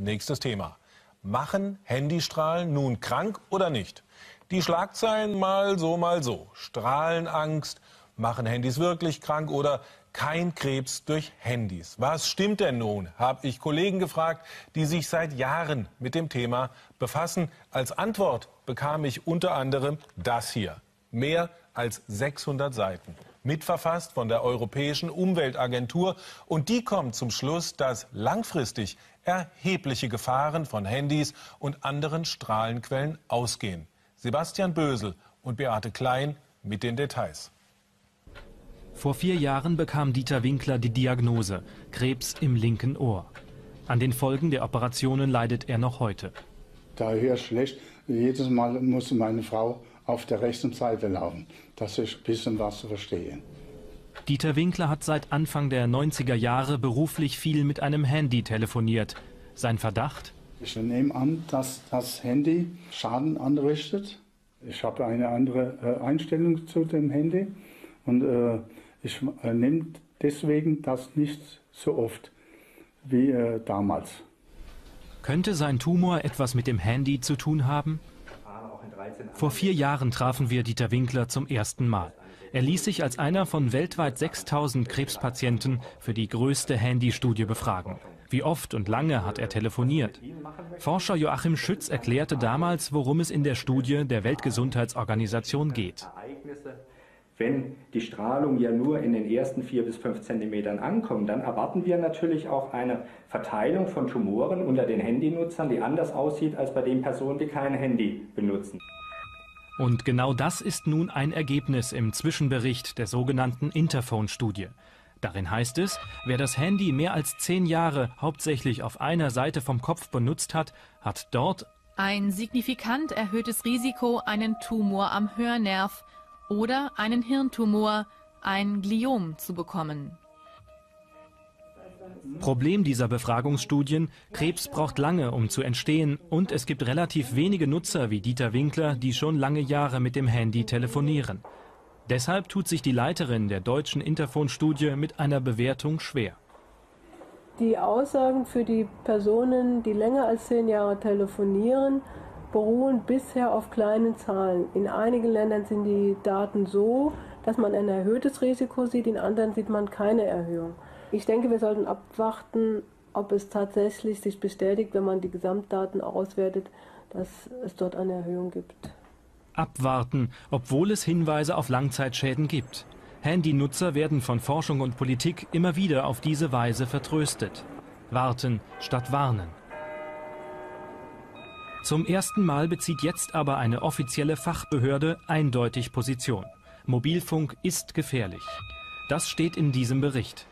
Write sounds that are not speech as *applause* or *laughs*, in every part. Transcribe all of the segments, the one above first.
Nächstes Thema. Machen Handystrahlen nun krank oder nicht? Die Schlagzeilen mal so, mal so. Strahlenangst, machen Handys wirklich krank oder kein Krebs durch Handys. Was stimmt denn nun? Habe ich Kollegen gefragt, die sich seit Jahren mit dem Thema befassen. Als Antwort bekam ich unter anderem das hier. Mehr als 600 Seiten. Mitverfasst von der Europäischen Umweltagentur. Und die kommt zum Schluss, dass langfristig erhebliche Gefahren von Handys und anderen Strahlenquellen ausgehen. Sebastian Bösel und Beate Klein mit den Details. Vor vier Jahren bekam Dieter Winkler die Diagnose Krebs im linken Ohr. An den Folgen der Operationen leidet er noch heute. Da höre ich schlecht. Jedes Mal muss meine Frau auf der rechten Seite laufen, dass ich ein bisschen was verstehe. Dieter Winkler hat seit Anfang der 90er Jahre beruflich viel mit einem Handy telefoniert. Sein Verdacht? Ich nehme an, dass das Handy Schaden anrichtet. Ich habe eine andere äh, Einstellung zu dem Handy und äh, ich äh, nehme deswegen das nicht so oft wie äh, damals. Könnte sein Tumor etwas mit dem Handy zu tun haben? Vor vier Jahren trafen wir Dieter Winkler zum ersten Mal. Er ließ sich als einer von weltweit 6000 Krebspatienten für die größte Handystudie befragen. Wie oft und lange hat er telefoniert? Forscher Joachim Schütz erklärte damals, worum es in der Studie der Weltgesundheitsorganisation geht wenn die Strahlung ja nur in den ersten vier bis fünf Zentimetern ankommt, dann erwarten wir natürlich auch eine Verteilung von Tumoren unter den Handynutzern, die anders aussieht als bei den Personen, die kein Handy benutzen. Und genau das ist nun ein Ergebnis im Zwischenbericht der sogenannten Interphone-Studie. Darin heißt es, wer das Handy mehr als zehn Jahre hauptsächlich auf einer Seite vom Kopf benutzt hat, hat dort ein signifikant erhöhtes Risiko, einen Tumor am Hörnerv oder einen Hirntumor, ein Gliom, zu bekommen. Problem dieser Befragungsstudien, Krebs braucht lange, um zu entstehen und es gibt relativ wenige Nutzer wie Dieter Winkler, die schon lange Jahre mit dem Handy telefonieren. Deshalb tut sich die Leiterin der deutschen Interphone-Studie mit einer Bewertung schwer. Die Aussagen für die Personen, die länger als zehn Jahre telefonieren, beruhen bisher auf kleinen Zahlen. In einigen Ländern sind die Daten so, dass man ein erhöhtes Risiko sieht, in anderen sieht man keine Erhöhung. Ich denke, wir sollten abwarten, ob es tatsächlich sich bestätigt, wenn man die Gesamtdaten auswertet, dass es dort eine Erhöhung gibt. Abwarten, obwohl es Hinweise auf Langzeitschäden gibt. Handynutzer werden von Forschung und Politik immer wieder auf diese Weise vertröstet. Warten statt warnen. Zum ersten Mal bezieht jetzt aber eine offizielle Fachbehörde eindeutig Position. Mobilfunk ist gefährlich. Das steht in diesem Bericht.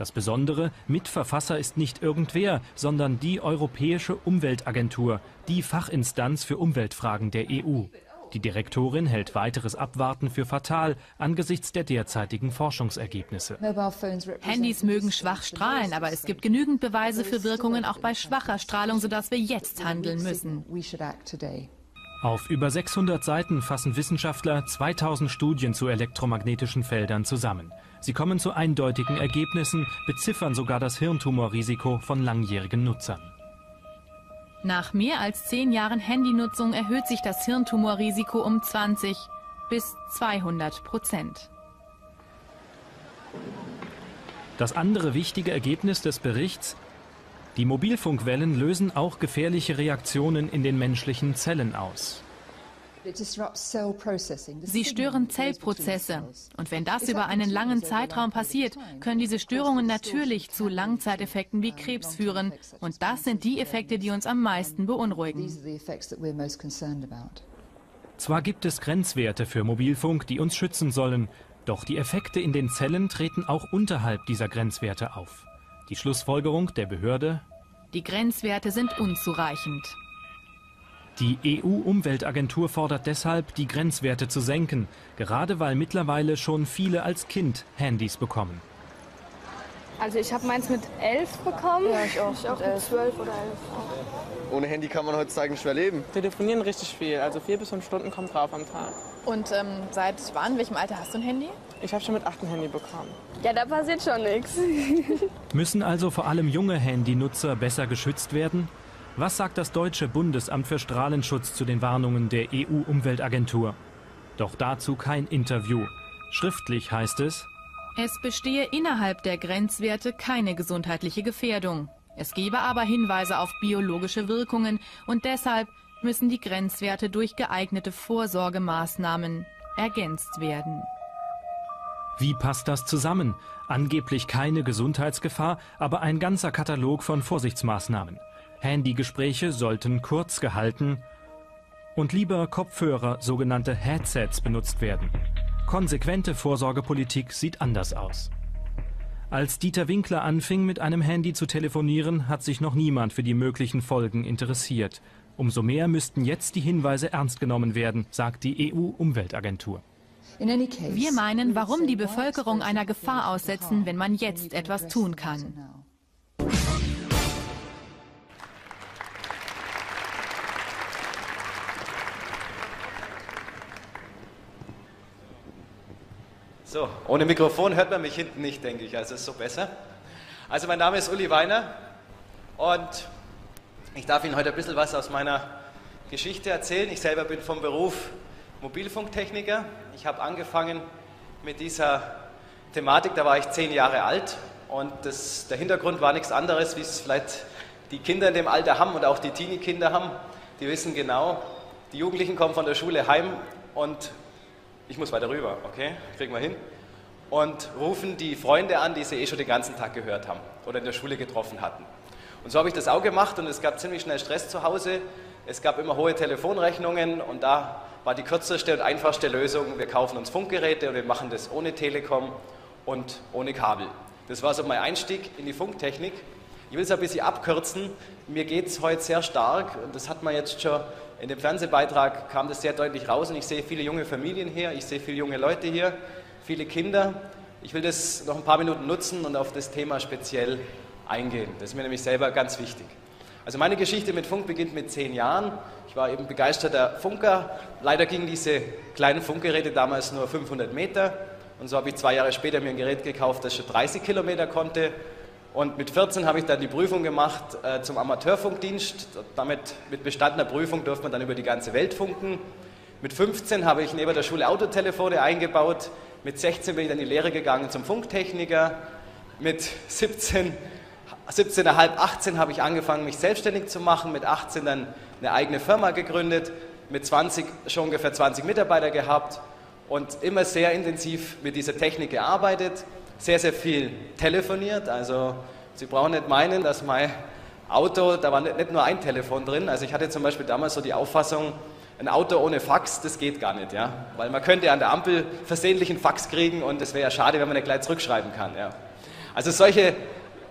Das Besondere, Mitverfasser ist nicht irgendwer, sondern die Europäische Umweltagentur, die Fachinstanz für Umweltfragen der EU. Die Direktorin hält weiteres Abwarten für fatal angesichts der derzeitigen Forschungsergebnisse. Handys mögen schwach strahlen, aber es gibt genügend Beweise für Wirkungen auch bei schwacher Strahlung, sodass wir jetzt handeln müssen. Auf über 600 Seiten fassen Wissenschaftler 2000 Studien zu elektromagnetischen Feldern zusammen. Sie kommen zu eindeutigen Ergebnissen, beziffern sogar das Hirntumorrisiko von langjährigen Nutzern. Nach mehr als zehn Jahren Handynutzung erhöht sich das Hirntumorrisiko um 20 bis 200 Prozent. Das andere wichtige Ergebnis des Berichts, die Mobilfunkwellen lösen auch gefährliche Reaktionen in den menschlichen Zellen aus. Sie stören Zellprozesse. Und wenn das über einen langen Zeitraum passiert, können diese Störungen natürlich zu Langzeiteffekten wie Krebs führen. Und das sind die Effekte, die uns am meisten beunruhigen. Zwar gibt es Grenzwerte für Mobilfunk, die uns schützen sollen, doch die Effekte in den Zellen treten auch unterhalb dieser Grenzwerte auf. Die Schlussfolgerung der Behörde? Die Grenzwerte sind unzureichend. Die EU-Umweltagentur fordert deshalb, die Grenzwerte zu senken, gerade weil mittlerweile schon viele als Kind Handys bekommen. Also ich habe meins mit elf bekommen. Ja, ich auch. Ich auch mit zwölf oder elf. Ohne Handy kann man heutzutage schwer leben. Telefonieren richtig viel, also vier bis fünf Stunden kommt drauf am Tag. Und ähm, seit wann, welchem Alter hast du ein Handy? Ich habe schon mit acht ein Handy bekommen. Ja, da passiert schon nichts. *laughs* Müssen also vor allem junge Handynutzer besser geschützt werden? Was sagt das deutsche Bundesamt für Strahlenschutz zu den Warnungen der EU-Umweltagentur? Doch dazu kein Interview. Schriftlich heißt es, Es bestehe innerhalb der Grenzwerte keine gesundheitliche Gefährdung. Es gebe aber Hinweise auf biologische Wirkungen und deshalb müssen die Grenzwerte durch geeignete Vorsorgemaßnahmen ergänzt werden. Wie passt das zusammen? Angeblich keine Gesundheitsgefahr, aber ein ganzer Katalog von Vorsichtsmaßnahmen. Handygespräche sollten kurz gehalten und lieber Kopfhörer, sogenannte Headsets, benutzt werden. Konsequente Vorsorgepolitik sieht anders aus. Als Dieter Winkler anfing, mit einem Handy zu telefonieren, hat sich noch niemand für die möglichen Folgen interessiert. Umso mehr müssten jetzt die Hinweise ernst genommen werden, sagt die EU-Umweltagentur. Wir meinen, warum die Bevölkerung einer Gefahr aussetzen, wenn man jetzt etwas tun kann. So, ohne Mikrofon hört man mich hinten nicht, denke ich. Also ist so besser. Also mein Name ist Uli Weiner und ich darf Ihnen heute ein bisschen was aus meiner Geschichte erzählen. Ich selber bin vom Beruf Mobilfunktechniker. Ich habe angefangen mit dieser Thematik, da war ich zehn Jahre alt und das, der Hintergrund war nichts anderes, wie es vielleicht die Kinder in dem Alter haben und auch die Teenie-Kinder haben. Die wissen genau, die Jugendlichen kommen von der Schule heim und ich muss weiter rüber, okay, kriegen wir hin. Und rufen die Freunde an, die sie eh schon den ganzen Tag gehört haben oder in der Schule getroffen hatten. Und so habe ich das auch gemacht und es gab ziemlich schnell Stress zu Hause. Es gab immer hohe Telefonrechnungen und da war die kürzeste und einfachste Lösung, wir kaufen uns Funkgeräte und wir machen das ohne Telekom und ohne Kabel. Das war so mein Einstieg in die Funktechnik. Ich will es ein bisschen abkürzen. Mir geht es heute sehr stark und das hat man jetzt schon in dem Fernsehbeitrag kam das sehr deutlich raus und ich sehe viele junge Familien hier, ich sehe viele junge Leute hier, viele Kinder. Ich will das noch ein paar Minuten nutzen und auf das Thema speziell eingehen. Das ist mir nämlich selber ganz wichtig. Also meine Geschichte mit Funk beginnt mit zehn Jahren. Ich war eben begeisterter Funker. Leider gingen diese kleinen Funkgeräte damals nur 500 Meter. Und so habe ich zwei Jahre später mir ein Gerät gekauft, das schon 30 Kilometer konnte. Und mit 14 habe ich dann die Prüfung gemacht äh, zum Amateurfunkdienst. Damit mit bestandener Prüfung durfte man dann über die ganze Welt funken. Mit 15 habe ich neben der Schule Autotelefone eingebaut. Mit 16 bin ich dann in die Lehre gegangen zum Funktechniker. Mit 17, 17,5, 18 habe ich angefangen, mich selbstständig zu machen. Mit 18 dann eine eigene Firma gegründet. Mit 20 schon ungefähr 20 Mitarbeiter gehabt und immer sehr intensiv mit dieser Technik gearbeitet sehr, sehr viel telefoniert. Also Sie brauchen nicht meinen, dass mein Auto, da war nicht nur ein Telefon drin. Also ich hatte zum Beispiel damals so die Auffassung, ein Auto ohne Fax, das geht gar nicht, ja. Weil man könnte an der Ampel versehentlich einen Fax kriegen und es wäre ja schade, wenn man nicht gleich zurückschreiben kann, ja. Also solche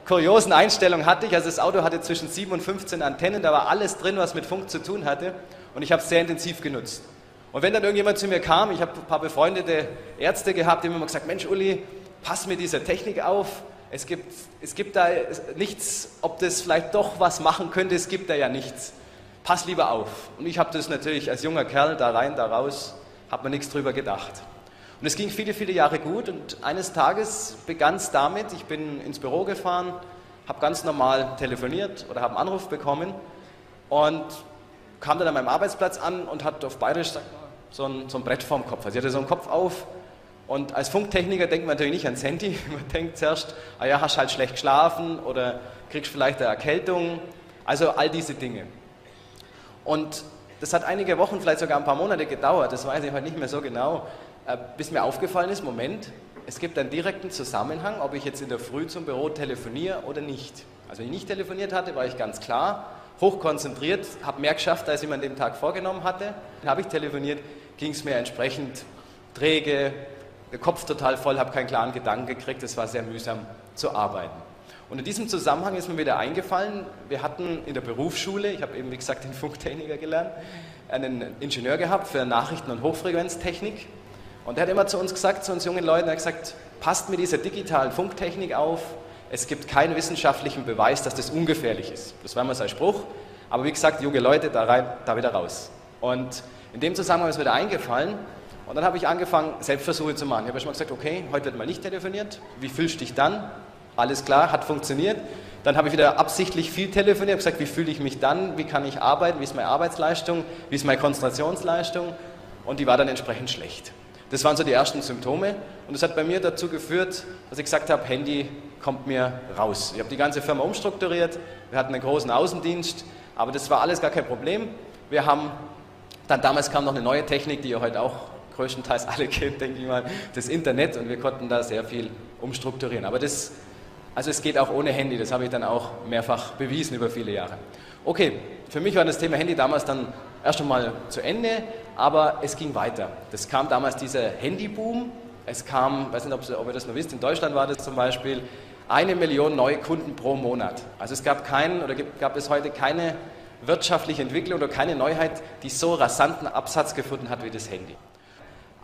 kuriosen Einstellungen hatte ich. Also das Auto hatte zwischen 7 und 15 Antennen, da war alles drin, was mit Funk zu tun hatte. Und ich habe es sehr intensiv genutzt. Und wenn dann irgendjemand zu mir kam, ich habe ein paar befreundete Ärzte gehabt, die haben immer gesagt, Mensch Uli, pass mit dieser Technik auf. Es gibt, es gibt da nichts, ob das vielleicht doch was machen könnte, es gibt da ja nichts. Pass lieber auf. Und ich habe das natürlich als junger Kerl da rein, da raus, habe mir nichts drüber gedacht. Und es ging viele, viele Jahre gut und eines Tages begann es damit, ich bin ins Büro gefahren, habe ganz normal telefoniert oder habe einen Anruf bekommen und kam dann an meinem Arbeitsplatz an und hat auf Bayerisch so ein, so ein Brett vorm Kopf. Also ich hatte so einen Kopf auf und als Funktechniker denkt man natürlich nicht ans Handy. *laughs* Man denkt zuerst, ah ja, hast halt schlecht geschlafen oder kriegst vielleicht eine Erkältung. Also all diese Dinge. Und das hat einige Wochen, vielleicht sogar ein paar Monate gedauert, das weiß ich heute nicht mehr so genau, äh, bis mir aufgefallen ist, Moment, es gibt einen direkten Zusammenhang, ob ich jetzt in der Früh zum Büro telefoniere oder nicht. Also wenn ich nicht telefoniert hatte, war ich ganz klar, hochkonzentriert, habe mehr geschafft, als ich mir an dem Tag vorgenommen hatte. Dann habe ich telefoniert, ging es mir entsprechend träge, der Kopf total voll, habe keinen klaren Gedanken gekriegt, es war sehr mühsam zu arbeiten. Und in diesem Zusammenhang ist mir wieder eingefallen, wir hatten in der Berufsschule, ich habe eben wie gesagt den *laughs* Funktechniker gelernt, einen Ingenieur gehabt für Nachrichten- und Hochfrequenztechnik. Und der hat immer zu uns gesagt, zu uns jungen Leuten, er hat gesagt, passt mit dieser digitalen Funktechnik auf, es gibt keinen wissenschaftlichen Beweis, dass das ungefährlich ist. Das war immer sein Spruch. Aber wie gesagt, junge Leute, da rein, da wieder raus. Und in dem Zusammenhang ist mir da eingefallen. Und dann habe ich angefangen, Selbstversuche zu machen. Ich habe schon mal gesagt, okay, heute wird mal nicht telefoniert. Wie fühlst du dich dann? Alles klar, hat funktioniert. Dann habe ich wieder absichtlich viel telefoniert, habe gesagt, wie fühle ich mich dann? Wie kann ich arbeiten? Wie ist meine Arbeitsleistung? Wie ist meine Konzentrationsleistung? Und die war dann entsprechend schlecht. Das waren so die ersten Symptome. Und das hat bei mir dazu geführt, dass ich gesagt habe, Handy kommt mir raus. Ich habe die ganze Firma umstrukturiert. Wir hatten einen großen Außendienst. Aber das war alles gar kein Problem. Wir haben dann damals kam noch eine neue Technik, die ihr heute auch größtenteils alle kennt, denke ich mal, das Internet und wir konnten da sehr viel umstrukturieren. Aber das, also es geht auch ohne Handy, das habe ich dann auch mehrfach bewiesen über viele Jahre. Okay, für mich war das Thema Handy damals dann erst einmal zu Ende, aber es ging weiter. Das kam damals dieser Handyboom. Es kam, weiß nicht, ob, ihr das noch wisst, in Deutschland war das zum Beispiel eine Million neue Kunden pro Monat. Also es gab keinen oder gab es heute keine wirtschaftliche Entwicklung oder keine Neuheit, die so rasanten Absatz gefunden hat wie das Handy.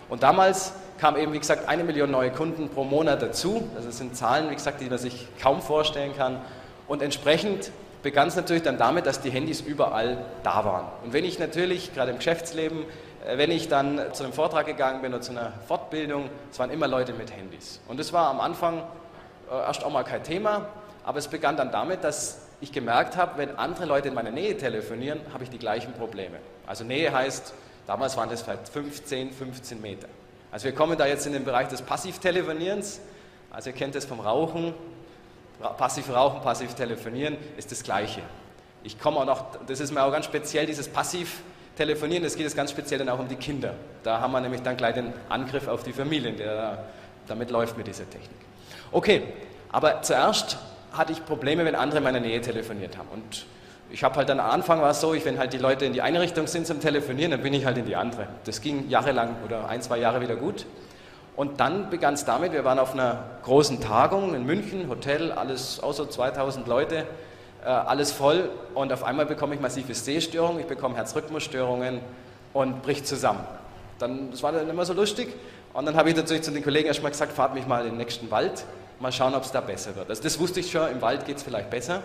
Und damals kam eben, wie gesagt, eine Million neue Kunden pro Monat dazu. Also das sind Zahlen, wie gesagt, die man sich kaum vorstellen kann. Und entsprechend begann es natürlich dann damit, dass die Handys überall da waren. Und wenn ich natürlich, gerade im Geschäftsleben, äh, wenn ich dann zu einem Vortrag gegangen bin oder zu einer Fortbildung, es waren immer Leute mit Handys. Und das war am Anfang äh, erst auch mal kein Thema, aber es begann dann damit, dass ich gemerkt habe, wenn andere Leute in meiner Nähe telefonieren, habe ich die gleichen Probleme. Also Nähe heißt, damals waren das vielleicht 15, 15 Meter. Also wir kommen da jetzt in den Bereich des Passivtelefonierens. Also ihr kennt das vom Rauchen. Passiv rauchen, passiv telefonieren ist das Gleiche. Ich komme auch noch, das ist mir auch ganz speziell, dieses Passivtelefonieren, das geht es ganz speziell dann auch um die Kinder. Da haben wir nämlich dann gleich den Angriff auf die Familien, der damit läuft mit dieser Technik. Okay, aber zuerst hatte ich Probleme, wenn andere in meiner Nähe telefoniert haben. Und ich habe halt dann am Anfang war es so, ich, wenn halt die Leute in die eine Richtung sind zum Telefonieren, dann bin ich halt in die andere. Das ging jahrelang oder ein, zwei Jahre wieder gut. Und dann begann es damit, wir waren auf einer großen Tagung in München, Hotel, alles außer 2000 Leute, äh, alles voll und auf einmal bekomme ich massive Sehstörungen, ich bekomme Herzrhythmusstörungen und bricht zusammen. Dann, das war dann immer so lustig und dann habe ich natürlich zu den Kollegen erstmal gesagt, fahrt mich mal in den nächsten Wald mal schauen, ob es da besser wird. Also das wusste ich schon, im Wald geht es vielleicht besser.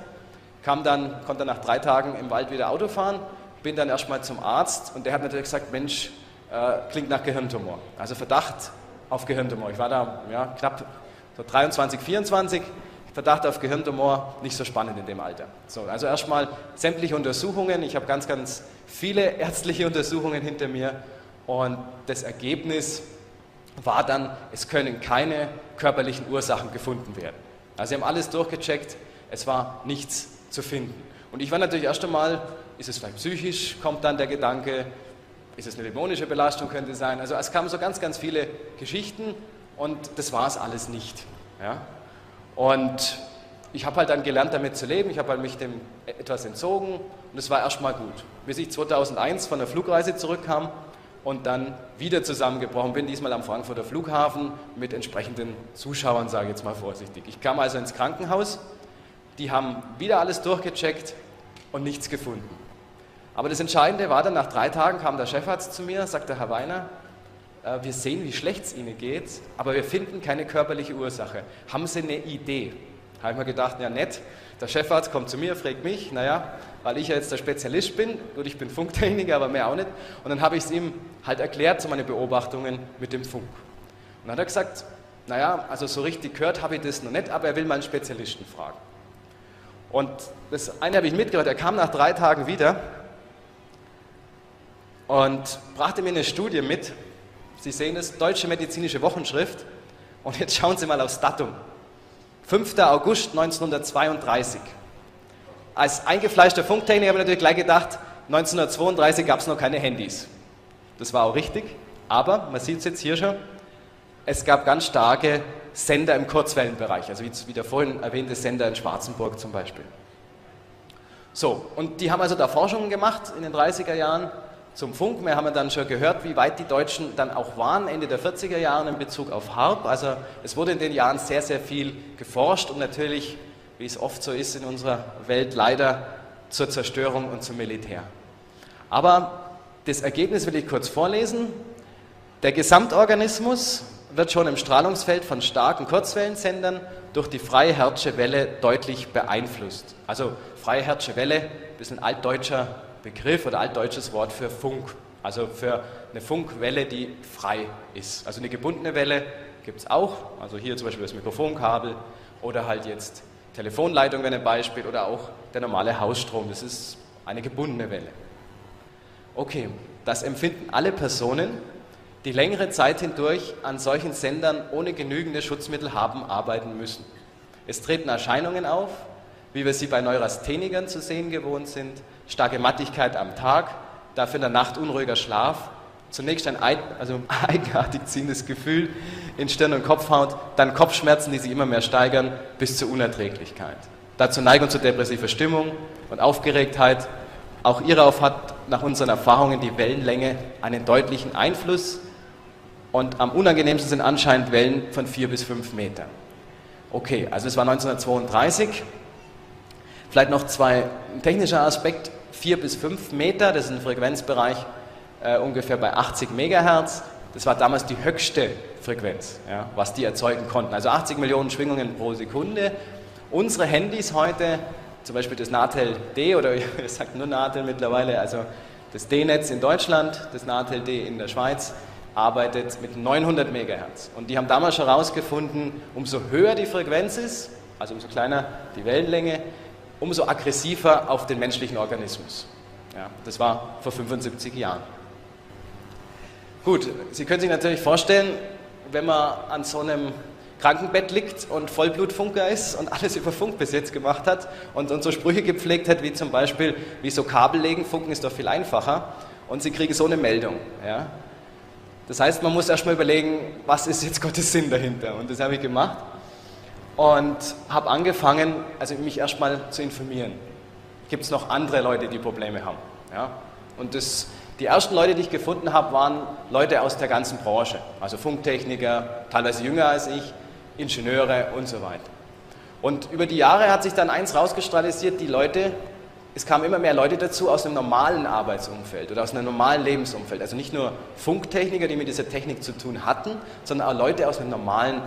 Kam dann, konnte nach drei Tagen im Wald wieder Auto fahren, bin dann erstmal zum Arzt und der hat natürlich gesagt, Mensch, äh, klingt nach Gehirntumor. Also Verdacht auf Gehirntumor. Ich war da ja, knapp so 23, 24, Verdacht auf Gehirntumor, nicht so spannend in dem Alter. So, also erstmal sämtliche Untersuchungen, ich habe ganz, ganz viele *laughs* ärztliche Untersuchungen hinter mir und das Ergebnis war dann, es können keine körperlichen Ursachen gefunden werden. Also sie haben alles durchgecheckt, es war nichts zu finden. Und ich war natürlich erst einmal, ist es vielleicht psychisch, kommt dann der Gedanke, ist es eine dämonische Belastung, könnte sein. Also es kamen so ganz, ganz viele Geschichten und das war es alles nicht. Ja? Und ich habe halt dann gelernt, damit zu leben. Ich habe halt mich dem etwas entzogen und es war erstmal gut. Bis ich 2001 von der Flugreise zurückkam und dann wieder zusammengebrochen bin, diesmal am Frankfurter Flughafen mit entsprechenden Zuschauern, sage ich jetzt mal vorsichtig. Ich kam also ins Krankenhaus, die haben wieder alles durchgecheckt und nichts gefunden. Aber das Entscheidende war dann, nach drei Tagen kam der Chefarzt zu mir, sagte Herr Weiner, äh, wir sehen, wie schlecht es Ihnen geht, aber wir finden keine körperliche Ursache. Haben Sie eine Idee? Habe ich mir gedacht, ja nett, der Chefarzt kommt zu mir, fragt mich, naja, weil ich ja jetzt der Spezialist bin, gut, ich bin Funktechniker, aber mehr auch nicht. Und dann habe ich es ihm halt erklärt, so meine Beobachtungen mit dem Funk. Und dann hat er gesagt, naja, also so richtig gehört habe ich das noch nicht, aber er will mal einen Spezialisten fragen. Und das eine habe ich mitgehört, er kam nach drei Tagen wieder und brachte mir eine Studie mit. Sie sehen es, Deutsche Medizinische Wochenschrift. Und jetzt schauen Sie mal aufs Datum. 5. August 1932. Als eingefleischter Funktechniker habe ich natürlich gleich gedacht, 1932 gab es noch keine Handys. Das war auch richtig, aber man sieht es jetzt hier schon, es gab ganz starke Sender im Kurzwellenbereich, also wie der vorhin erwähnte Sender in Schwarzenburg zum Beispiel. So, und die haben also da Forschungen gemacht in den 30er Jahren zum Funk. Wir haben dann schon gehört, wie weit die Deutschen dann auch waren, Ende der 40er Jahre in Bezug auf HARP. Also es wurde in den Jahren sehr, sehr viel geforscht und natürlich, wie es oft so ist in unserer Welt, leider zur Zerstörung und zum Militär. Aber das Ergebnis will ich kurz vorlesen. Der Gesamtorganismus wird schon im Strahlungsfeld von starken Kurzwellensendern durch die Freihertzsche Welle deutlich beeinflusst. Also Freihertzsche Welle ist ein altdeutscher Begriff oder altdeutsches Wort für Funk. Also für eine Funkwelle, die frei ist. Also eine gebundene Welle gibt es auch. Also hier zum Beispiel das Mikrofonkabel oder halt jetzt Telefonleitung wäre ein Beispiel oder auch der normale Hausstrom. Das ist eine gebundene Welle. Okay, das empfinden alle Personen, die längere Zeit hindurch an solchen Sendern ohne genügende Schutzmittel haben arbeiten müssen. Es treten Erscheinungen auf, wie wir sie bei Neurasthenikern zu sehen gewohnt sind, starke Mattigkeit am Tag, dafür in der Nacht unruhiger Schlaf, zunächst ein also *laughs* eigenartig ziehendes Gefühl in Stirn und Kopfhaut, dann Kopfschmerzen, die sich immer mehr steigern, bis zur Unerträglichkeit. Dazu Neigung zu depressiver Stimmung und Aufgeregtheit. Auch hierauf hat nach unseren Erfahrungen die Wellenlänge einen deutlichen Einfluss und am unangenehmsten sind anscheinend Wellen von vier bis fünf Meter. Okay, also es war 1932. Vielleicht noch zwei technischer Aspekt. Vier bis fünf Meter, das ist ein Frequenzbereich äh, ungefähr bei 80 Megahertz. Das war damals die höchste Frequenz, ja, was die erzeugen konnten. Also 80 Millionen Schwingungen pro Sekunde. Unsere Handys heute, zum Beispiel das Natel D oder *laughs* ihr sagt nur Natel mittlerweile, also das D-Netz in Deutschland, das Natel D in der Schweiz, arbeitet mit 900 Megahertz. Und die haben damals herausgefunden, umso höher die Frequenz ist, also umso kleiner die Wellenlänge, umso aggressiver auf den menschlichen Organismus. Ja, das war vor 75 Jahren. Gut, Sie können sich natürlich vorstellen, wenn man an so einem Krankenbett liegt und Vollblutfunker ist und alles *laughs* über Funk bis jetzt gemacht hat und, und so Sprüche gepflegt hat, wie zum Beispiel, wie so Kabel legen, Funken ist doch viel einfacher und Sie kriegen so eine Meldung. Ja? Das heißt, man muss erstmal überlegen, was ist jetzt *laughs* Gottes Sinn dahinter und das habe ich gemacht und habe angefangen, also mich erstmal zu informieren. Gibt es noch andere Leute, die Probleme haben? Ja? Und das die ersten Leute, die ich gefunden habe, waren Leute aus der ganzen Branche, also Funktechniker, teilweise jünger als ich, Ingenieure und so weiter. Und über die Jahre hat sich dann eins rausgestrahlt, die Leute, es kamen immer mehr Leute dazu aus einem normalen Arbeitsumfeld oder aus einem normalen Lebensumfeld. Also nicht nur Funktechniker, die mit dieser Technik zu tun hatten, sondern auch Leute aus einem normalen,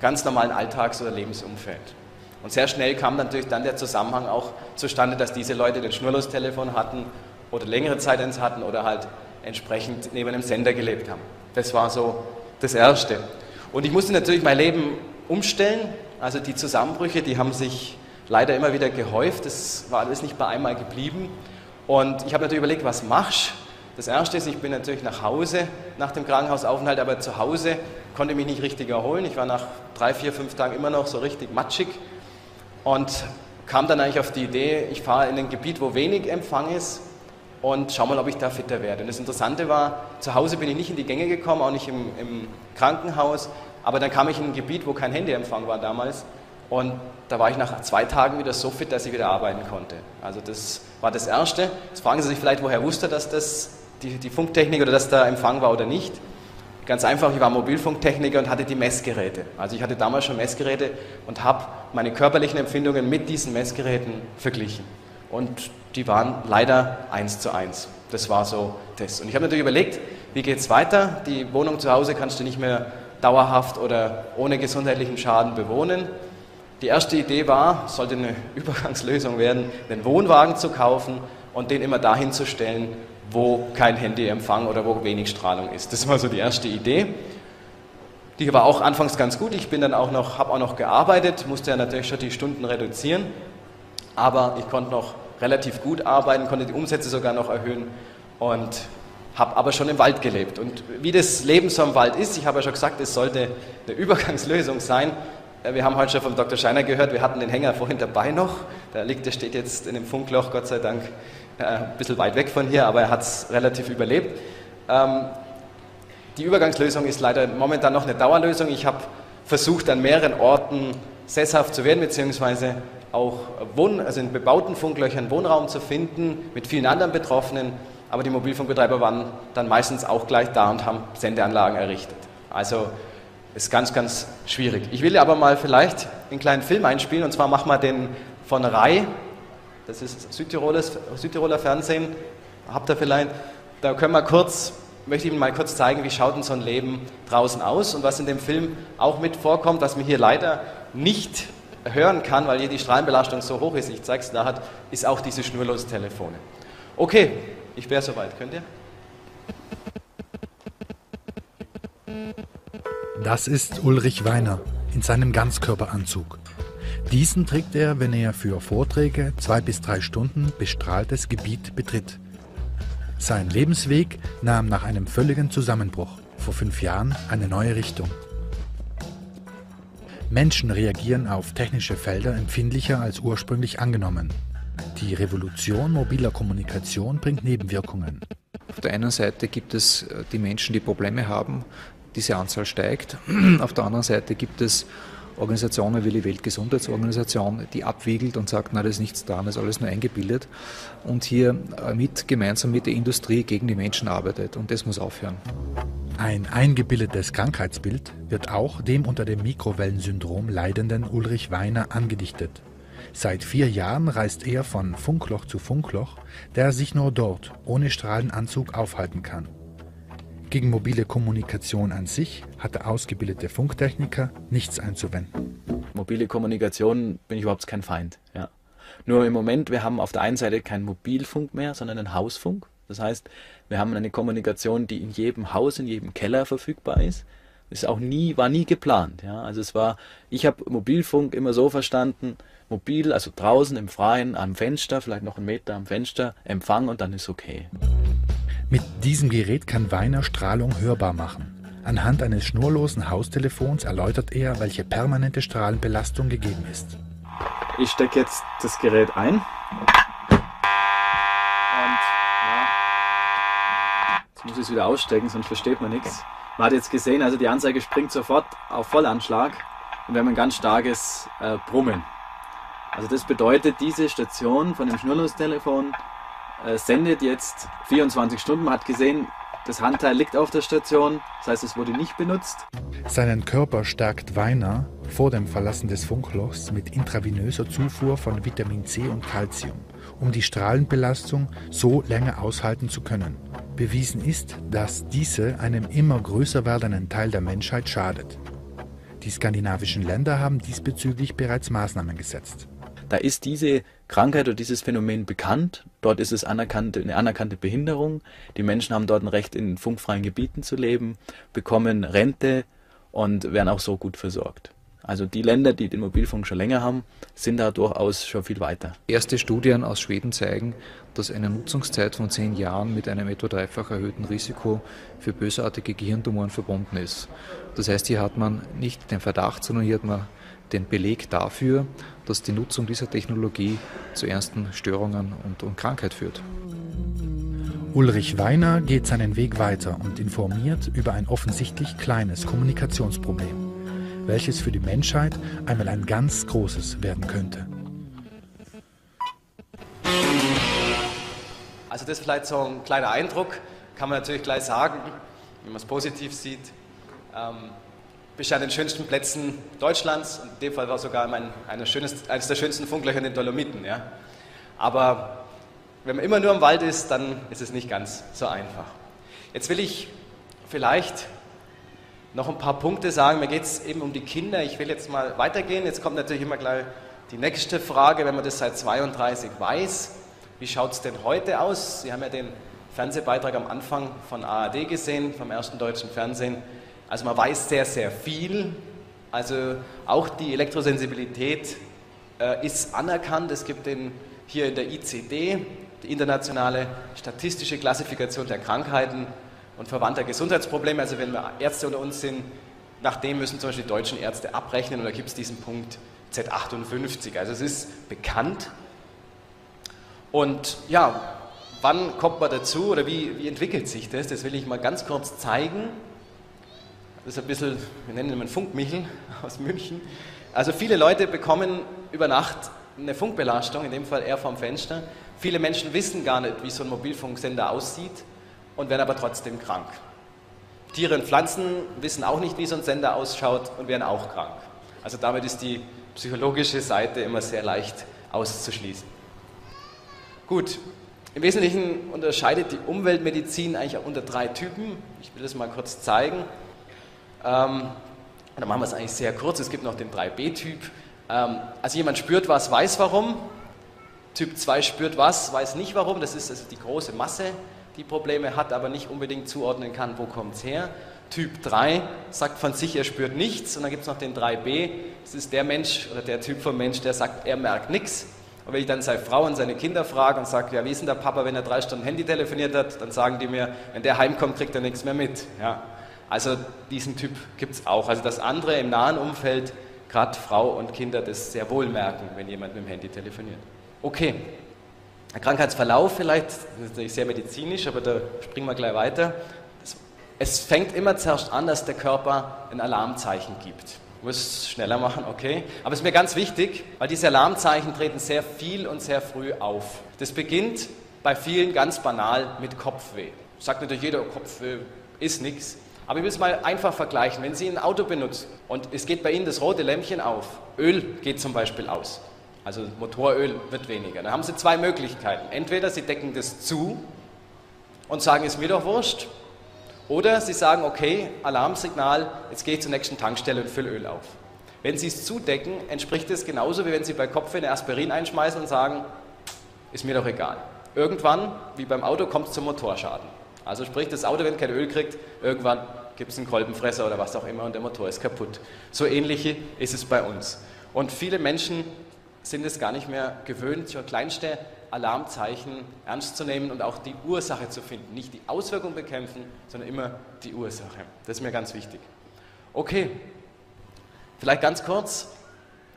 ganz normalen Alltags- oder Lebensumfeld. Und sehr schnell kam natürlich dann der Zusammenhang auch zustande, dass diese Leute den Schnurlostelefon hatten oder längere Zeit eins hatten oder halt entsprechend neben einem Sender gelebt haben. Das war so das Erste. Und ich musste natürlich mein Leben umstellen. Also die Zusammenbrüche, die haben sich leider immer wieder gehäuft. Das war alles nicht bei einmal geblieben. Und ich habe natürlich überlegt, was machst Das Erste ist, ich bin natürlich nach Hause nach dem Krankenhausaufenthalt, aber zu Hause konnte mich nicht richtig erholen. Ich war nach drei, vier, fünf Tagen immer noch so richtig matschig und kam dann eigentlich auf die Idee, ich fahre in ein Gebiet, wo wenig Empfang ist und schau mal, ob ich da fitter werde. Und das Interessante war, zu Hause bin ich nicht in die Gänge gekommen, auch nicht im, im Krankenhaus, aber dann kam ich in ein Gebiet, wo kein Handyempfang war damals und da war ich nach zwei Tagen wieder so fit, dass ich wieder arbeiten konnte. Also das war das Erste. Jetzt fragen Sie sich vielleicht, woher wusste dass das die, die Funktechnik oder dass da Empfang war oder nicht. Ganz einfach, ich war Mobilfunktechniker und hatte die Messgeräte. Also ich hatte damals schon Messgeräte und habe meine körperlichen Empfindungen mit diesen Messgeräten verglichen. Und die waren leider eins zu eins. Das war so das. Und ich habe natürlich überlegt, wie geht es weiter? Die Wohnung zu Hause kannst du nicht mehr dauerhaft oder ohne gesundheitlichen Schaden bewohnen. Die erste Idee war, sollte eine Übergangslösung werden, einen Wohnwagen zu kaufen und den immer dahin zu stellen, wo kein Handyempfang oder wo wenig Strahlung ist. Das war so die erste Idee. Die war auch anfangs ganz gut. Ich bin dann auch noch, habe auch noch gearbeitet, musste ja natürlich schon die Stunden reduzieren, aber ich konnte noch relativ gut arbeiten, konnte die Umsätze sogar noch erhöhen und habe aber schon im Wald gelebt. Und wie das Leben so im Wald ist, ich habe ja schon gesagt, es sollte eine Übergangslösung sein. Äh, wir haben heute schon vom Dr. Scheiner gehört, wir hatten den Hänger vorhin dabei noch. Der liegt, der steht jetzt in dem Funkloch, Gott sei Dank, äh, ein bisschen weit weg von hier, aber er hat es relativ überlebt. Ähm, die Übergangslösung ist leider momentan noch eine Dauerlösung. Ich habe versucht, an mehreren Orten sesshaft zu werden, beziehungsweise auch Wohn also in bebauten Funklöchern Wohnraum zu finden mit vielen anderen Betroffenen, aber die Mobilfunkbetreiber waren dann meistens auch gleich da und haben Sendeanlagen errichtet. Also ist ganz, ganz schwierig. Ich will aber mal vielleicht einen kleinen Film einspielen und zwar machen wir den von Rai, das ist Südtiroler, Südtiroler Fernsehen, habt ihr vielleicht, da können wir kurz möchte ich Ihnen mal kurz zeigen, wie schaut denn so ein Leben draußen aus und was in dem Film auch mit vorkommt, was mir hier leider nicht hören kann, weil hier die Strahlenbelastung so hoch ist, ich zeige es da hat, ist auch diese schnurlosen Telefone. Okay, ich wäre soweit. Könnt ihr? Das ist Ulrich Weiner in seinem Ganzkörperanzug. Diesen trägt er, wenn er für Vorträge zwei bis drei Stunden bestrahltes Gebiet betritt. Sein Lebensweg nahm nach einem völligen Zusammenbruch vor fünf Jahren eine neue Richtung. Menschen reagieren auf technische Felder empfindlicher als ursprünglich angenommen. Die Revolution mobiler Kommunikation bringt Nebenwirkungen. Auf der einen Seite gibt es äh, die Menschen, die Probleme haben, diese Anzahl steigt. Auf der anderen Seite gibt es Organisationen wie die Weltgesundheitsorganisation, die abwiegelt und sagt, na, das ist nichts da, das ist alles nur eingebildet und hier äh, mit, gemeinsam mit der Industrie gegen die Menschen arbeitet und das muss aufhören. Ein eingebildetes Krankheitsbild wird auch dem unter dem Mikrowellensyndrom leidenden Ulrich Weiner angedichtet. Seit vier Jahren reist er von Funkloch zu Funkloch, der sich nur dort ohne Strahlenanzug aufhalten kann. Gegen mobile Kommunikation an sich hat der ausgebildete Funktechniker nichts einzuwenden. Mobile Kommunikation bin ich überhaupt kein Feind. Ja. Nur im Moment, wir haben auf der einen Seite keinen Mobilfunk mehr, sondern einen Hausfunk. Das heißt, wir haben eine Kommunikation, die in jedem Haus, in jedem Keller verfügbar ist. Ist auch nie, war nie geplant. Ja. Also es war, ich habe Mobilfunk immer so verstanden, mobil, also draußen im Freien, am Fenster, vielleicht noch einen Meter am Fenster, Empfang und dann ist okay. Mit diesem Gerät kann Weiner Strahlung hörbar machen. Anhand eines schnurlosen Haustelefons erläutert er, welche permanente Strahlenbelastung gegeben ist. Ich stecke jetzt das Gerät ein. Jetzt muss ich es wieder ausstecken, sonst versteht man nichts. Man hat jetzt gesehen, also die Anzeige springt sofort auf Vollanschlag und wir haben ein ganz starkes äh, Brummen. Also das bedeutet, diese Station von dem Schnurlostelefon äh, sendet jetzt 24 Stunden. Man hat gesehen, das Handteil liegt auf der Station, das heißt, es wurde nicht benutzt. Seinen Körper stärkt Weiner vor dem Verlassen des Funklochs mit intravenöser Zufuhr von Vitamin C und Calcium, um die Strahlenbelastung so länger aushalten zu können. Bewiesen ist, dass diese einem immer größer werdenden Teil der Menschheit schadet. Die skandinavischen Länder haben diesbezüglich bereits Maßnahmen gesetzt. Da ist diese Krankheit oder dieses Phänomen bekannt. Dort ist es anerkannte, eine anerkannte Behinderung. Die Menschen haben dort ein Recht, in funkfreien Gebieten zu leben, bekommen Rente und werden auch so gut versorgt. Also die Länder, die den Mobilfunk schon länger haben, sind da durchaus schon viel weiter. Erste Studien aus Schweden zeigen, dass eine Nutzungszeit von zehn Jahren mit einem etwa dreifach erhöhten Risiko für bösartige Gehirntumoren verbunden ist. Das heißt, hier hat man nicht den Verdacht, sondern hier hat man den Beleg dafür, dass die Nutzung dieser Technologie zu ernsten Störungen und, und Krankheit führt. Ulrich Weiner geht seinen Weg weiter und informiert über ein offensichtlich kleines Kommunikationsproblem, welches für die Menschheit einmal ein ganz großes werden könnte. Also das ist vielleicht so ein kleiner Eindruck, kann man natürlich gleich sagen, wenn man es positiv sieht. Ähm, bist ja an den schönsten Plätzen Deutschlands. In dem Fall war sogar mein, eines, schönes, eines der schönsten Funklöcher in den Dolomiten. Ja. Aber wenn man immer nur im Wald ist, dann ist es nicht ganz so einfach. Jetzt will ich vielleicht noch ein paar Punkte sagen. Mir geht es eben um die Kinder. Ich will jetzt mal weitergehen. Jetzt kommt natürlich immer gleich die nächste Frage, wenn man das seit 32 weiß. Wie schaut es denn heute aus? Sie haben ja den Fernsehbeitrag am Anfang von ARD gesehen, vom ersten deutschen Fernsehen. Also man weiß sehr, sehr viel. Also auch die Elektrosensibilität äh, ist anerkannt. Es gibt den, hier in der ICD, die internationale statistische Klassifikation der Krankheiten und verwandter Gesundheitsprobleme. Also wenn wir Ärzte unter uns sind, nach dem müssen zum Beispiel die deutschen Ärzte abrechnen und da gibt es diesen Punkt Z58. Also es ist bekannt. Und ja, wann kommt man dazu oder wie, wie entwickelt sich das? Das will ich mal ganz kurz zeigen. Das ist ein bisschen, wir nennen ihn Funkmichel *laughs* aus München. Also viele Leute bekommen über Nacht eine Funkbelastung, in dem Fall eher vom Fenster. Viele Menschen wissen gar nicht, wie so ein Mobilfunksender aussieht und werden aber trotzdem krank. Tiere und Pflanzen wissen auch nicht, wie so ein Sender ausschaut und werden auch krank. Also damit ist die psychologische Seite immer sehr leicht auszuschließen. Gut, Im Wesentlichen unterscheidet die Umweltmedizin eigentlich unter drei Typen. Ich will das mal kurz zeigen. Ähm, dann machen wir es eigentlich sehr kurz. Es gibt noch den 3b-Typ. Ähm, also jemand spürt was, weiß warum. Typ 2 spürt was, weiß nicht warum. Das ist also die große Masse, die Probleme hat, aber nicht unbedingt zuordnen kann, wo kommt es her. Typ 3 sagt von sich, er spürt nichts. Und dann gibt es noch den 3b. Das ist der Mensch oder der Typ von Mensch, der sagt, er merkt nichts. Und wenn ich dann seine Frau und seine Kinder frage und sage, ja, wie ist denn der Papa, wenn er drei Stunden Handy telefoniert hat, dann sagen die mir, wenn der heimkommt, kriegt er nichts mehr mit. Ja. Also diesen Typ gibt es auch. Also das andere im nahen Umfeld, gerade Frau und Kinder, das sehr wohl merken, wenn jemand mit dem Handy telefoniert. Okay, der Krankheitsverlauf vielleicht, das ist natürlich sehr medizinisch, aber da springen wir gleich weiter. Es fängt immer zuerst an, dass der Körper ein Alarmzeichen gibt muss schneller machen, okay. Aber es ist mir ganz wichtig, weil diese Alarmzeichen treten sehr viel und sehr früh auf. Das beginnt bei vielen ganz banal mit Kopfweh. Sagt natürlich jeder, Kopfweh ist nichts. Aber ich will es mal einfach vergleichen. Wenn Sie ein Auto benutzen und es geht bei Ihnen das rote Lämpchen auf, Öl geht zum Beispiel aus, also Motoröl wird weniger, dann haben Sie zwei Möglichkeiten. Entweder Sie decken das zu und sagen, ist mir doch wurscht, oder Sie sagen, okay, Alarmsignal, jetzt gehe ich zur nächsten Tankstelle und fülle Öl auf. Wenn Sie es zudecken, entspricht es genauso, wie wenn Sie bei Kopfweh eine Aspirin einschmeißen und sagen, ist mir doch egal. Irgendwann, wie beim Auto, kommt es zum Motorschaden. Also sprich, das Auto, wenn kein Öl kriegt, irgendwann gibt es einen Kolbenfresser oder was auch immer und der Motor ist kaputt. So ähnliche ist es bei uns. Und viele Menschen sind es gar nicht mehr gewöhnt, so kleinste Alarmzeichen ernst zu nehmen und auch die Ursache zu finden. Nicht die Auswirkung bekämpfen, sondern immer die Ursache. Das ist mir ganz wichtig. Okay, vielleicht ganz kurz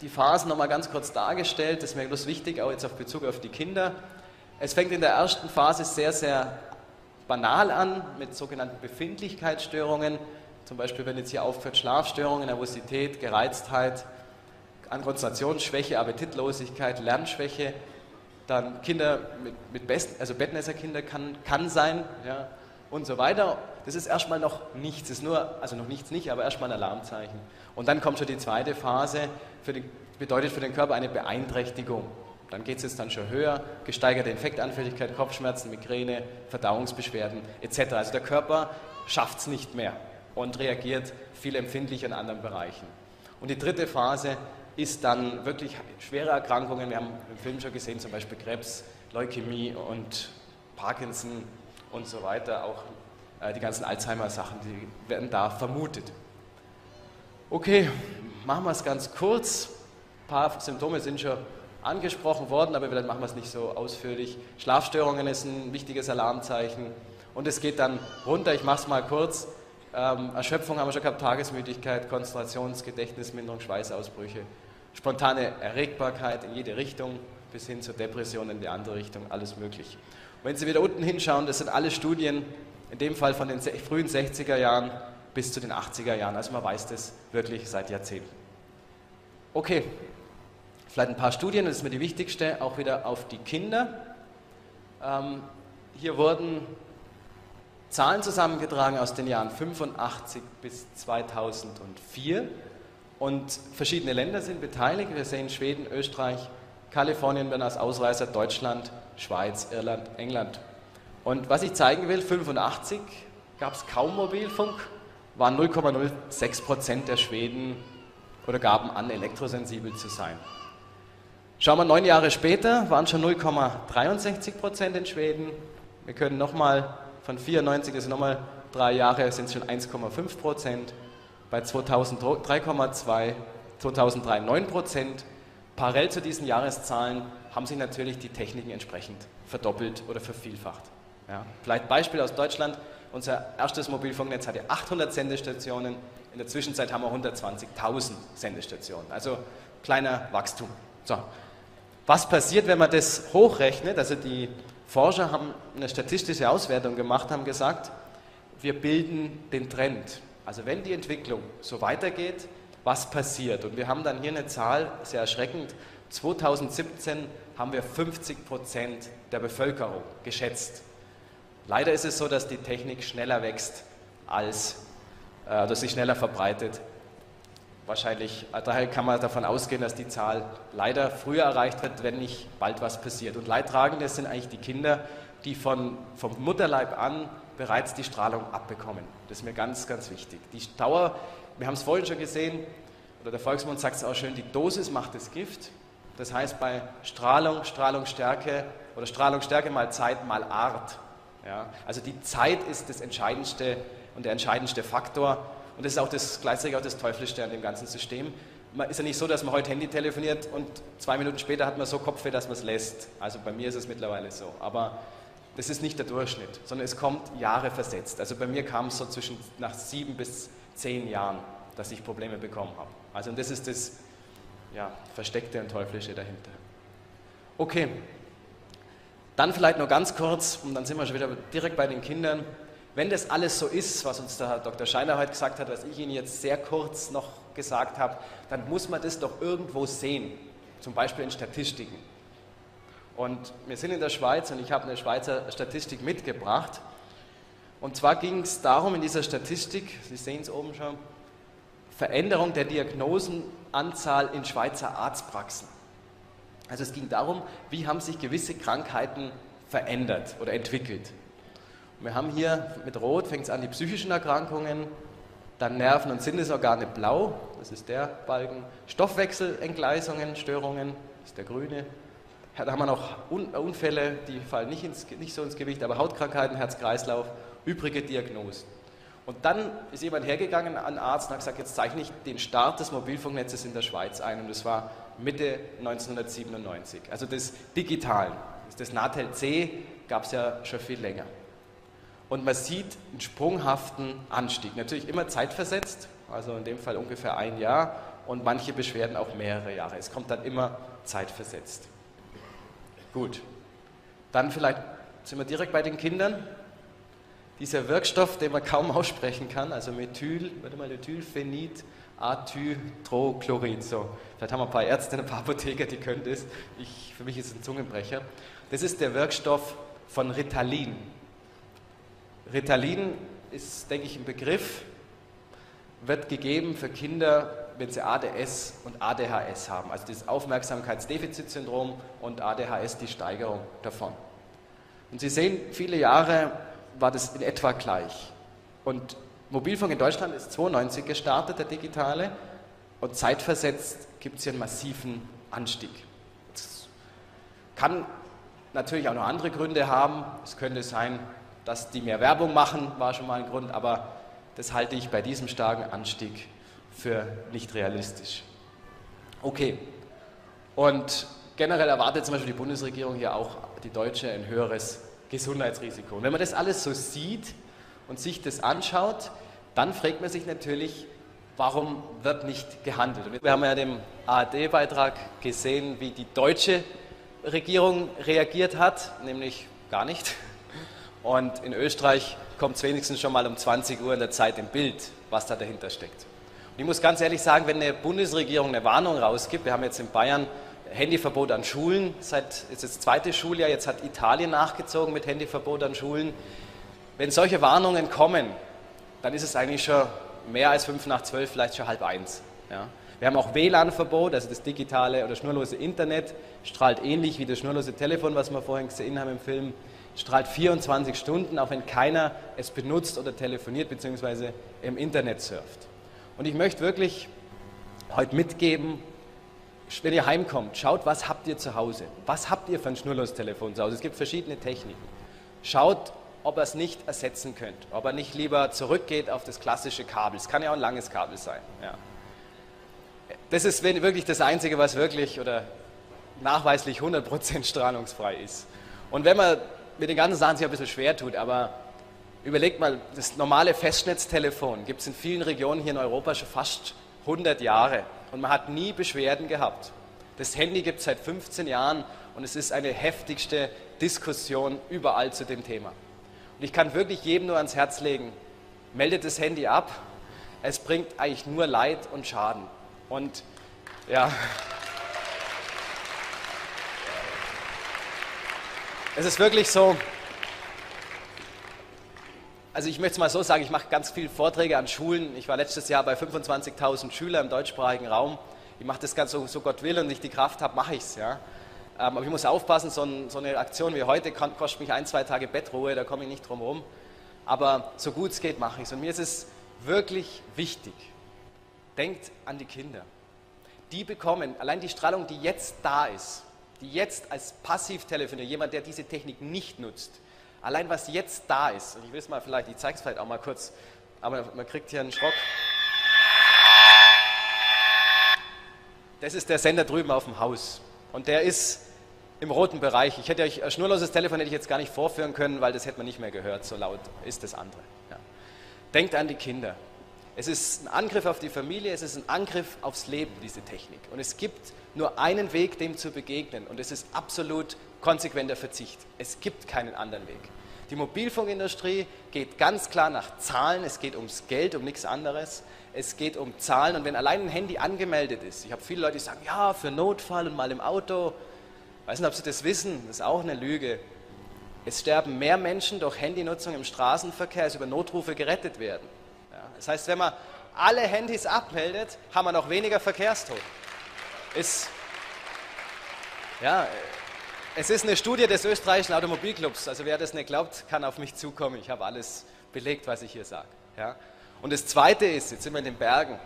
die Phasen nochmal ganz kurz dargestellt. Das ist mir bloß wichtig, auch jetzt auf Bezug auf die Kinder. Es fängt in der ersten Phase sehr, sehr banal an mit sogenannten Befindlichkeitsstörungen. Zum Beispiel, wenn jetzt hier aufhört, Schlafstörungen, Nervosität, Gereiztheit, Konzentrationsschwäche, Appetitlosigkeit, Lernschwäche, dann Kinder mit, mit Best, also Bettnässerkinder kann, kann sein ja, und so weiter. Das ist erstmal noch nichts, ist nur, also noch nichts nicht, aber erstmal ein Alarmzeichen. Und dann kommt schon die zweite Phase, für den, bedeutet für den Körper eine Beeinträchtigung. Dann geht es jetzt dann schon höher, gesteigerte Infektanfälligkeit, Kopfschmerzen, Migräne, Verdauungsbeschwerden etc. Also der Körper schafft es nicht mehr und reagiert viel empfindlicher in anderen Bereichen. Und die dritte Phase ist dann wirklich schwere Erkrankungen. Wir haben im Film schon gesehen, zum Beispiel Krebs, Leukämie und Parkinson und so weiter. Auch äh, die ganzen Alzheimer-Sachen, die werden da vermutet. Okay, machen wir es ganz kurz. Ein paar Symptome sind schon angesprochen worden, aber vielleicht machen wir es nicht so ausführlich. Schlafstörungen ist ein wichtiges Alarmzeichen. Und es geht dann runter, ich mache es mal kurz. Ähm, Erschöpfung haben wir schon gehabt, Tagesmüdigkeit, Konzentrations-, Gedächtnisminderung, Schweißausbrüche, spontane Erregbarkeit in jede Richtung bis hin zur Depression in die andere Richtung, alles möglich. Und wenn Sie wieder unten hinschauen, das sind alle Studien, in dem Fall von den frühen 60er Jahren bis zu den 80er Jahren. Also man weiß das wirklich seit Jahrzehnten. Okay, vielleicht ein paar Studien, das ist mir die wichtigste, auch wieder auf die Kinder. Ähm, hier wurden Zahlen zusammengetragen aus den Jahren 85 bis 2004 und verschiedene Länder sind beteiligt. Wir sehen Schweden, Österreich, Kalifornien werden als Ausreißer, Deutschland, Schweiz, Irland, England. Und was ich zeigen will, 85 gab es kaum Mobilfunk, waren 0,06 Prozent der Schweden oder gaben an, elektrosensibel zu sein. Schauen wir neun Jahre später, waren schon 0,63 Prozent in Schweden. Wir können nochmal von 94, also nochmal drei Jahre, sind es schon 1,5 Prozent bei 3,2, 2003 9 Prozent. Parallel zu diesen Jahreszahlen haben sich natürlich die Techniken entsprechend verdoppelt oder vervielfacht. Ja. Vielleicht Beispiel aus Deutschland. Unser erstes Mobilfunknetz hatte 800 Sendestationen. In der Zwischenzeit haben wir 120.000 Sendestationen. Also kleiner Wachstum. So. Was passiert, wenn man das hochrechnet? Also die Forscher haben eine statistische Auswertung gemacht, haben gesagt, wir bilden den Trend. Also wenn die Entwicklung so weitergeht, was passiert? Und wir haben dann hier eine Zahl, sehr erschreckend. 2017 haben wir 50 Prozent der Bevölkerung geschätzt. Leider ist es so, dass die Technik schneller wächst als, äh, dass sie schneller verbreitet. Wahrscheinlich, äh, daher kann man davon ausgehen, dass die Zahl leider früher erreicht wird, wenn nicht bald was passiert. Und Leidtragende sind eigentlich die Kinder, die von, vom Mutterleib an bereits die Strahlung abbekommen. Das ist mir ganz, ganz wichtig. Die Dauer, wir haben es vorhin schon gesehen, oder der Volksmund sagt es auch schön, die Dosis macht das Gift. Das heißt, bei Strahlung, Strahlungsstärke oder Strahlungsstärke mal Zeit mal Art. Ja? Also die Zeit ist das entscheidendste und der entscheidendste Faktor. Und das ist auch das, gleichzeitig auch das Teuflischste an dem ganzen System. Man ist ja nicht so, dass man heute Handy telefoniert und zwei Minuten später hat man so Kopfweh, dass man es lässt. Also bei mir ist es mittlerweile so. Aber das ist nicht der Durchschnitt, sondern es kommt Jahre versetzt. Also bei mir kam es so zwischen nach sieben bis zehn Jahren, dass ich Probleme bekommen habe. Also und das ist das ja, Versteckte und Teuflische dahinter. Okay, dann vielleicht nur ganz kurz, und dann sind wir schon wieder direkt bei den Kindern. Wenn das alles so ist, was uns der Herr Dr. Scheiner heute gesagt hat, was ich Ihnen jetzt sehr kurz noch gesagt habe, dann muss man das doch irgendwo sehen, zum Beispiel in Statistiken. Und wir sind in der Schweiz und ich habe eine Schweizer Statistik mitgebracht. Und zwar ging es darum in dieser Statistik, Sie sehen es oben schon, Veränderung der Diagnosenanzahl in Schweizer Arztpraxen. Also es ging darum, wie haben sich gewisse Krankheiten verändert oder entwickelt. Wir haben hier mit Rot fängt es an die psychischen Erkrankungen, dann Nerven- und Sinnesorgane blau, das ist der Balken, Stoffwechselentgleisungen, Störungen, das ist der grüne. Da haben wir noch Unfälle, die fallen nicht, ins, nicht so ins Gewicht, aber Hautkrankheiten, Herz-Kreislauf, übrige Diagnosen. Und dann ist jemand hergegangen an Arzt und hat gesagt, jetzt zeichne ich den Start des Mobilfunknetzes in der Schweiz ein. Und das war Mitte 1997. Also das Digitalen. Das Natel C gab es ja schon viel länger. Und man sieht einen sprunghaften Anstieg. Natürlich immer zeitversetzt, also in dem Fall ungefähr ein Jahr und manche Beschwerden auch mehrere Jahre. Es kommt dann immer zeitversetzt. Gut. Dann vielleicht sind wir direkt bei den Kindern dieser Wirkstoff, den man kaum *laughs* aussprechen kann, also Methyl, warte mal, Methylphenid, Atytrochloric. So, vielleicht haben wir ein paar Ärzte, ein paar Apotheker, die können das. Ich, für mich ist es ein Zungenbrecher. Das ist der Wirkstoff von Ritalin. Ritalin ist, denke ich, ein Begriff, wird gegeben für Kinder, wenn sie ADS und ADHS haben, also das Aufmerksamkeitsdefizitsyndrom und ADHS, die Steigerung davon. Und Sie sehen, viele Jahre war das in etwa gleich. Und Mobilfunk in Deutschland ist 92 gestartet, der digitale, und zeitversetzt gibt es hier einen massiven Anstieg. Das kann natürlich auch noch andere Gründe haben. Es könnte sein, dass die mehr Werbung machen, war schon mal ein Grund, aber das halte ich bei diesem starken Anstieg für nicht realistisch. Okay, und generell erwartet zum Beispiel die Bundesregierung hier auch die Deutsche ein höheres Gesundheitsrisiko. Und wenn man das alles so sieht und sich das anschaut, dann fragt man sich natürlich, warum wird nicht gehandelt? Wir haben ja dem ARD-Beitrag gesehen, wie die deutsche Regierung reagiert hat, nämlich gar nicht. Und in Österreich kommt es wenigstens schon mal um 20 Uhr in der Zeit im Bild, was da dahinter steckt. Und ich muss ganz ehrlich sagen, wenn eine Bundesregierung eine Warnung rausgibt, wir haben jetzt in Bayern Handyverbot an Schulen, seit ist das zweite Schuljahr, jetzt hat Italien nachgezogen mit Handyverbot an Schulen. Wenn solche Warnungen kommen, dann ist es eigentlich schon mehr als fünf nach zwölf, vielleicht schon halb eins. Ja. Wir haben auch WLAN-Verbot, also das digitale oder schnurlose Internet strahlt ähnlich wie das schnurlose Telefon, was wir vorhin gesehen haben im Film, strahlt 24 Stunden, auch wenn keiner es benutzt oder telefoniert bzw. im Internet surft. Und ich möchte wirklich heute mitgeben, wenn ihr heimkommt, schaut, was habt ihr zu Hause? Was habt ihr für ein Schnurlostelefon zu Hause? Es gibt verschiedene Techniken. Schaut, ob ihr es nicht ersetzen könnt, ob er nicht lieber zurückgeht auf das klassische Kabel. Es kann ja auch ein langes Kabel sein. Ja. Das ist wirklich das Einzige, was wirklich oder nachweislich 100% strahlungsfrei ist. Und wenn man mit den ganzen Sachen sich ein bisschen schwer tut, aber überlegt mal, das normale Festnetztelefon gibt es in vielen Regionen hier in Europa schon fast 100 Jahre und man hat nie Beschwerden gehabt. Das Handy gibt es seit 15 Jahren und es ist eine heftigste Diskussion überall zu dem Thema. Und ich kann wirklich jedem nur ans Herz legen, meldet das Handy ab. Es bringt eigentlich nur Leid und Schaden. Und ja, es ist wirklich so, also ich möchte es mal so sagen, ich mache ganz viele Vorträge an Schulen. Ich war letztes Jahr bei 25.000 Schülern im deutschsprachigen Raum. Ich mache das ganz so, so Gott will und ich die Kraft habe, mache ich es. Ja. Ähm, aber ich muss aufpassen, so, ein, so, eine Aktion wie heute kostet mich ein, zwei Tage Bettruhe, da komme ich nicht drum herum. Aber so gut es geht, mache ich es. Und mir ist es wirklich wichtig. Denkt an die Kinder. Die bekommen, allein die Strahlung, die jetzt da ist, die jetzt als Passivtelefonier, jemand, der diese Technik nicht nutzt, allein was jetzt da ist, und ich will es mal vielleicht, ich zeige es vielleicht auch mal kurz, aber man kriegt hier einen Schrock. Das ist der Sender drüben auf dem Haus. Und der ist im roten Bereich. Ich hätte euch ein schnurloses Telefon hätte ich jetzt gar nicht vorführen können, weil das hätte man nicht mehr gehört. So laut ist das andere. Ja. Denkt an die Kinder. Es ist ein Angriff auf die Familie, es ist ein Angriff aufs Leben, diese Technik. Und es gibt nur einen Weg, dem zu begegnen. Und es ist absolut konsequenter Verzicht. Es gibt keinen anderen Weg. Die Mobilfunkindustrie geht ganz klar nach Zahlen. Es geht ums Geld, um nichts anderes. Es geht um Zahlen. Und wenn allein ein Handy angemeldet ist, ich habe viele Leute, die sagen, ja, für Notfall und mal im Auto, ich weiß nicht, ob Sie das wissen, das ist auch eine Lüge. Es sterben mehr Menschen durch Handynutzung im Straßenverkehr, als über Notrufe gerettet werden. Ja, das heißt, wenn man alle Handys abmeldet, haben wir noch weniger Verkehrstote. Ist, ja, es ist eine Studie des österreichischen Automobilclubs. Also wer das nicht glaubt, kann auf mich zukommen. Ich habe alles belegt, was ich hier sage. Ja. Und das Zweite ist, jetzt sind wir in den Bergen.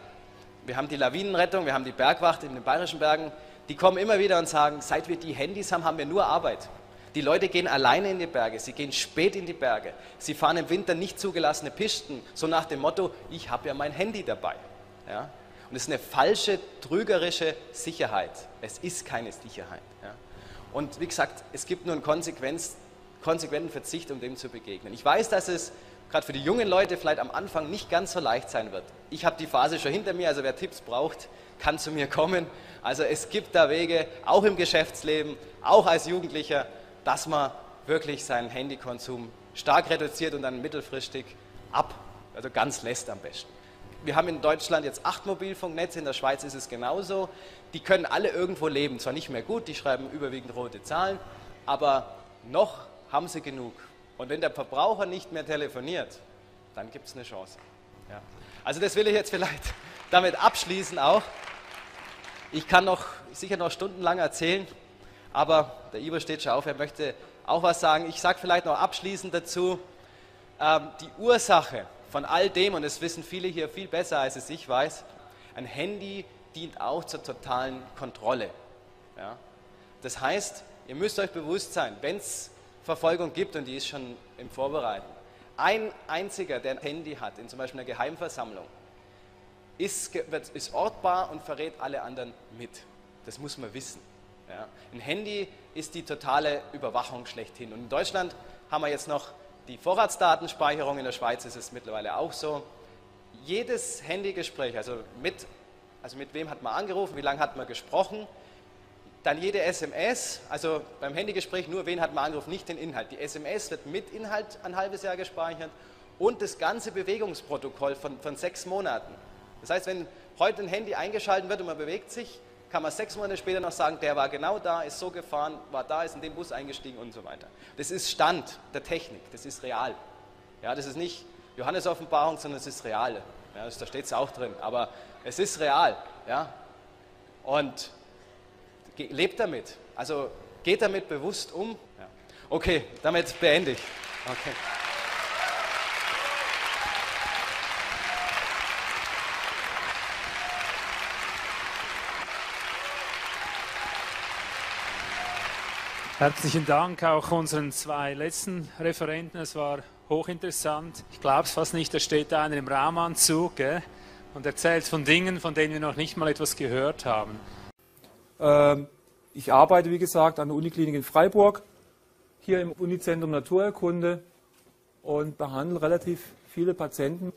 Wir haben die Lawinenrettung, wir haben die Bergwacht in den bayerischen Bergen die kommen immer wieder und sagen, seit wir die Handys haben, haben wir nur Arbeit. Die Leute gehen alleine in die Berge, sie gehen spät in die Berge, sie fahren im Winter nicht zugelassene Pisten, so nach dem Motto, ich habe ja mein Handy dabei. Ja? Und es ist eine falsche, trügerische Sicherheit. Es ist keine Sicherheit. Ja? Und wie gesagt, es gibt nur einen konsequenten Verzicht, um dem zu begegnen. Ich weiß, dass es gerade für die jungen Leute vielleicht am Anfang nicht ganz so leicht sein wird. Ich habe die Phase schon hinter mir, also wer Tipps braucht, kann zu mir kommen. Also es gibt da Wege, auch im Geschäftsleben, auch als Jugendlicher, dass man wirklich seinen Handykonsum stark reduziert und dann mittelfristig ab, also ganz lässt am besten. Wir haben in Deutschland jetzt acht Mobilfunknetze, in der Schweiz ist es genauso. Die können alle irgendwo leben, zwar nicht mehr gut, die schreiben überwiegend rote Zahlen, aber noch haben sie genug. Und wenn der Verbraucher nicht mehr telefoniert, dann gibt es eine Chance. Ja. Also das will ich jetzt vielleicht *laughs* damit abschließen auch. Ich kann noch sicher noch stundenlang erzählen, aber der Iber steht schon auf, er möchte auch was sagen. Ich sage vielleicht noch abschließend dazu, ähm, die Ursache von all dem, und das wissen viele hier viel besser, als es ich weiß, ein Handy dient auch zur totalen Kontrolle. Ja? Das heißt, ihr müsst euch bewusst sein, wenn es Verfolgung gibt, und die ist schon im Vorbereiten, ein einziger, der ein Handy hat, in zum Beispiel einer Geheimversammlung, ist, ist ortbar und verrät alle anderen mit. Das muss man wissen. Ja. Ein Handy ist die totale Überwachung schlechthin. Und in Deutschland haben wir jetzt noch die Vorratsdatenspeicherung, in der Schweiz ist es mittlerweile auch so. Jedes Handygespräch, also mit, also mit wem hat man angerufen, wie lange hat man gesprochen, dann jede SMS, also beim Handygespräch nur, wen hat man angerufen, nicht den Inhalt. Die SMS wird mit Inhalt ein halbes Jahr gespeichert und das ganze Bewegungsprotokoll von, von sechs Monaten. Das heißt, wenn heute ein Handy eingeschaltet wird und man bewegt sich, kann man sechs Monate später noch sagen, der war genau da, ist so gefahren, war da, ist in den Bus eingestiegen und so weiter. Das ist Stand der Technik, das ist real. Ja, das ist nicht Johannes Offenbarung, sondern es ist real. Ja, da steht es auch drin, aber es ist real. Ja? Und lebt damit. Also geht damit bewusst um. Ja. Okay, damit beende ich. Okay. Herzlichen Dank auch unseren zwei letzten Referenten. Es war hochinteressant. Ich glaube es fast nicht, da steht einer im Raumanzug gell? und erzählt von Dingen, von denen wir noch nicht mal etwas gehört haben. Ähm, ich arbeite, wie gesagt, an der Uniklinik in Freiburg, hier im Unizentrum Naturerkunde und behandle relativ viele Patienten.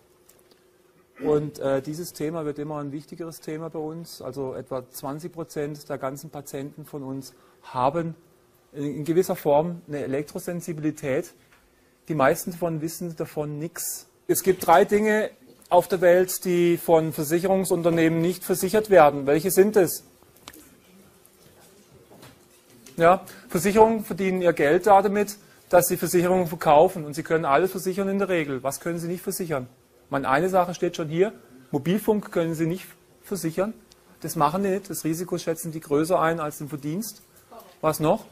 Und äh, dieses Thema wird immer ein wichtigeres Thema bei uns. Also etwa 20 Prozent der ganzen Patienten von uns haben in gewisser Form eine Elektrosensibilität. Die meisten davon wissen davon nichts. Es gibt drei Dinge auf der Welt, die von Versicherungsunternehmen nicht versichert werden. Welche sind es? Ja, Versicherungen verdienen ihr Geld damit, dass sie Versicherungen verkaufen und sie können alles versichern in der Regel. Was können sie nicht versichern? Man, eine Sache steht schon hier, Mobilfunk können sie nicht versichern. Das machen die nicht, das Risiko schätzen die größer ein als den Verdienst. Was noch?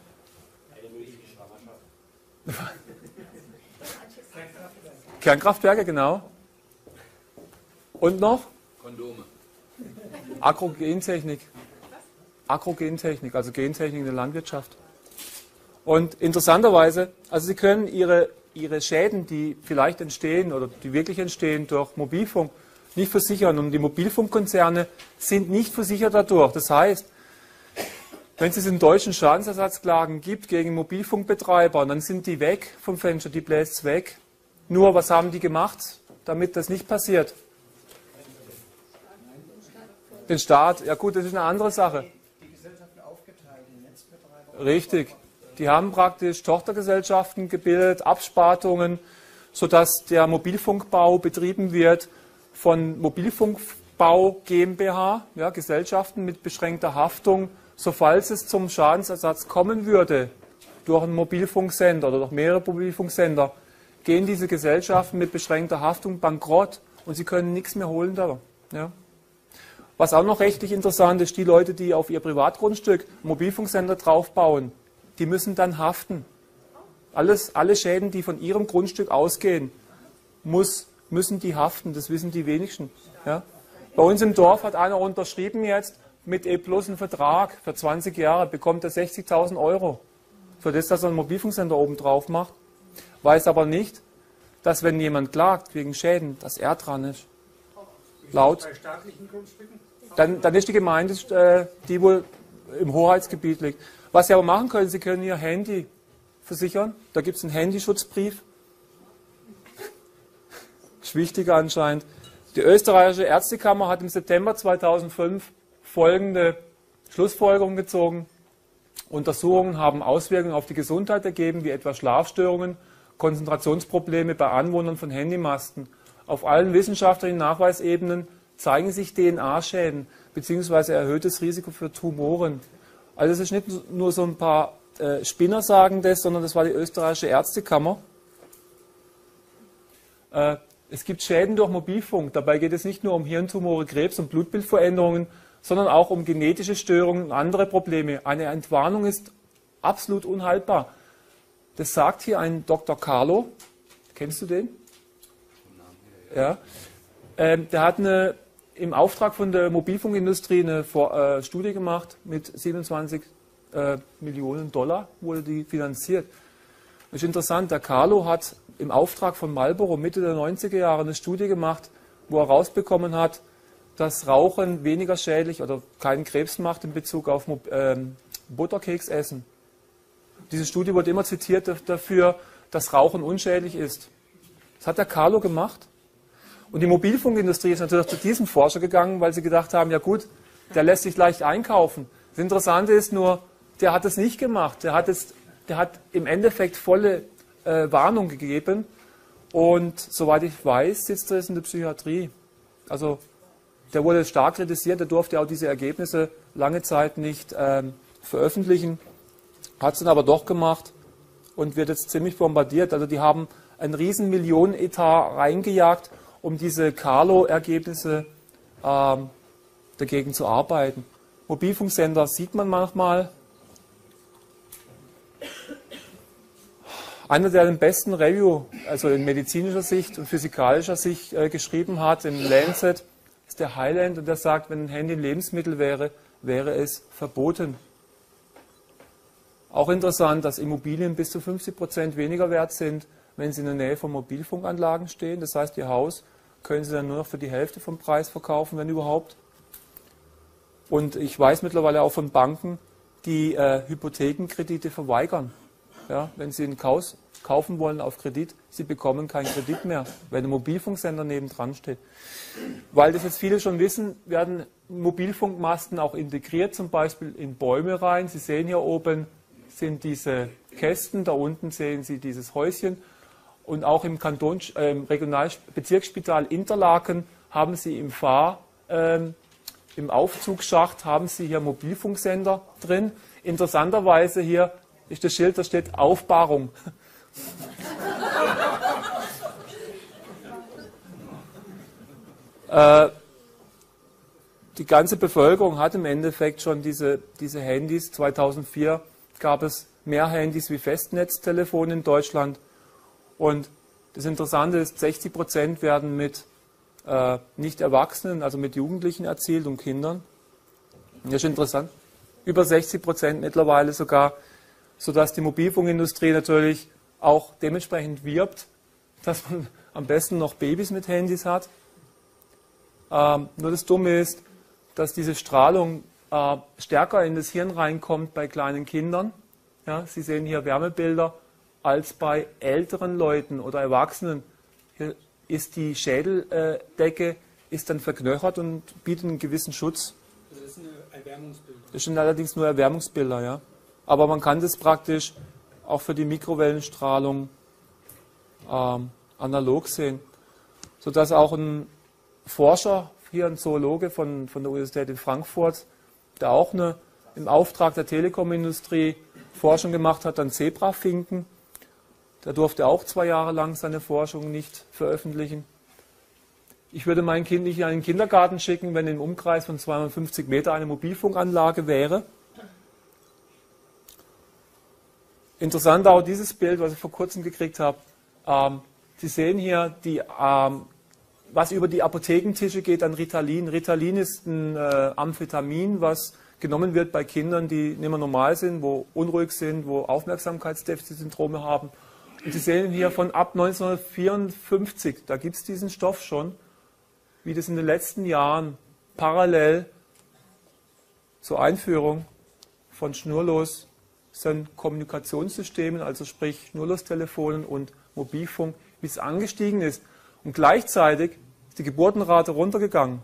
Kernkraftwerke, genau. Und noch? Kondome. Agrogentechnik. Agrogentechnik, also Gentechnik in der Landwirtschaft. Und interessanterweise, also Sie können Ihre, Ihre Schäden, die vielleicht entstehen oder die wirklich entstehen durch Mobilfunk, nicht versichern. Und die Mobilfunkkonzerne sind nicht versichert dadurch. Das heißt, wenn es in deutschen Schadensersatzklagen gibt gegen Mobilfunkbetreiber, dann sind die weg vom Fenster, die bläst weg. Nur, was haben die gemacht, damit das nicht passiert? Den Staat, ja gut, das ist eine andere Sache. Richtig. Die haben praktisch Tochtergesellschaften gebildet, Abspartungen, sodass der Mobilfunkbau betrieben wird von Mobilfunkbau GmbH, ja, Gesellschaften mit beschränkter Haftung, so falls es zum Schadensersatz kommen würde durch einen Mobilfunksender oder durch mehrere Mobilfunksender, gehen diese Gesellschaften mit beschränkter Haftung bankrott und sie können nichts mehr holen da. Ja. Was auch noch rechtlich interessant ist, die Leute, die auf ihr Privatgrundstück Mobilfunksender draufbauen, die müssen dann haften. Alles, alle Schäden, die von ihrem Grundstück ausgehen, muss, müssen die haften. Das wissen die wenigsten. Ja. Bei uns im Dorf hat einer unterschrieben jetzt mit E Plus einen Vertrag für 20 Jahre, bekommt er 60.000 Euro. Für das, dass er einen Mobilfunksender oben drauf macht. Weiß aber nicht, dass wenn jemand klagt wegen Schäden, dass er dran ist. Laut. Bei staatlichen Grundstücken? Dann, dann ist die Gemeinde, äh, die wohl im Hoheitsgebiet liegt. Was Sie aber machen können, Sie können Ihr Handy versichern. Da gibt es einen Handyschutzbrief. Ist wichtiger anscheinend. Die österreichische Ärztekammer hat im September 2005 folgende Schlussfolgerung gezogen. Untersuchungen haben Auswirkungen auf die Gesundheit ergeben, wie etwa Schlafstörungen, Konzentrationsprobleme bei Anwohnern von Handymasten. Auf allen wissenschaftlichen Nachweisebenen zeigen sich DNA-Schäden bzw. erhöhtes Risiko für Tumoren. Also es ist nicht nur so ein paar äh, Spinner sagen das, sondern das war die österreichische Ärztekammer. Äh, es gibt Schäden durch Mobilfunk. Dabei geht es nicht nur um Hirntumore, Krebs und Blutbildveränderungen, sondern auch um genetische Störungen und andere Probleme. Eine Entwarnung ist absolut unhaltbar. Das sagt hier ein Dr. Carlo. Kennst du den? Ja. Ähm, der hat eine, im Auftrag von der Mobilfunkindustrie eine Vor äh, Studie gemacht mit 27 äh, Millionen Dollar, wurde die finanziert. Das ist interessant, der Carlo hat im Auftrag von Marlboro Mitte der 90er Jahre eine Studie gemacht, wo er rausbekommen hat, dass Rauchen weniger schädlich oder keinen Krebs macht in Bezug auf ähm, Butterkeksessen. Diese Studie wurde immer zitiert dafür, dass Rauchen unschädlich ist. Das hat der Carlo gemacht. Und die Mobilfunkindustrie ist natürlich zu diesem Forscher gegangen, weil sie gedacht haben, ja gut, der lässt sich leicht einkaufen. Das Interessante ist nur, der hat es nicht gemacht. Der hat, es, der hat im Endeffekt volle äh, Warnung gegeben. Und soweit ich weiß, sitzt er jetzt in der Psychiatrie. Also der wurde stark kritisiert, der durfte auch diese Ergebnisse lange Zeit nicht ähm, veröffentlichen, hat es dann aber doch gemacht und wird jetzt ziemlich bombardiert. Also die haben einen riesen Millionenetat reingejagt, um diese Carlo-Ergebnisse ähm, dagegen zu arbeiten. Mobilfunksender sieht man manchmal. Einer, der den besten Review, also in medizinischer Sicht und physikalischer Sicht äh, geschrieben hat, im Lancet, ist der und der sagt, wenn ein Handy ein Lebensmittel wäre, wäre es verboten. Auch interessant, dass Immobilien bis zu 50 Prozent weniger wert sind, wenn sie in der Nähe von Mobilfunkanlagen stehen. Das heißt, ihr Haus können sie dann nur noch für die Hälfte vom Preis verkaufen, wenn überhaupt. Und ich weiß mittlerweile auch von Banken, die äh, Hypothekenkredite verweigern. Ja, wenn sie ein Haus kaufen wollen auf Kredit, sie bekommen keinen Kredit mehr, weil ein Mobilfunksender nebendran steht. Weil das jetzt viele schon wissen, werden Mobilfunkmasten auch integriert, zum Beispiel in Bäume rein. Sie sehen hier oben sind diese Kästen, da unten sehen Sie dieses Häuschen. Und auch im Kanton, äh, Regionalbezirksspital Interlaken haben Sie im Fahr, äh, im Aufzugsschacht haben Sie hier Mobilfunksender drin. Interessanterweise hier ist das Schild, da steht Aufbahrung. Äh, die ganze Bevölkerung hat im Endeffekt schon diese, diese Handys. 2004 gab es mehr Handys wie Festnetztelefone in Deutschland. Und das Interessante ist, 60 Prozent werden mit äh, Nicht-Erwachsenen, also mit Jugendlichen erzielt und Kindern. Das ist interessant. Über 60 Prozent mittlerweile sogar, sodass die Mobilfunkindustrie natürlich auch dementsprechend wirbt, dass man am besten noch Babys mit Handys hat. Ähm, nur das Dumme ist, dass diese Strahlung äh, stärker in das Hirn reinkommt bei kleinen Kindern. Ja, Sie sehen hier Wärmebilder als bei älteren Leuten oder Erwachsenen. Hier ist die Schädeldecke äh, ist dann verknöchert und bietet einen gewissen Schutz. Das sind Erwärmungsbilder. Das sind allerdings nur Erwärmungsbilder, ja. Aber man kann das praktisch auch für die Mikrowellenstrahlung ähm, analog sehen, sodass auch ein Forscher, hier ein Zoologe von, von der Universität in Frankfurt, der auch eine, im Auftrag der Telekomindustrie Forschung gemacht hat an Zebrafinken, der durfte auch zwei Jahre lang seine Forschung nicht veröffentlichen. Ich würde mein Kind nicht in einen Kindergarten schicken, wenn im Umkreis von 250 Meter eine Mobilfunkanlage wäre. Interessant auch dieses Bild, was ich vor kurzem gekriegt habe. Ähm, Sie sehen hier, die, ähm, was über die Apothekentische geht an Ritalin. Ritalin ist ein äh, Amphetamin, was genommen wird bei Kindern, die nicht mehr normal sind, wo unruhig sind, wo Aufmerksamkeitsdefizitsyndrome haben. Und Sie sehen hier von ab 1954, da gibt es diesen Stoff schon, wie das in den letzten Jahren parallel zur Einführung von schnurlosen Kommunikationssystemen, also sprich Schnurlostelefonen und Mobilfunk, wie es angestiegen ist. Und gleichzeitig ist die Geburtenrate runtergegangen.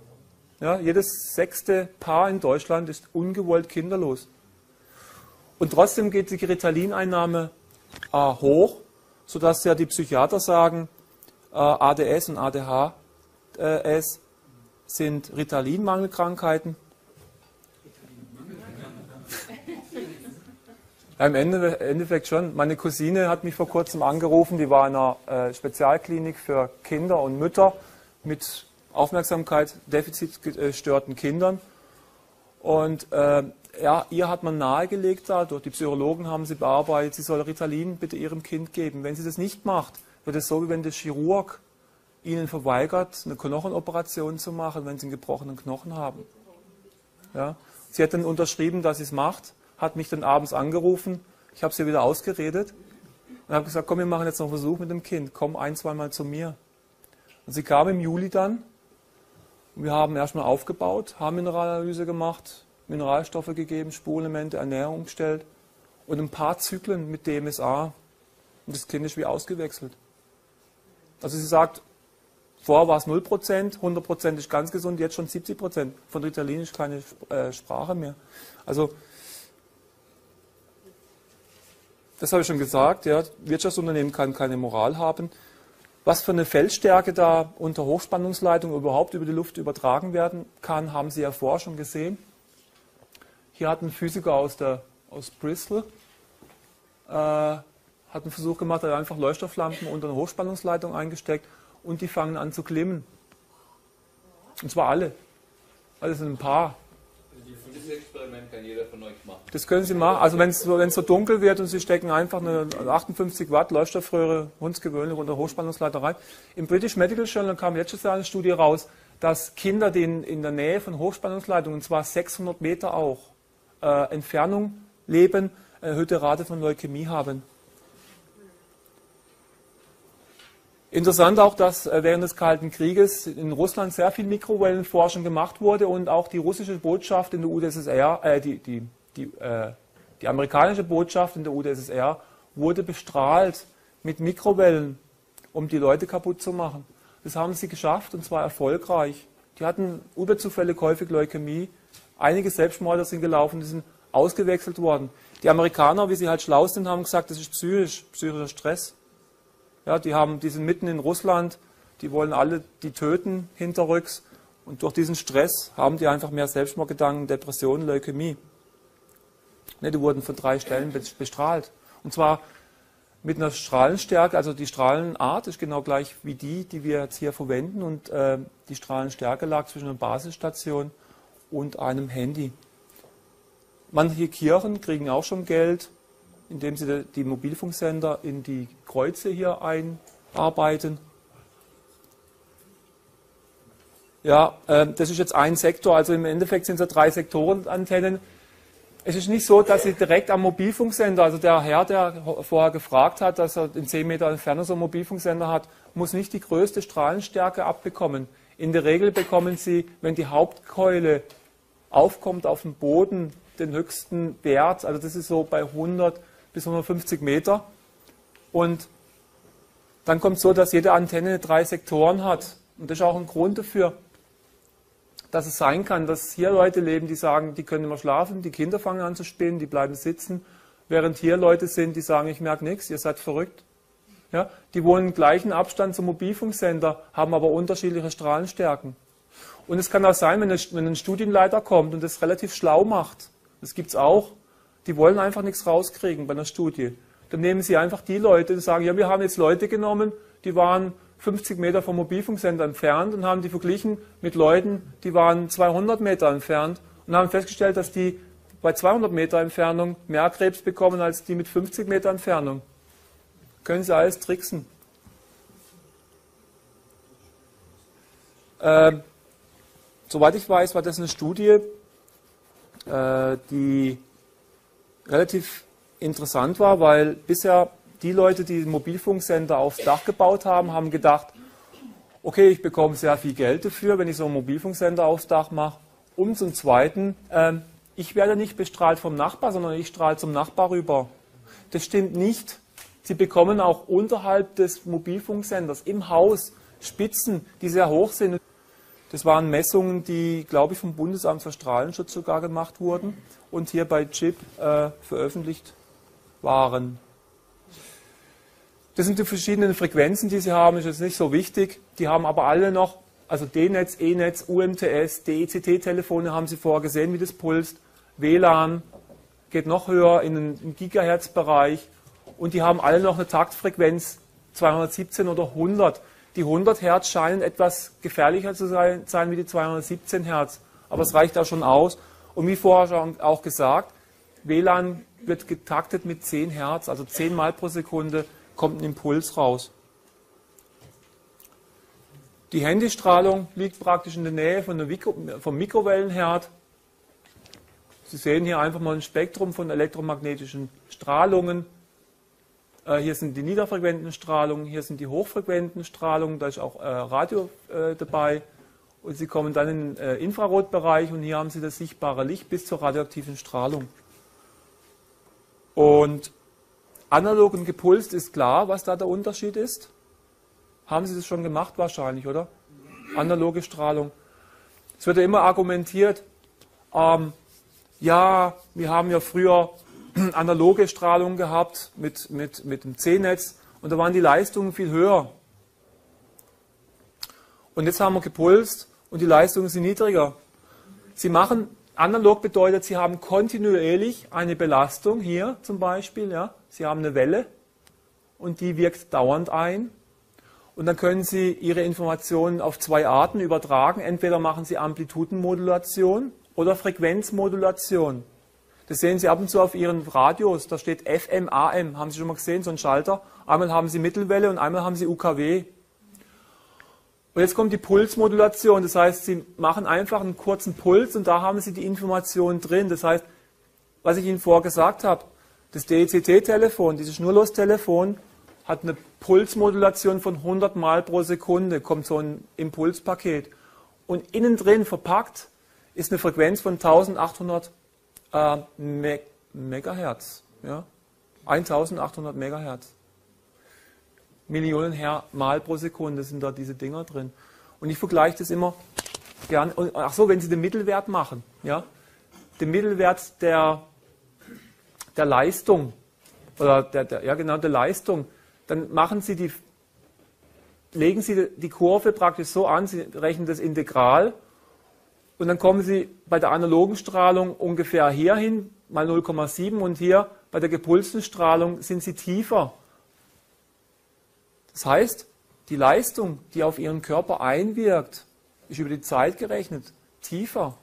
Ja, jedes sechste Paar in Deutschland ist ungewollt kinderlos. Und trotzdem geht die Ritalin-Einnahme äh, hoch, sodass ja die Psychiater sagen, äh, ADS und ADHS sind Ritalin-Mangelkrankheiten. Ja, Im Endeffekt schon. Meine Cousine hat mich vor kurzem angerufen, die war in einer äh, Spezialklinik für Kinder und Mütter mit Aufmerksamkeit defizitgestörten Kindern. Und äh, ja, ihr hat man nahegelegt da, durch die Psychologen haben sie bearbeitet, sie soll Ritalin bitte ihrem Kind geben. Wenn sie das nicht macht, wird es so, wie wenn der Chirurg ihnen verweigert, eine Knochenoperation zu machen, wenn sie einen gebrochenen Knochen haben. Ja? Sie hat dann unterschrieben, dass sie es macht hat mich dann abends angerufen. Ich habe sie wieder ausgeredet und habe gesagt, komm, wir machen jetzt noch einen Versuch mit dem Kind. Komm ein, zweimal zu mir. Und sie kam im Juli dann. Und wir haben erstmal aufgebaut, haben Mineralanalyse gemacht, Mineralstoffe gegeben, Spurenelemente, Ernährung umgestellt und ein paar Zyklen mit DMSA. Und das Kind ist wie ausgewechselt. Also sie sagt, vorher war es 0%, 100% ist ganz gesund, jetzt schon 70%. Von Ritalin ist keine äh, Sprache mehr. Also das habe ich schon gesagt, ja, Wirtschaftsunternehmen kann keine Moral haben. Was für eine Feldstärke da unter Hochspannungsleitung überhaupt über die Luft übertragen werden kann, haben Sie ja vorher schon gesehen. Hier hat ein Physiker aus, der, aus Bristol äh, hat einen Versuch gemacht, hat einfach Leuchtstofflampen unter eine Hochspannungsleitung eingesteckt und die fangen an zu klimmen. Und zwar alle. Also sind ein paar. Das können Sie machen. Also wenn es so, so dunkel wird und Sie stecken einfach eine 58 Watt Leuchtstoffröhre, hundsgewöhnlich unter Hochspannungsleiter rein. Im British Medical Journal kam letztes Jahr eine Studie raus, dass Kinder, die in, in der Nähe von Hochspannungsleitungen, und zwar 600 Meter auch, äh, Entfernung leben, erhöhte Rate von Leukämie haben. Interessant auch, dass äh, während des Kalten Krieges in Russland sehr viel Mikrowellenforschung gemacht wurde und auch die russische Botschaft in der UdSSR, äh, die, die, die, äh, die amerikanische Botschaft in der UdSSR wurde bestrahlt mit Mikrowellen, um die Leute kaputt zu machen. Das haben sie geschafft und zwar erfolgreich. Die hatten überzufällig häufig Leukämie. Einige Selbstmorde sind gelaufen, die sind ausgewechselt worden. Die Amerikaner, wie sie halt schlau sind, haben gesagt, das ist psychisch, psychischer Stress. Ja, die, haben, die sind mitten in Russland, die wollen alle die töten hinterrücks. Und durch diesen Stress haben die einfach mehr Selbstmordgedanken, Depressionen, Leukämie. Ne, die wurden von drei Stellen bestrahlt. Und zwar mit einer Strahlenstärke, also die Strahlenart ist genau gleich wie die, die wir jetzt hier verwenden. Und äh, die Strahlenstärke lag zwischen einer Basisstation und einem Handy. Manche Kirchen kriegen auch schon Geld indem Sie die Mobilfunksender in die Kreuze hier einarbeiten. Ja, äh, das ist jetzt ein Sektor, also im Endeffekt sind es drei Sektorenantennen. Es ist nicht so, dass Sie direkt am Mobilfunksender, also der Herr, der vorher gefragt hat, dass er in 10 Meter Entfernung so einen Mobilfunksender hat, muss nicht die größte Strahlenstärke abbekommen. In der Regel bekommen Sie, wenn die Hauptkeule aufkommt auf dem Boden, den höchsten Wert, also das ist so bei 100 bis 150 Meter. Und dann kommt es so, dass jede Antenne drei Sektoren hat. Und das ist auch ein Grund dafür, dass es sein kann, dass hier Leute leben, die sagen, die können immer schlafen, die Kinder fangen an zu spinnen, die bleiben sitzen, während hier Leute sind, die sagen, ich merke nichts, ihr seid verrückt. Ja, die wohnen im gleichen Abstand zum Mobilfunksender, haben aber unterschiedliche Strahlenstärken. Und es kann auch sein, wenn ein Studienleiter kommt und das relativ schlau macht, das gibt es auch, die wollen einfach nichts rauskriegen bei einer Studie. Dann nehmen sie einfach die Leute und sagen, ja, wir haben jetzt Leute genommen, die waren 50 Meter vom Mobilfunksender entfernt und haben die verglichen mit Leuten, die waren 200 Meter entfernt und haben festgestellt, dass die bei 200 Meter Entfernung mehr Krebs bekommen als die mit 50 Meter Entfernung. Können Sie alles tricksen. Äh, soweit ich weiß, war das eine Studie, äh, die relativ interessant war, weil bisher die Leute, die Mobilfunksender aufs Dach gebaut haben, haben gedacht, okay, ich bekomme sehr viel Geld dafür, wenn ich so einen Mobilfunksender aufs Dach mache. Und zum Zweiten, äh, ich werde nicht bestrahlt vom Nachbar, sondern ich strahle zum Nachbar rüber. Das stimmt nicht. Sie bekommen auch unterhalb des Mobilfunksenders im Haus Spitzen, die sehr hoch sind. Das waren Messungen, die, glaube ich, vom Bundesamt für Strahlenschutz sogar gemacht wurden und hier bei CHIP äh, veröffentlicht waren. Das sind die verschiedenen Frequenzen, die sie haben, ist jetzt nicht so wichtig. Die haben aber alle noch, also D-Netz, E-Netz, UMTS, DECT-Telefone haben sie vorher gesehen, wie das pulst. WLAN geht noch höher in den Gigahertz-Bereich und die haben alle noch eine Taktfrequenz 217 oder 100. Die 100 Hertz scheinen etwas gefährlicher zu sein, sein wie die 217 Hertz, aber es reicht auch schon aus. Und wie vorher schon auch gesagt, WLAN wird getaktet mit 10 Hertz, also 10 Mal pro Sekunde kommt ein Impuls raus. Die Handystrahlung liegt praktisch in der Nähe von Mikro, vom Mikrowellenherd. Sie sehen hier einfach mal ein Spektrum von elektromagnetischen Strahlungen. Äh, hier sind die niederfrequenten Strahlungen, hier sind die hochfrequenten Strahlungen, da ist auch äh, Radio äh, dabei. Und Sie kommen dann in den Infrarotbereich und hier haben Sie das sichtbare Licht bis zur radioaktiven Strahlung. Und Analog und gepulst ist klar, was da der Unterschied ist. Haben Sie das schon gemacht wahrscheinlich, oder? Analoge Strahlung. Es wird ja immer argumentiert, ähm, ja, wir haben ja früher *clears throat* analoge Strahlung gehabt mit, mit, mit dem C-Netz und da waren die Leistungen viel höher. Und jetzt haben wir gepulst und die Leistungen sind niedriger. Sie machen Analog bedeutet, Sie haben kontinuierlich eine Belastung, hier zum Beispiel, ja. Sie haben eine Welle und die wirkt dauernd ein. Und dann können Sie Ihre Informationen auf zwei Arten übertragen. Entweder machen Sie Amplitudenmodulation oder Frequenzmodulation. Das sehen Sie ab und zu auf Ihren Radios. Da steht FM, AM. Haben Sie schon mal gesehen, so ein Schalter? Einmal haben Sie Mittelwelle und einmal haben Sie UKW. Und jetzt kommt die Pulsmodulation, das heißt, Sie machen einfach einen kurzen Puls und da haben Sie die Information drin. Das heißt, was ich Ihnen vorher gesagt habe, das DECT-Telefon, dieses Schnurlostelefon, hat eine Pulsmodulation von 100 Mal pro Sekunde, kommt so ein Impulspaket. Und innen drin verpackt ist eine Frequenz von 1800 äh, Me Megahertz. Ja? 1800 Megahertz. Millionen Her Mal pro Sekunde sind da diese Dinger drin. Und ich vergleiche das immer gern. Ach so, wenn Sie den Mittelwert machen, ja, den Mittelwert der, der Leistung oder der, der, ja genau der Leistung, dann machen Sie die, legen Sie die Kurve praktisch so an, Sie rechnen das Integral und dann kommen Sie bei der analogen Strahlung ungefähr hierhin, mal 0,7 und hier bei der gepulsten Strahlung sind Sie tiefer das heißt, die Leistung, die auf Ihren Körper einwirkt, ist über die Zeit gerechnet tiefer.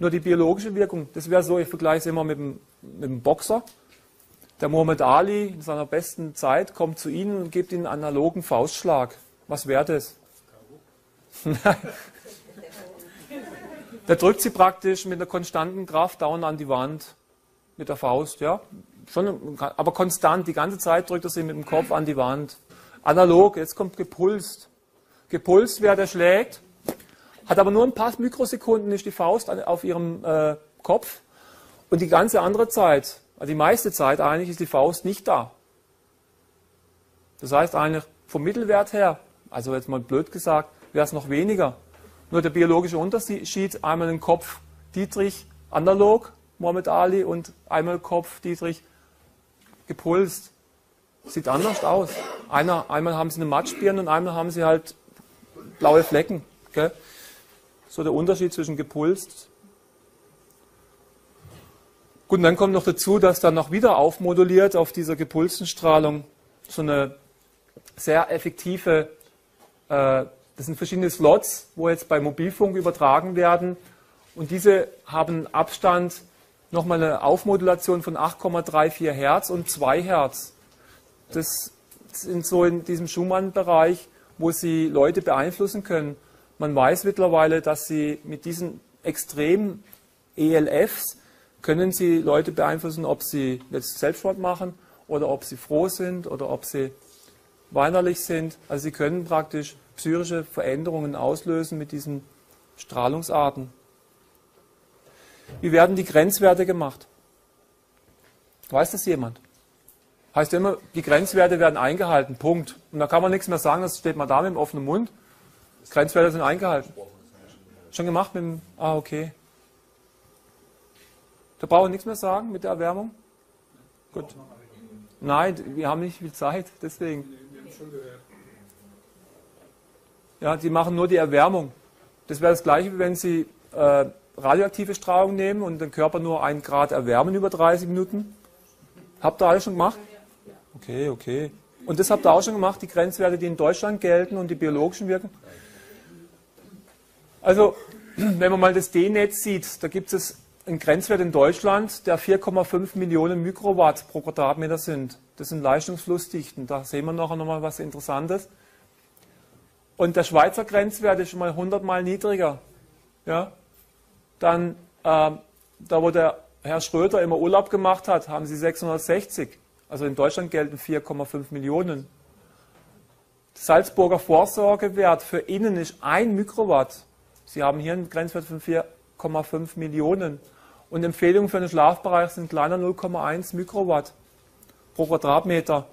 Nur die biologische Wirkung, das wäre so, ich vergleiche es immer mit dem, mit dem Boxer. Der Muhammad Ali in seiner besten Zeit kommt zu Ihnen und gibt Ihnen einen analogen Faustschlag. Was wäre das? *laughs* der drückt Sie praktisch mit einer konstanten Kraft dauernd an die Wand mit der Faust, ja. Schon, aber konstant, die ganze Zeit drückt er Sie mit dem Kopf an die Wand. Analog, jetzt kommt gepulst. Gepulst, wer der schlägt, hat aber nur ein paar Mikrosekunden ist die Faust auf Ihrem äh, Kopf und die ganze andere Zeit, also die meiste Zeit eigentlich, ist die Faust nicht da. Das heißt eigentlich vom Mittelwert her, also jetzt mal blöd gesagt, wäre es noch weniger. Nur der biologische Unterschied, einmal den Kopf Dietrich analog, Muhammad Ali, und einmal Kopf Dietrich gepulst. Sieht anders aus. Einer, einmal haben sie eine Matschbirne und einmal haben sie halt blaue Flecken. Gell? So der Unterschied zwischen gepulst. Gut, und dann kommt noch dazu, dass dann noch wieder aufmoduliert auf dieser gepulsten Strahlung so eine sehr effektive, äh, das sind verschiedene Slots, wo jetzt bei Mobilfunk übertragen werden. Und diese haben Abstand nochmal eine Aufmodulation von 8,34 Hertz und 2 Hertz. Das sind so in diesem Schumann-Bereich, wo Sie Leute beeinflussen können. Man weiß mittlerweile, dass Sie mit diesen extremen ELFs können Sie Leute beeinflussen, ob sie jetzt Selbstmord machen oder ob sie froh sind oder ob sie weinerlich sind. Also Sie können praktisch psychische Veränderungen auslösen mit diesen Strahlungsarten. Wie werden die Grenzwerte gemacht? Weiß das jemand? Heißt immer, die Grenzwerte werden eingehalten, Punkt. Und da kann man nichts mehr sagen, das steht mal da mit dem offenen Mund. Grenzwerte sind eingehalten. Schon gemacht mit dem, ah, okay. Da brauchen wir nichts mehr sagen mit der Erwärmung? Gut. Nein, wir haben nicht viel Zeit, deswegen. Ja, die machen nur die Erwärmung. Das wäre das gleiche, wie wenn Sie äh, radioaktive Strahlung nehmen und den Körper nur einen Grad erwärmen über 30 Minuten. Habt ihr alles schon gemacht? Okay, okay. Und das habt ihr auch schon gemacht, die Grenzwerte, die in Deutschland gelten und die biologischen wirken? Also, *clears throat* wenn man mal das D-Netz sieht, da gibt es einen Grenzwert in Deutschland, der 4,5 Millionen Mikrowatt pro Quadratmeter sind. Das sind Leistungsflussdichten. Da sehen wir nachher nochmal was Interessantes. Und der Schweizer Grenzwert ist schon mal 100 Mal niedriger. Ja? Dann, äh, da wo der Herr Schröder immer Urlaub gemacht hat, haben sie 660. Also in Deutschland gelten 4,5 Millionen. Salzburger Vorsorgewert für innen ist 1 Mikrowatt. Sie haben hier einen Grenzwert von 4,5 Millionen. Und Empfehlungen für den Schlafbereich sind kleiner 0,1 Mikrowatt pro Quadratmeter.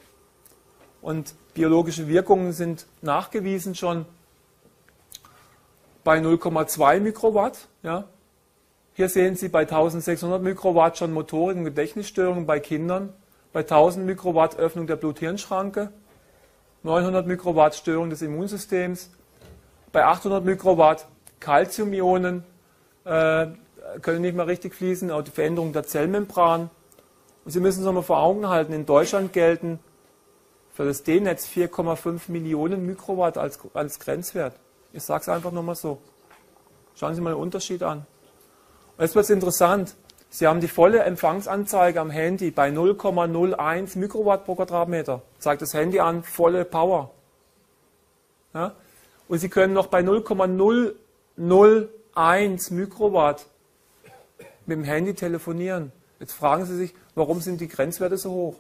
Und biologische Wirkungen sind nachgewiesen schon bei 0,2 Mikrowatt. Ja. Hier sehen Sie bei 1600 Mikrowatt schon Motorik- und Gedächtnisstörungen bei Kindern, bei 1000 Mikrowatt Öffnung der Blut-Hirn-Schranke, 900 Mikrowatt Störung des Immunsystems, bei 800 Mikrowatt Calciumionen äh, können nicht mehr richtig fließen, auch die Veränderung der Zellmembran. Und Sie müssen es nochmal vor Augen halten, in Deutschland gelten für das D-Netz 4,5 Millionen Mikrowatt als, als Grenzwert. Ich sage es einfach nochmal so. Schauen Sie mal den Unterschied an. Jetzt wird es interessant. Sie haben die volle Empfangsanzeige am Handy bei 0,01 Mikrowatt pro Quadratmeter. Zeigt das Handy an, volle Power. Ja? Und Sie können noch bei 0,001 Mikrowatt mit dem Handy telefonieren. Jetzt fragen Sie sich, warum sind die Grenzwerte so hoch?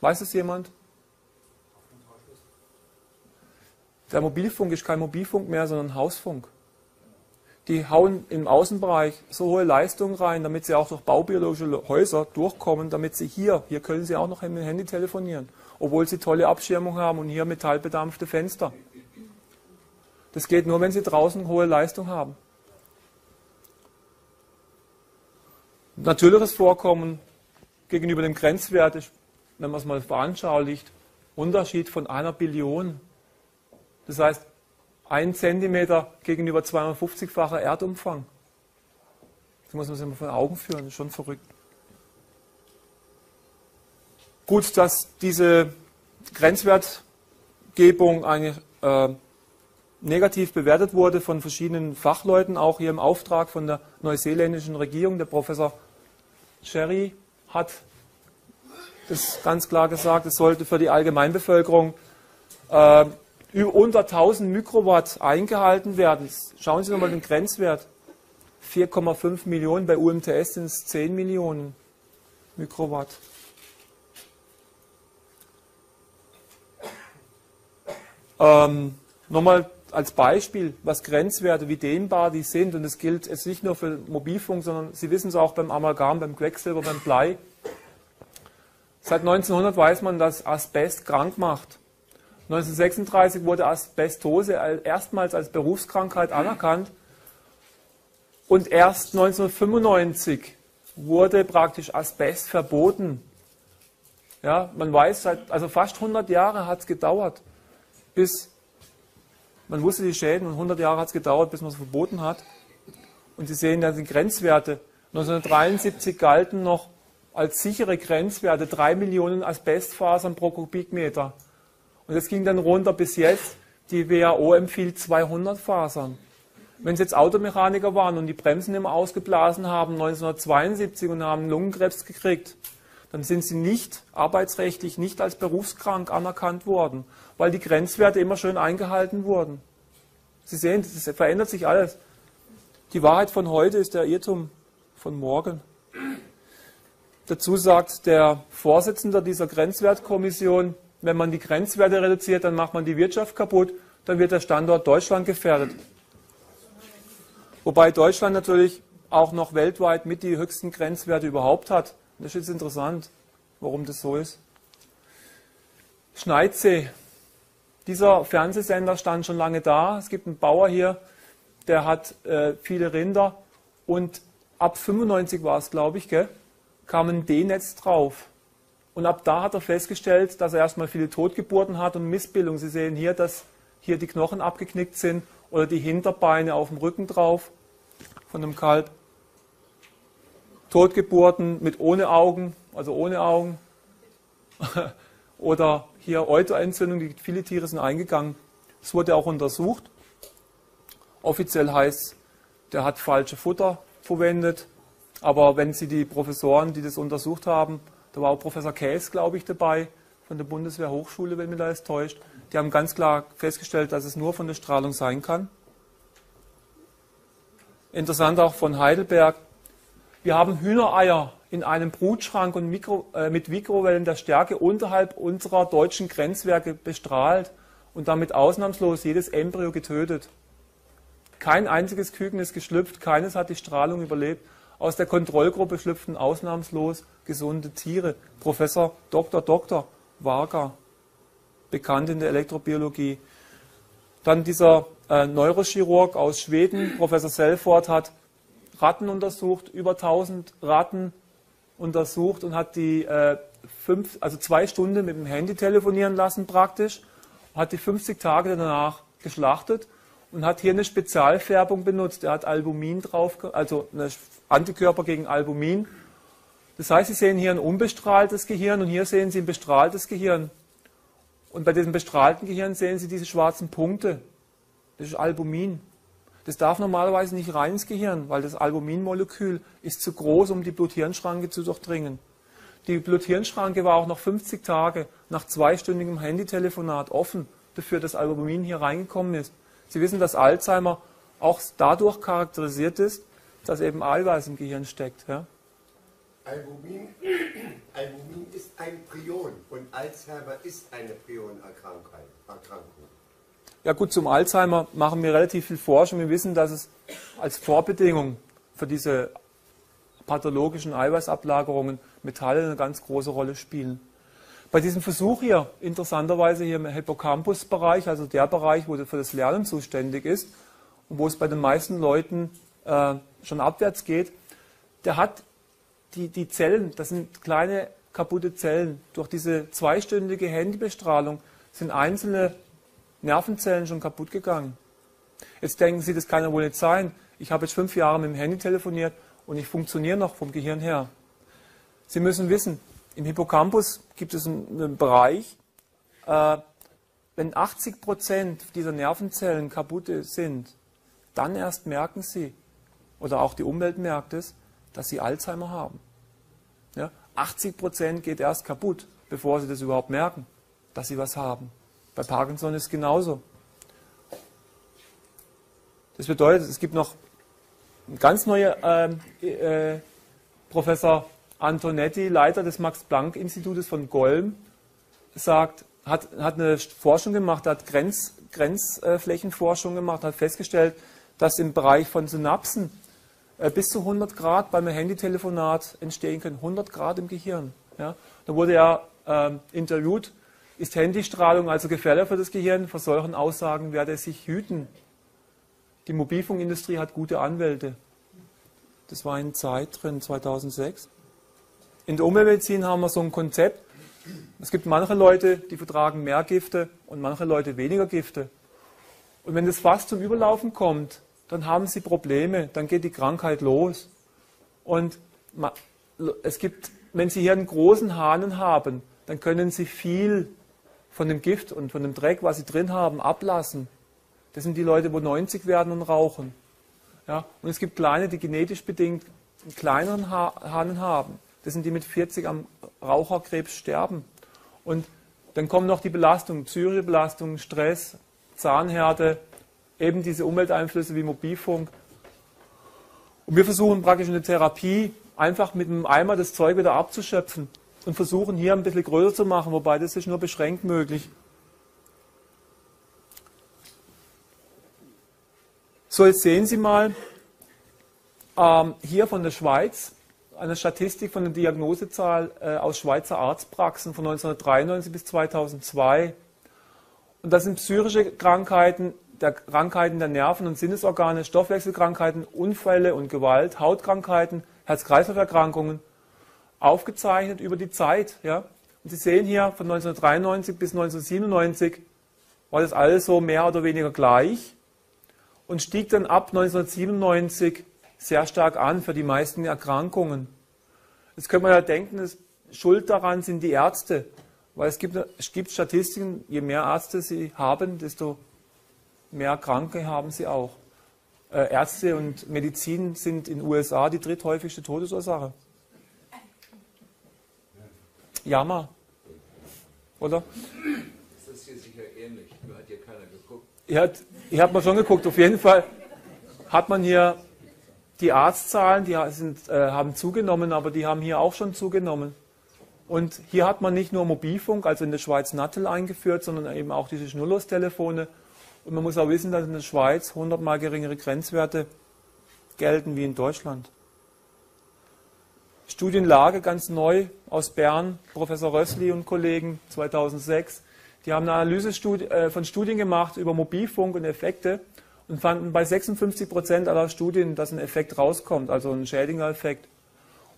Weiß es jemand? Der Mobilfunk ist kein Mobilfunk mehr, sondern Hausfunk die hauen im Außenbereich so hohe Leistungen rein, damit sie auch durch baubiologische Häuser durchkommen, damit sie hier, hier können sie auch noch mit dem Handy telefonieren, obwohl sie tolle Abschirmung haben und hier metallbedampfte Fenster. Das geht nur, wenn sie draußen hohe Leistung haben. Natürliches Vorkommen gegenüber dem Grenzwert ist, wenn man es mal veranschaulicht, Unterschied von einer Billion. Das heißt, ein Zentimeter gegenüber 250-facher Erdumfang. Das muss man sich mal vor Augen führen, das ist schon verrückt. Gut, dass diese Grenzwertgebung eigentlich äh, negativ bewertet wurde von verschiedenen Fachleuten, auch hier im Auftrag von der neuseeländischen Regierung. Der Professor Cherry hat ist ganz klar gesagt, es sollte für die Allgemeinbevölkerung äh, unter 1000 Mikrowatt eingehalten werden. Schauen Sie nochmal den Grenzwert. 4,5 Millionen, bei UMTS sind es 10 Millionen Mikrowatt. Ähm, nochmal als Beispiel, was Grenzwerte, wie dehnbar die sind. Und das gilt jetzt nicht nur für Mobilfunk, sondern Sie wissen es auch beim Amalgam, beim Quecksilber, beim Blei. Seit 1900 weiß man, dass Asbest krank macht. 1936 wurde Asbestose erstmals als Berufskrankheit anerkannt. Und erst 1995 wurde praktisch Asbest verboten. Ja, man weiß, seit, also fast 100 Jahre hat es gedauert, bis man wusste die Schäden und 100 Jahre hat es gedauert, bis man es verboten hat. Und Sie sehen dann die Grenzwerte. 1973 galten noch als sichere Grenzwerte 3 Millionen Asbestfasern pro Kubikmeter. Und das ging dann runter bis jetzt. Die WHO empfiehlt 200 Fasern. Wenn Sie jetzt Automechaniker waren und die Bremsen immer ausgeblasen haben 1972 und haben Lungenkrebs gekriegt, dann sind Sie nicht arbeitsrechtlich nicht als berufskrank anerkannt worden weil die Grenzwerte immer schön eingehalten wurden. Sie sehen, es verändert sich alles. Die Wahrheit von heute ist der Irrtum von morgen. Dazu sagt der Vorsitzende dieser Grenzwertkommission, wenn man die Grenzwerte reduziert, dann macht man die Wirtschaft kaputt, dann wird der Standort Deutschland gefährdet. Wobei Deutschland natürlich auch noch weltweit mit die höchsten Grenzwerte überhaupt hat. Das ist jetzt interessant, warum das so ist. Schneidsee, dieser Fernsehsender stand schon lange da. Es gibt einen Bauer hier, der hat äh, viele Rinder und ab 95 war es, glaube ich, gell, kam ein D-Netz drauf. Und ab da hat er festgestellt, dass er erstmal viele Totgeburten hat und Missbildung. Sie sehen hier, dass hier die Knochen abgeknickt sind oder die Hinterbeine auf dem Rücken drauf von dem Kalb. Totgeburten mit ohne Augen, also ohne Augen. *laughs* oder hier Euterentzündung, die viele Tiere sind eingegangen. Es wurde auch untersucht. Offiziell heißt, der hat falsche Futter verwendet. Aber wenn Sie die Professoren, die das untersucht haben, da war auch Professor Käs, glaube ich, dabei, von der Bundeswehrhochschule, wenn mir das täuscht, die haben ganz klar festgestellt, dass es nur von der Strahlung sein kann. Interessant auch von Heidelberg. Wir haben Hühnereier in einem Brutschrank und Mikro, äh, mit Mikrowellen der Stärke unterhalb unserer deutschen Grenzwerke bestrahlt und damit ausnahmslos jedes Embryo getötet. Kein einziges Küken ist geschlüpft, keines hat die Strahlung überlebt. Aus der Kontrollgruppe schlüpften ausnahmslos gesunde Tiere. Professor Dr. Dr. Varga, bekannt in der Elektrobiologie. Dann dieser äh, Neurochirurg aus Schweden, Professor Selford, hat Ratten untersucht, über 1000 Ratten untersucht und hat die äh, fünf, also zwei Stunden mit dem Handy telefonieren lassen praktisch, hat die 50 Tage danach geschlachtet und hat hier eine Spezialfärbung benutzt. Er hat Albumin drauf, also eine Antikörper gegen Albumin. Das heißt, Sie sehen hier ein unbestrahltes Gehirn und hier sehen Sie ein bestrahltes Gehirn. Und bei diesem bestrahlten Gehirn sehen Sie diese schwarzen Punkte. Das ist Albumin. Das darf normalerweise nicht rein ins Gehirn, weil das Albuminmolekül ist zu groß, um die Blut-Hirn-Schranke zu durchdringen. Die Blut-Hirn-Schranke war auch noch 50 Tage nach zweistündigem Handytelefonat offen dafür, dass Albumin hier reingekommen ist. Sie wissen, dass Alzheimer auch dadurch charakterisiert ist, dass eben Eiweiß im Gehirn steckt. Ja? Albumin, *clears throat* Albumin ist ein Prion und Alzheimer ist eine Prionerkrankung. Ja gut, zum Alzheimer machen wir relativ viel Forschung. Wir wissen, dass es als Vorbedingung für diese pathologischen Eiweißablagerungen Metalle eine ganz große Rolle spielen. Bei diesem Versuch hier, interessanterweise hier im Hippocampus-Bereich, also der Bereich, wo für das Lernen zuständig ist und wo es bei den meisten Leuten äh, schon abwärts geht, der hat die, die Zellen, das sind kleine kaputte Zellen, durch diese zweistündige Handybestrahlung sind einzelne Nervenzellen schon kaputt gegangen. Jetzt denken Sie, das kann ja wohl nicht sein. Ich habe jetzt fünf Jahre mit dem Handy telefoniert und ich funktioniere noch vom Gehirn her. Sie müssen wissen, im Hippocampus gibt es einen, Bereich, äh, wenn 80 Prozent dieser Nervenzellen kaputt sind, dann erst merken Sie, oder auch die Umwelt merkt es, dass Sie Alzheimer haben. Ja? 80 Prozent geht erst kaputt, bevor sie das überhaupt merken, dass sie was haben. Bei Parkinson ist es genauso. Das bedeutet, es gibt noch ganz neuer äh, äh, Professor Antonetti, Leiter des Max-Planck-Institutes von Golm, sagt, hat, hat eine Forschung gemacht, hat Grenz, Grenzflächenforschung gemacht, hat festgestellt, dass im Bereich von Synapsen äh, bis zu 100 Grad beim Handytelefonat entstehen können. 100 Grad im Gehirn. Ja. Da wurde er äh, interviewt, ist Handystrahlung also gefährlich für das Gehirn? Vor solchen Aussagen werde er sich hüten. Die Mobilfunkindustrie hat gute Anwälte. Das war in Zeit drin, 2006. In der Umweltmedizin haben wir so ein Konzept. Es gibt manche Leute, die vertragen mehr Gifte und manche Leute weniger Gifte. Und wenn das Fass zum Überlaufen kommt, dann haben sie Probleme, dann geht die Krankheit los. Und es gibt, wenn Sie hier einen großen Hahnen haben, dann können Sie viel von dem Gift und von dem Dreck, was Sie drin haben, ablassen. Das sind die Leute, wo 90 werden und rauchen. Ja, und es gibt kleine, die genetisch bedingt einen kleineren Hahn haben. Das sind die mit 40 am Raucherkrebs sterben. Und dann kommen noch die Belastungen, psychische Belastungen, Stress, Zahnhärte, eben diese Umwelteinflüsse wie Mobilfunk. Und wir versuchen praktisch eine Therapie einfach mit einem Eimer das Zeug wieder abzuschöpfen und versuchen hier ein bisschen größer zu machen, wobei das ist nur beschränkt möglich. So, jetzt sehen Sie mal ähm, hier von der Schweiz eine Statistik von der Diagnosezahl äh, aus Schweizer Arztpraxen von 1993 bis 2002. Und das sind psychische Krankheiten, der Krankheiten der Nerven und Sinnesorgane, Stoffwechselkrankheiten, Unfälle und Gewalt, Hautkrankheiten, Herz-Kreislauf-Erkrankungen, aufgezeichnet über die Zeit. Ja? Und Sie sehen hier von 1993 bis 1997 war das alles so mehr oder weniger gleich und stieg dann ab 1997 sehr stark an für die meisten Erkrankungen. Jetzt könnte man ja denken, dass Schuld daran sind die Ärzte, weil es gibt, es gibt Statistiken, je mehr Ärzte sie haben, desto mehr Kranke haben sie auch. Äh, Ärzte und Medizin sind in den USA die dritthäufigste Todesursache. Jammer. Oder? Das ist hier sicher ähnlich, nur hat hier keiner geguckt. Hier hat man schon geguckt. Auf jeden Fall hat man hier die Arztzahlen, die sind, äh, haben zugenommen, aber die haben hier auch schon zugenommen. Und hier hat man nicht nur Mobilfunk, also in der Schweiz Nattel eingeführt, sondern eben auch diese Schnurlostelefone. Und man muss auch wissen, dass in der Schweiz 100 mal geringere Grenzwerte gelten wie in Deutschland. Studienlage ganz neu aus Bern, Professor Rössli und Kollegen 2006. Die haben eine Analyse äh, von Studien gemacht über Mobilfunk und Effekte und fanden bei 56 Prozent aller Studien, dass ein Effekt rauskommt, also ein Schädinger-Effekt.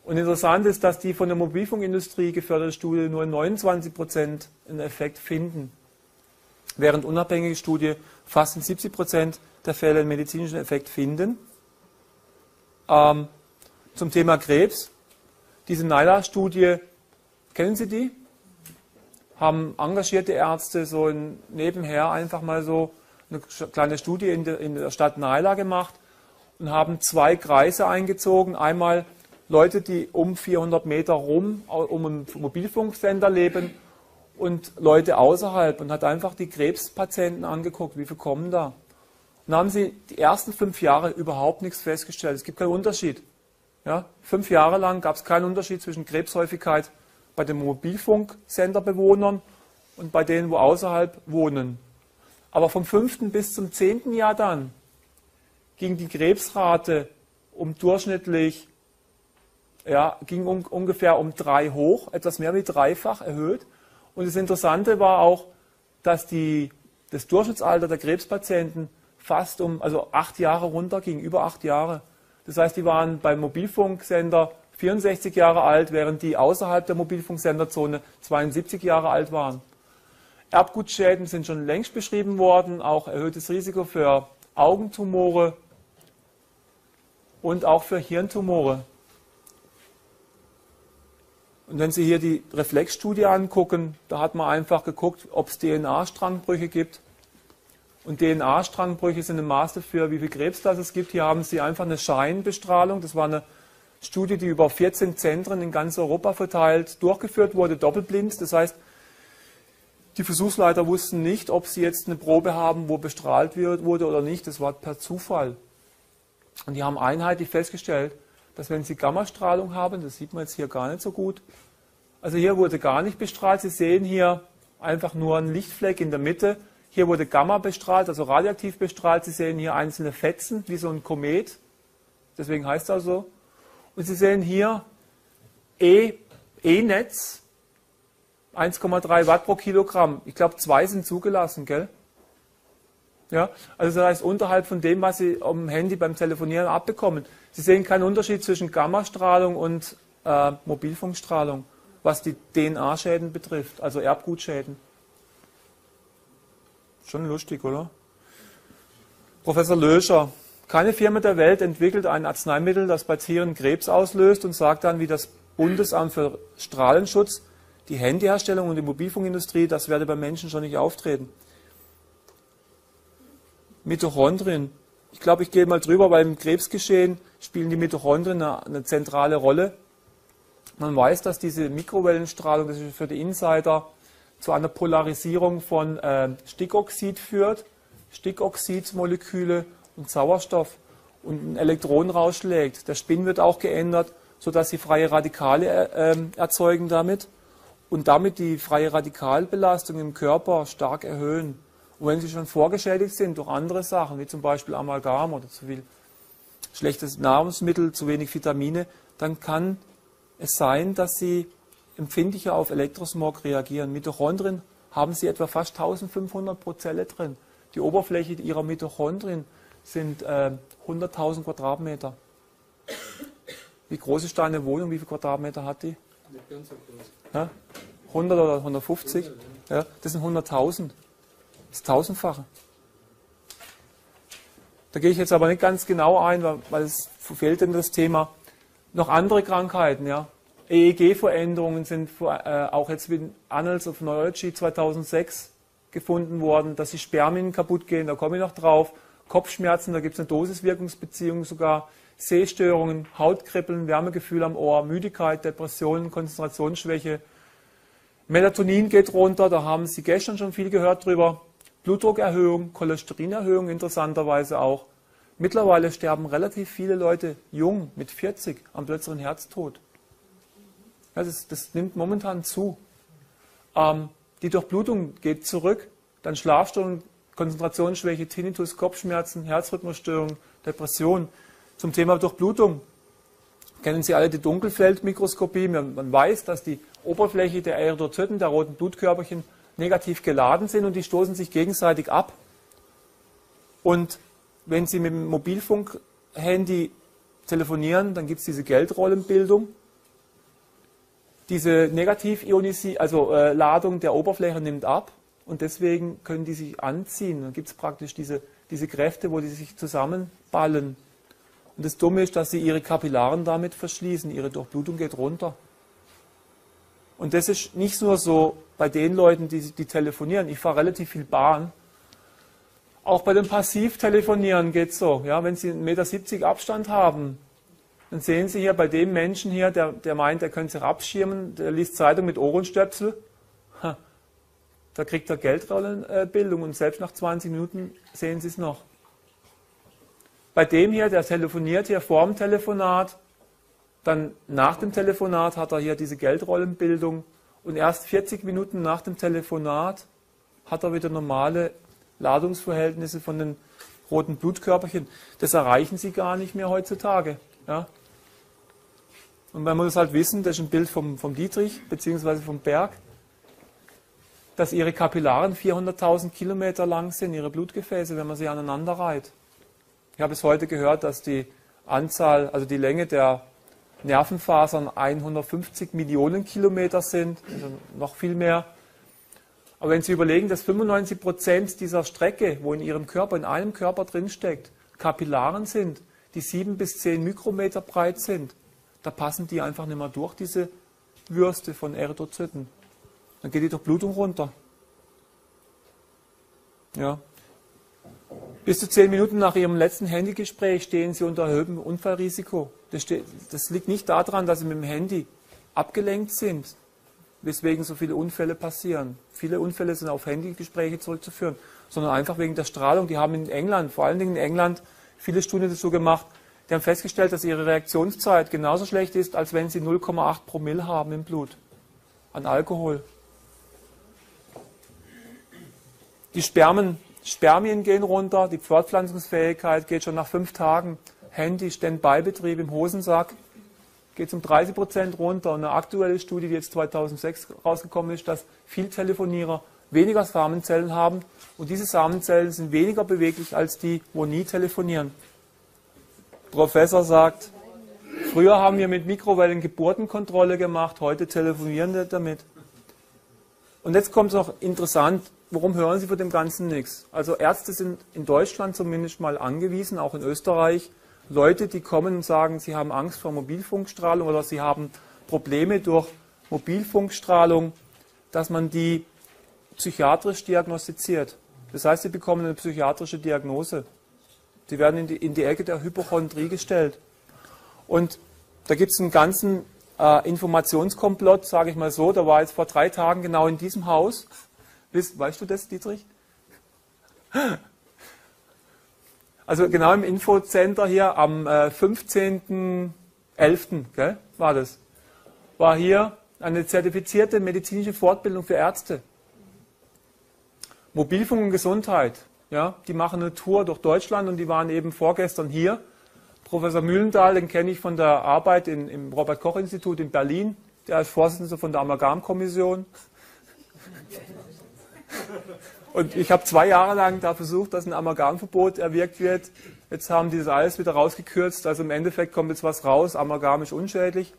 Und interessant ist, dass die von der Mobilfunkindustrie geförderte Studie nur in 29 Prozent einen Effekt finden, während unabhängige Studien fast in 70 Prozent der Fälle einen medizinischen Effekt finden. Ähm, zum Thema Krebs. Diese NILA-Studie, kennen Sie die? Haben engagierte Ärzte so nebenher einfach mal so eine kleine Studie in der, Stadt Naila gemacht und haben zwei Kreise eingezogen. Einmal Leute, die um 400 Meter rum um einen Mobilfunksender leben und Leute außerhalb und hat einfach die Krebspatienten angeguckt, wie viele kommen da. Und haben sie die ersten fünf Jahre überhaupt nichts festgestellt. Es gibt keinen Unterschied. Ja, fünf Jahre lang gab es keinen Unterschied zwischen Krebshäufigkeit bei den Mobilfunksenderbewohnern und bei denen, wo außerhalb wohnen. Aber vom fünften bis zum zehnten Jahr dann ging die Krebsrate um durchschnittlich, ja, ging um, ungefähr um drei hoch, etwas mehr wie dreifach erhöht. Und das Interessante war auch, dass die, das Durchschnittsalter der Krebspatienten fast um, also acht Jahre runterging, über acht Jahre. Das heißt, die waren beim Mobilfunksender 64 Jahre alt, während die außerhalb der Mobilfunksenderzone 72 Jahre alt waren. Erbgutschäden sind schon längst beschrieben worden, auch erhöhtes Risiko für Augentumore und auch für Hirntumore. Und wenn Sie hier die Reflexstudie angucken, da hat man einfach geguckt, ob es DNA-Strangbrüche gibt. Und DNA-Strangbrüche sind ein Maß dafür, wie viel Krebs das es gibt. Hier haben Sie einfach eine Scheinbestrahlung. Das war eine Studie, die über 14 Zentren in ganz Europa verteilt durchgeführt wurde, doppelblind. Das heißt, die Versuchsleiter wussten nicht, ob sie jetzt eine Probe haben, wo bestrahlt wird, wurde oder nicht. Das war per Zufall. Und die haben einheitlich festgestellt, dass wenn sie Gammastrahlung haben, das sieht man jetzt hier gar nicht so gut, also hier wurde gar nicht bestrahlt. Sie sehen hier einfach nur einen Lichtfleck in der Mitte. Hier wurde Gamma bestrahlt, also radioaktiv bestrahlt. Sie sehen hier einzelne Fetzen, wie so ein Komet. Deswegen heißt das so. Und Sie sehen hier E, E-Netz, 1,3 Watt pro Kilogramm. Ich glaube, zwei sind zugelassen, gell? Ja, also das heißt, unterhalb von dem, was Sie am Handy beim Telefonieren abbekommen. Sie sehen keinen Unterschied zwischen Gammastrahlung und äh, Mobilfunkstrahlung, was die DNA-Schäden betrifft, also Erbgutschäden. Schon lustig, oder? Professor Löscher. Keine Firma der Welt entwickelt ein Arzneimittel, das bei Tieren Krebs auslöst und sagt dann, wie das Bundesamt für Strahlenschutz, die Handyherstellung und die Mobilfunkindustrie, das werde bei Menschen schon nicht auftreten. Mitochondrien. Ich glaube, ich gehe mal drüber, beim Krebsgeschehen spielen die Mitochondrien eine, eine, zentrale Rolle. Man weiß, dass diese Mikrowellenstrahlung, das ist für die Insider, zu einer Polarisierung von äh, Stickoxid führt. Stickoxidmoleküle und Sauerstoff und einen Elektronenrausch schlägt. Der Spin wird auch geändert, sodass sie freie Radikale äh, erzeugen damit und damit die freie Radikalbelastung im Körper stark erhöhen. Und wenn sie schon vorgeschädigt sind durch andere Sachen, wie zum Beispiel Amalgam oder zu viel schlechtes Nahrungsmittel, zu wenig Vitamine, dann kann es sein, dass sie empfindlicher auf Elektrosmog reagieren. Mitochondrien haben sie etwa fast 1500 pro Zelle drin. Die Oberfläche ihrer Mitochondrien sind äh, 100.000 Quadratmeter. Wie groß ist deine Wohnung? Wie viele Quadratmeter hat die? Ja? 100 oder 150? Ja, das sind 100.000. Das Tausendfache. Da gehe ich jetzt aber nicht ganz genau ein, weil, weil es fehlt in das Thema. Noch andere Krankheiten, ja. EEG-Veränderungen sind äh, auch jetzt mit Annals of Neurology 2006 gefunden worden, dass die Spermien kaputt gehen, da komme ich noch drauf. Kopfschmerzen, da gibt es eine Dosiswirkungsbeziehung sogar. Sehstörungen, Hautkribbeln, Wärmegefühl am Ohr, Müdigkeit, Depressionen, Konzentrationsschwäche. Melatonin geht runter, da haben Sie gestern schon viel gehört drüber. Blutdruckerhöhung, Cholesterinerhöhung interessanterweise auch. Mittlerweile sterben relativ viele Leute jung, mit 40, am plötzlichen Herztod. Das, das, nimmt momentan zu. Ähm, die Durchblutung geht zurück, dann Schlafstörungen, Konzentrationsschwäche, Tinnitus, Kopfschmerzen, Herzrhythmusstörungen, Depression. Zum Thema Durchblutung kennen Sie alle die Dunkelfeldmikroskopie. Man weiß, dass die Oberfläche der Erythrozyten, der roten Blutkörperchen, negativ geladen sind und die stoßen sich gegenseitig ab. Und wenn Sie mit dem Mobilfunkhandy telefonieren, dann gibt es diese Geldrollenbildung. Diese Negativionisi also äh, Ladung der Oberfläche nimmt ab und deswegen können die sich anziehen. Dann gibt es praktisch diese, diese Kräfte, wo die sich zusammenballen. Und das Dumme ist, dass sie ihre Kapillaren damit verschließen. Ihre Durchblutung geht runter. Und das ist nicht nur so bei den Leuten, die, die telefonieren. Ich fahre relativ viel Bahn. Auch bei dem Passivtelefonieren geht es so. Ja, wenn Sie 1,70 Meter Abstand haben, dann sehen Sie hier bei dem Menschen hier, der, der meint, er könnte sich abschirmen, der liest Zeitung mit Ohrenstöpsel. Da kriegt er Geldrollenbildung und selbst nach 20 Minuten sehen Sie es noch. Bei dem hier, der telefoniert hier vor dem Telefonat, dann nach dem Telefonat hat er hier diese Geldrollenbildung und erst 40 Minuten nach dem Telefonat hat er wieder normale Ladungsverhältnisse von den roten Blutkörperchen. Das erreichen sie gar nicht mehr heutzutage. Ja? Und wir das halt wissen, das ist ein Bild vom, vom Dietrich bzw. vom Berg, dass ihre Kapillaren 400.000 Kilometer lang sind, ihre Blutgefäße, wenn man sie aneinander reiht. Ich habe es heute gehört, dass die Anzahl, also die Länge der Nervenfasern 150 Millionen Kilometer sind, also noch viel mehr. Aber wenn Sie überlegen, dass 95 Prozent dieser Strecke, wo in Ihrem Körper, in einem Körper drinsteckt, Kapillaren sind, die sieben bis zehn Mikrometer breit sind, da passen die einfach nicht mehr durch, diese Würste von Erythrozyten. Dann geht die Durchblutung runter. Ja. Bis zu zehn Minuten nach Ihrem letzten Handygespräch stehen Sie unter erhöhtem Unfallrisiko. Das, steht, das liegt nicht daran, dass sie mit dem Handy abgelenkt sind, weswegen so viele Unfälle passieren. Viele Unfälle sind auf Handygespräche zurückzuführen, sondern einfach wegen der Strahlung. Die haben in England, vor allen Dingen in England, viele Studien dazu gemacht. Die haben festgestellt, dass ihre Reaktionszeit genauso schlecht ist, als wenn sie 0,8 Promille haben im Blut an Alkohol. Die Spermen, Spermien gehen runter, die Fortpflanzungsfähigkeit geht schon nach fünf Tagen. Handy, Standby-Betrieb im Hosensack geht um 30 Prozent runter. Und eine aktuelle Studie, die jetzt 2006 rausgekommen ist, dass Vieltelefonierer weniger Samenzellen haben und diese Samenzellen sind weniger beweglich als die, wo nie telefonieren. Professor sagt, früher haben wir mit Mikrowellen Geburtenkontrolle gemacht, heute telefonieren wir damit. Und jetzt kommt es noch interessant, warum hören Sie von dem Ganzen nichts? Also Ärzte sind in Deutschland zumindest mal angewiesen, auch in Österreich, Leute, die kommen und sagen, sie haben Angst vor Mobilfunkstrahlung oder sie haben Probleme durch Mobilfunkstrahlung, dass man die psychiatrisch diagnostiziert. Das heißt, sie bekommen eine psychiatrische Diagnose. Sie werden in die, in die Ecke der Hypochondrie gestellt. Und da gibt es einen ganzen äh, Informationskomplott, sage ich mal so. Da war jetzt vor drei Tagen genau in diesem Haus. Weißt, weißt du das, Dietrich? Also genau im Infocenter hier am äh, 15.11. war das. War hier eine zertifizierte medizinische Fortbildung für Ärzte. Mobilfunk und Gesundheit. Ja, die machen eine Tour durch Deutschland und die waren eben vorgestern hier. Professor Mühlendahl, den kenne ich von der Arbeit in, im Robert-Koch-Institut in Berlin. Der ist Vorsitzender von der Amalgamkommission. Und ich habe zwei Jahre lang da versucht, dass ein Amalgamverbot erwirkt wird. Jetzt haben die das alles wieder rausgekürzt. Also im Endeffekt kommt jetzt was raus. Amalgam ist unschädlich.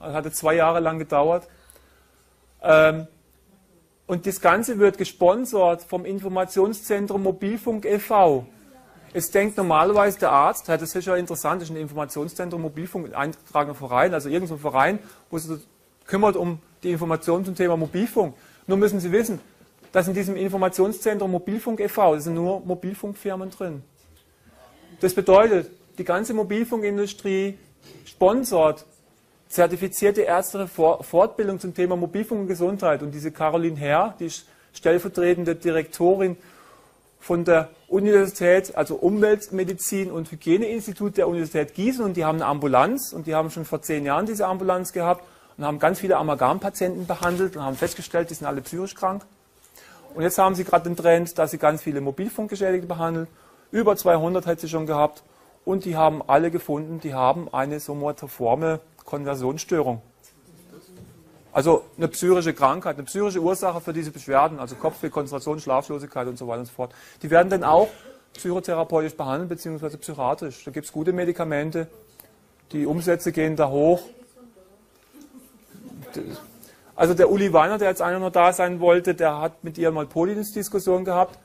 Das hatte zwei Jahre lang gedauert. Ähm, und das Ganze wird gesponsert vom Informationszentrum Mobilfunk e.V. Es denkt normalerweise der Arzt, das ist ja interessant, das ist ein Informationszentrum Mobilfunk, ein eingetragener Verein, also irgendein Verein, wo sich kümmert um die Informationen zum Thema Mobilfunk. Nur müssen Sie wissen, dass in diesem Informationszentrum Mobilfunk e.V., sind nur Mobilfunkfirmen drin. Das bedeutet, die ganze Mobilfunkindustrie sponsort zertifizierte ärztliche Fortbildung zum Thema Mobilfunk und Gesundheit. Und diese Caroline Herr, die stellvertretende Direktorin von der Universität, also Umweltmedizin und Hygieneinstitut der Universität Gießen und die haben eine Ambulanz und die haben schon vor zehn Jahren diese Ambulanz gehabt und haben ganz viele Amalgampatienten behandelt und haben festgestellt, die sind alle psychisch krank. Und jetzt haben sie gerade den Trend, dass sie ganz viele Mobilfunkgeschädigte behandeln. Über 200 hat sie schon gehabt und die haben alle gefunden, die haben eine somatoforme Konversionsstörung. Also eine psychische Krankheit, eine psychische Ursache für diese Beschwerden, also Kopfweh, Konzentration, Schlaflosigkeit und so weiter und so fort. Die werden dann auch psychotherapeutisch behandelt, beziehungsweise psychiatrisch. Da gibt es gute Medikamente, die Umsätze gehen da hoch. Also der Uli Weiner, der jetzt einer noch da sein wollte, der hat mit ihr mal Politis-Diskussion gehabt.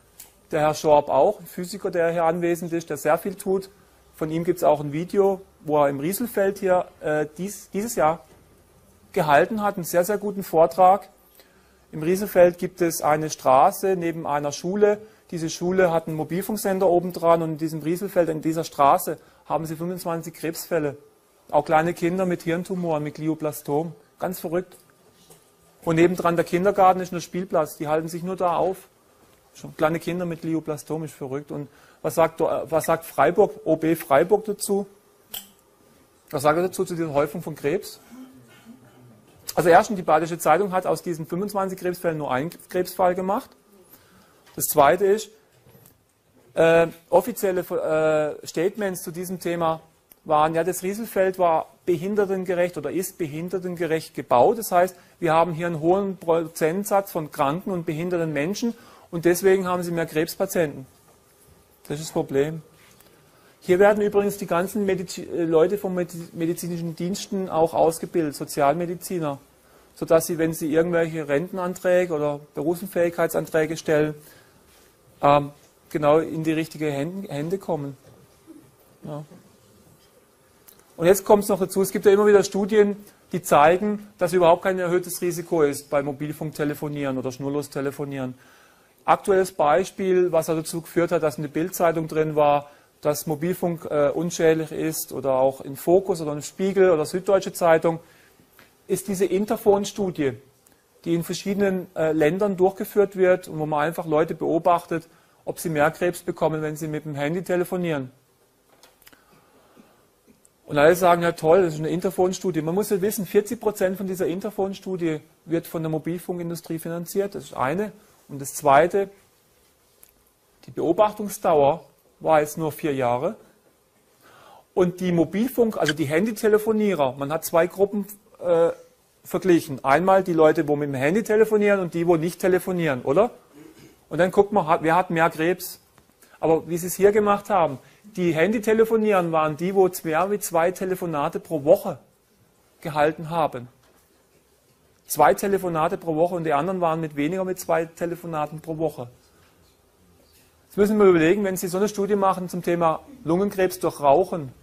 Der Herr Schorb auch, ein Physiker, der hier anwesend ist, der sehr viel tut. Von ihm gibt es auch ein Video, wo er im Rieselfeld hier äh, dies, dieses Jahr gehalten hat, einen sehr, sehr guten Vortrag. Im Rieselfeld gibt es eine Straße neben einer Schule. Diese Schule hat einen Mobilfunksender obendran und in diesem Rieselfeld, in dieser Straße, haben sie 25 Krebsfälle. Auch kleine Kinder mit Hirntumoren, mit Glioblastom. Ganz verrückt. Und nebendran der Kindergarten ist ein Spielplatz. Die halten sich nur da auf. Schon kleine Kinder mit Glioblastom ist verrückt. Und was sagt, was sagt Freiburg, OB Freiburg dazu? Was sagt er dazu zu dieser Häufung von Krebs? Also erstens, die Badische Zeitung hat aus diesen 25 Krebsfällen nur einen Krebsfall gemacht. Das zweite ist, äh, offizielle äh, Statements zu diesem Thema waren, ja, das Rieselfeld war behindertengerecht oder ist behindertengerecht gebaut. Das heißt, wir haben hier einen hohen Prozentsatz von kranken und behinderten Menschen und deswegen haben sie mehr Krebspatienten. Das ist das Problem. Hier werden übrigens die ganzen Mediz äh, Leute von medizinischen Diensten auch ausgebildet, Sozialmediziner, sodass sie, wenn sie irgendwelche Rentenanträge oder Berufsunfähigkeitsanträge stellen, ähm, genau in die richtige Hände kommen. Ja. Und jetzt kommt es noch dazu, es gibt ja immer wieder Studien, die zeigen, dass überhaupt kein erhöhtes Risiko ist bei Mobilfunktelefonieren oder schnurlos telefonieren. Aktuelles Beispiel, was dazu geführt hat, dass in der Bildzeitung drin war, dass Mobilfunk äh, unschädlich ist oder auch in Fokus oder im Spiegel oder Süddeutsche Zeitung, ist diese Interphone-Studie, die in verschiedenen äh, Ländern durchgeführt wird und wo man einfach Leute beobachtet, ob sie mehr Krebs bekommen, wenn sie mit dem Handy telefonieren. Und alle sagen, ja toll, das ist eine Interphone-Studie. Man muss ja wissen, 40 Prozent von dieser Interphone-Studie wird von der Mobilfunkindustrie finanziert. Das ist eine. Und das zweite, die Beobachtungsdauer war jetzt nur vier Jahre. Und die Mobilfunk, also die Handytelefonierer, man hat zwei Gruppen äh, verglichen. Einmal die Leute, wo mit dem Handy telefonieren und die, wo nicht telefonieren, oder? Und dann guckt man, wer hat mehr Krebs. Aber wie sie es hier gemacht haben, die Handytelefonieren waren die, wo mehr wie zwei Telefonate pro Woche gehalten haben. Zwei Telefonate pro Woche und die anderen waren mit weniger mit zwei Telefonaten pro Woche. Jetzt müssen wir überlegen, wenn Sie so eine Studie machen zum Thema Lungenkrebs durch Rauchen,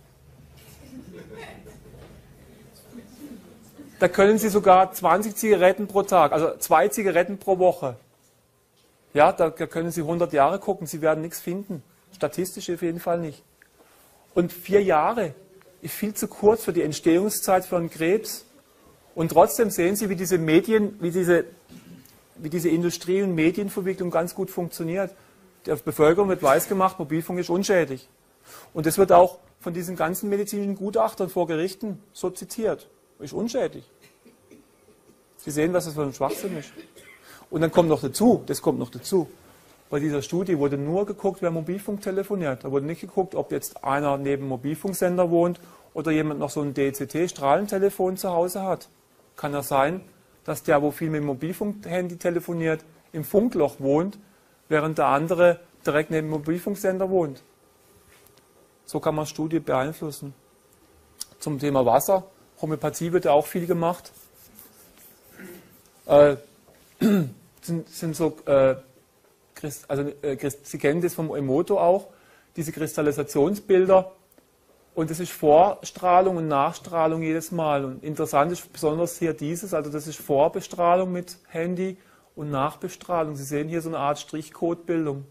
da können Sie sogar 20 Zigaretten pro Tag, also zwei Zigaretten pro Woche. Ja, da können Sie 100 Jahre gucken, Sie werden nichts finden. Statistisch auf jeden Fall nicht. Und vier Jahre ist viel zu kurz für die Entstehungszeit einen Krebs. Und trotzdem sehen Sie, wie diese Medien, wie diese, wie diese Industrie- und Medienverwicklung ganz gut funktioniert. Der Bevölkerung wird weisgemacht, Mobilfunk ist unschädlich. Und das wird auch von diesen ganzen medizinischen Gutachtern vor Gerichten so zitiert. Ist unschädlich. Sie sehen, was das für ein Schwachsinn ist. Und dann kommt noch dazu, das kommt noch dazu, bei dieser Studie wurde nur geguckt, wer Mobilfunk telefoniert. Da wurde nicht geguckt, ob jetzt einer neben Mobilfunksender wohnt oder jemand noch so ein DCT-Strahlentelefon zu Hause hat. Kann ja sein, dass der, wo viel mit dem Mobilfunkhandy telefoniert, im Funkloch wohnt, während der andere direkt neben dem Mobilfunksender wohnt. So kann man Studie beeinflussen. Zum Thema Wasser. Homöopathie wird ja auch viel gemacht. Äh, *clears throat* sind, sind so äh, also äh, Sie kennen das vom Emoto auch, diese Kristallisationsbilder. Und das ist Vorstrahlung und Nachstrahlung jedes Mal. Und interessant ist besonders hier dieses, also das ist Vorbestrahlung mit Handy und Nachbestrahlung. Sie sehen hier so eine Art Strichcodebildung.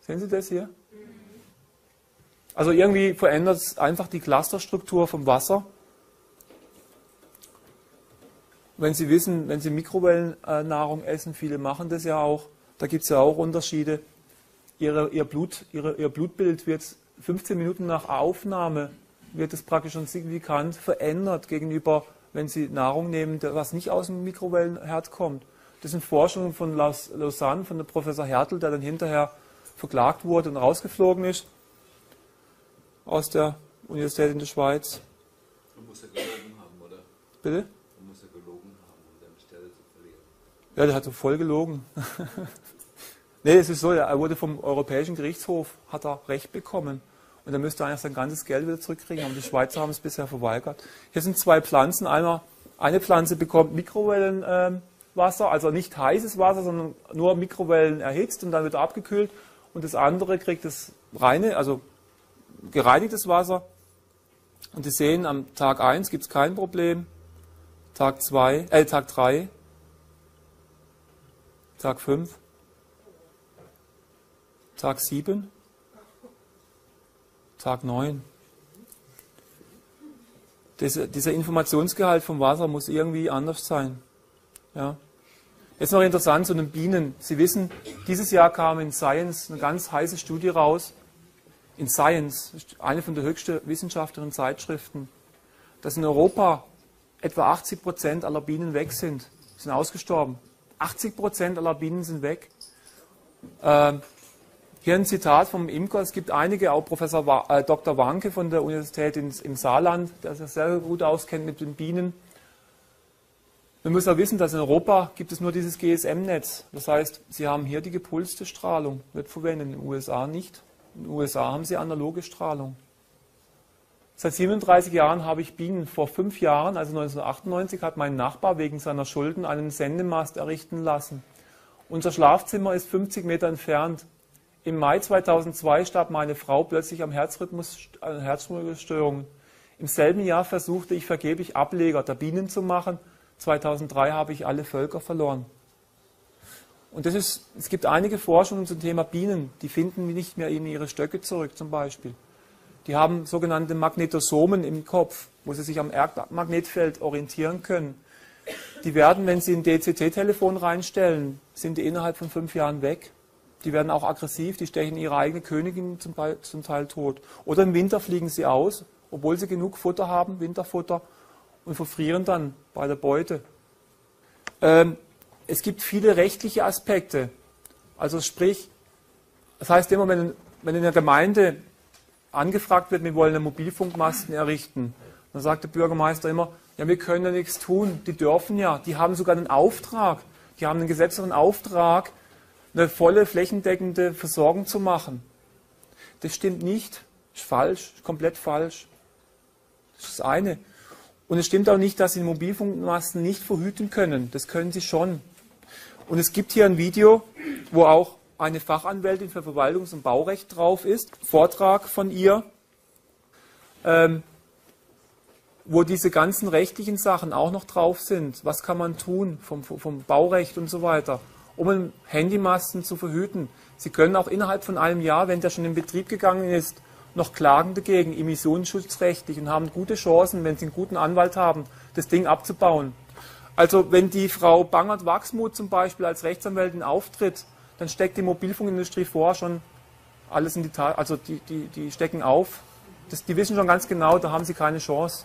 Sehen Sie das hier? Also irgendwie verändert es einfach die Clusterstruktur vom Wasser. Wenn Sie wissen, wenn Sie Mikrowellennahrung essen, viele machen das ja auch, da gibt es ja auch Unterschiede. Ihre, ihr, Blut, ihre, ihr Blutbild wird 15 Minuten nach Aufnahme, wird es praktisch schon signifikant verändert gegenüber, wenn Sie Nahrung nehmen, was nicht aus dem Mikrowellenherd kommt. Das sind Forschungen von Lausanne, von der Professor Hertel, der dann hinterher verklagt wurde und rausgeflogen ist aus der Universität in der Schweiz. Man muss ja gelogen haben, oder? Bitte? Ja, der hat so voll gelogen. *laughs* nee, es ist so, er wurde vom Europäischen Gerichtshof, hat er Recht bekommen. Und er müsste eigentlich sein ganzes Geld wieder zurückkriegen. Aber die Schweizer haben es bisher verweigert. Hier sind zwei Pflanzen. Einmal, eine Pflanze bekommt Mikrowellenwasser, ähm, also nicht heißes Wasser, sondern nur Mikrowellen erhitzt und dann wird abgekühlt. Und das andere kriegt das reine, also gereinigtes Wasser. Und Sie sehen, am Tag 1 gibt es kein Problem. Tag 2, äh, Tag 3 Tag 5, Tag 7, Tag 9. Dieser, dieser Informationsgehalt vom Wasser muss irgendwie anders sein. Ja. Jetzt noch interessant zu den Bienen. Sie wissen, dieses Jahr kam in Science eine ganz heiße Studie raus. In Science, eine von der höchsten wissenschaftlichen Zeitschriften, dass in Europa etwa 80 Prozent aller Bienen weg sind, sind ausgestorben. 80 Prozent aller Bienen sind weg. Ähm, hier ein Zitat vom Imker. Es gibt einige, auch Professor äh, Dr. Wanke von der Universität im Saarland, der sich sehr gut auskennt mit den Bienen. Man muss auch wissen, dass in Europa gibt es nur dieses GSM-Netz. Das heißt, Sie haben hier die gepulste Strahlung, wird verwendet, in den USA nicht. In den USA haben Sie analoge Strahlung. Seit 37 Jahren habe ich Bienen. Vor fünf Jahren, also 1998, hat mein Nachbar wegen seiner Schulden einen Sendemast errichten lassen. Unser Schlafzimmer ist 50 Meter entfernt. Im Mai 2002 starb meine Frau plötzlich an Herzrhythmusstörungen. Im selben Jahr versuchte ich vergeblich Ableger der Bienen zu machen. 2003 habe ich alle Völker verloren. Und ist, es gibt einige Forschungen zum Thema Bienen, die finden nicht mehr in ihre Stöcke zurück zum Beispiel. Die haben sogenannte Magnetosomen im Kopf, wo sie sich am Erdmagnetfeld orientieren können. Die werden, wenn sie ein DCT-Telefon reinstellen, sind die innerhalb von fünf Jahren weg. Die werden auch aggressiv, die stechen ihre eigene Königin zum Teil, zum Teil tot. Oder im Winter fliegen sie aus, obwohl sie genug Futter haben, Winterfutter, und verfrieren dann bei der Beute. Ähm, es gibt viele rechtliche Aspekte. Also sprich, das heißt immer, wenn, wenn in der Gemeinde angefragt wird, wir wollen einen Mobilfunkmasten errichten, dann sagt der Bürgermeister immer, ja, wir können ja nichts tun, die dürfen ja, die haben sogar einen Auftrag, die haben einen gesetzlichen Auftrag, eine volle flächendeckende Versorgung zu machen. Das stimmt nicht, ist falsch, komplett falsch. Das ist das eine. Und es stimmt auch nicht, dass sie Mobilfunkmasten nicht verhüten können. Das können sie schon. Und es gibt hier ein Video, wo auch eine Fachanwältin für Verwaltungs- und Baurecht drauf ist, Vortrag von ihr, ähm, wo diese ganzen rechtlichen Sachen auch noch drauf sind. Was kann man tun vom, vom Baurecht und so weiter, um Handymasten zu verhüten. Sie können auch innerhalb von einem Jahr, wenn der schon in Betrieb gegangen ist, noch klagen dagegen, emissionsschutzrechtlich und haben gute Chancen, wenn sie einen guten Anwalt haben, das Ding abzubauen. Also wenn die Frau Bangert-Wachsmuth zum Beispiel als Rechtsanwältin auftritt, dann steckt die Mobilfunkindustrie vor schon alles in die Tat, also die, die, die stecken auf. Das, die wissen schon ganz genau, da haben sie keine Chance.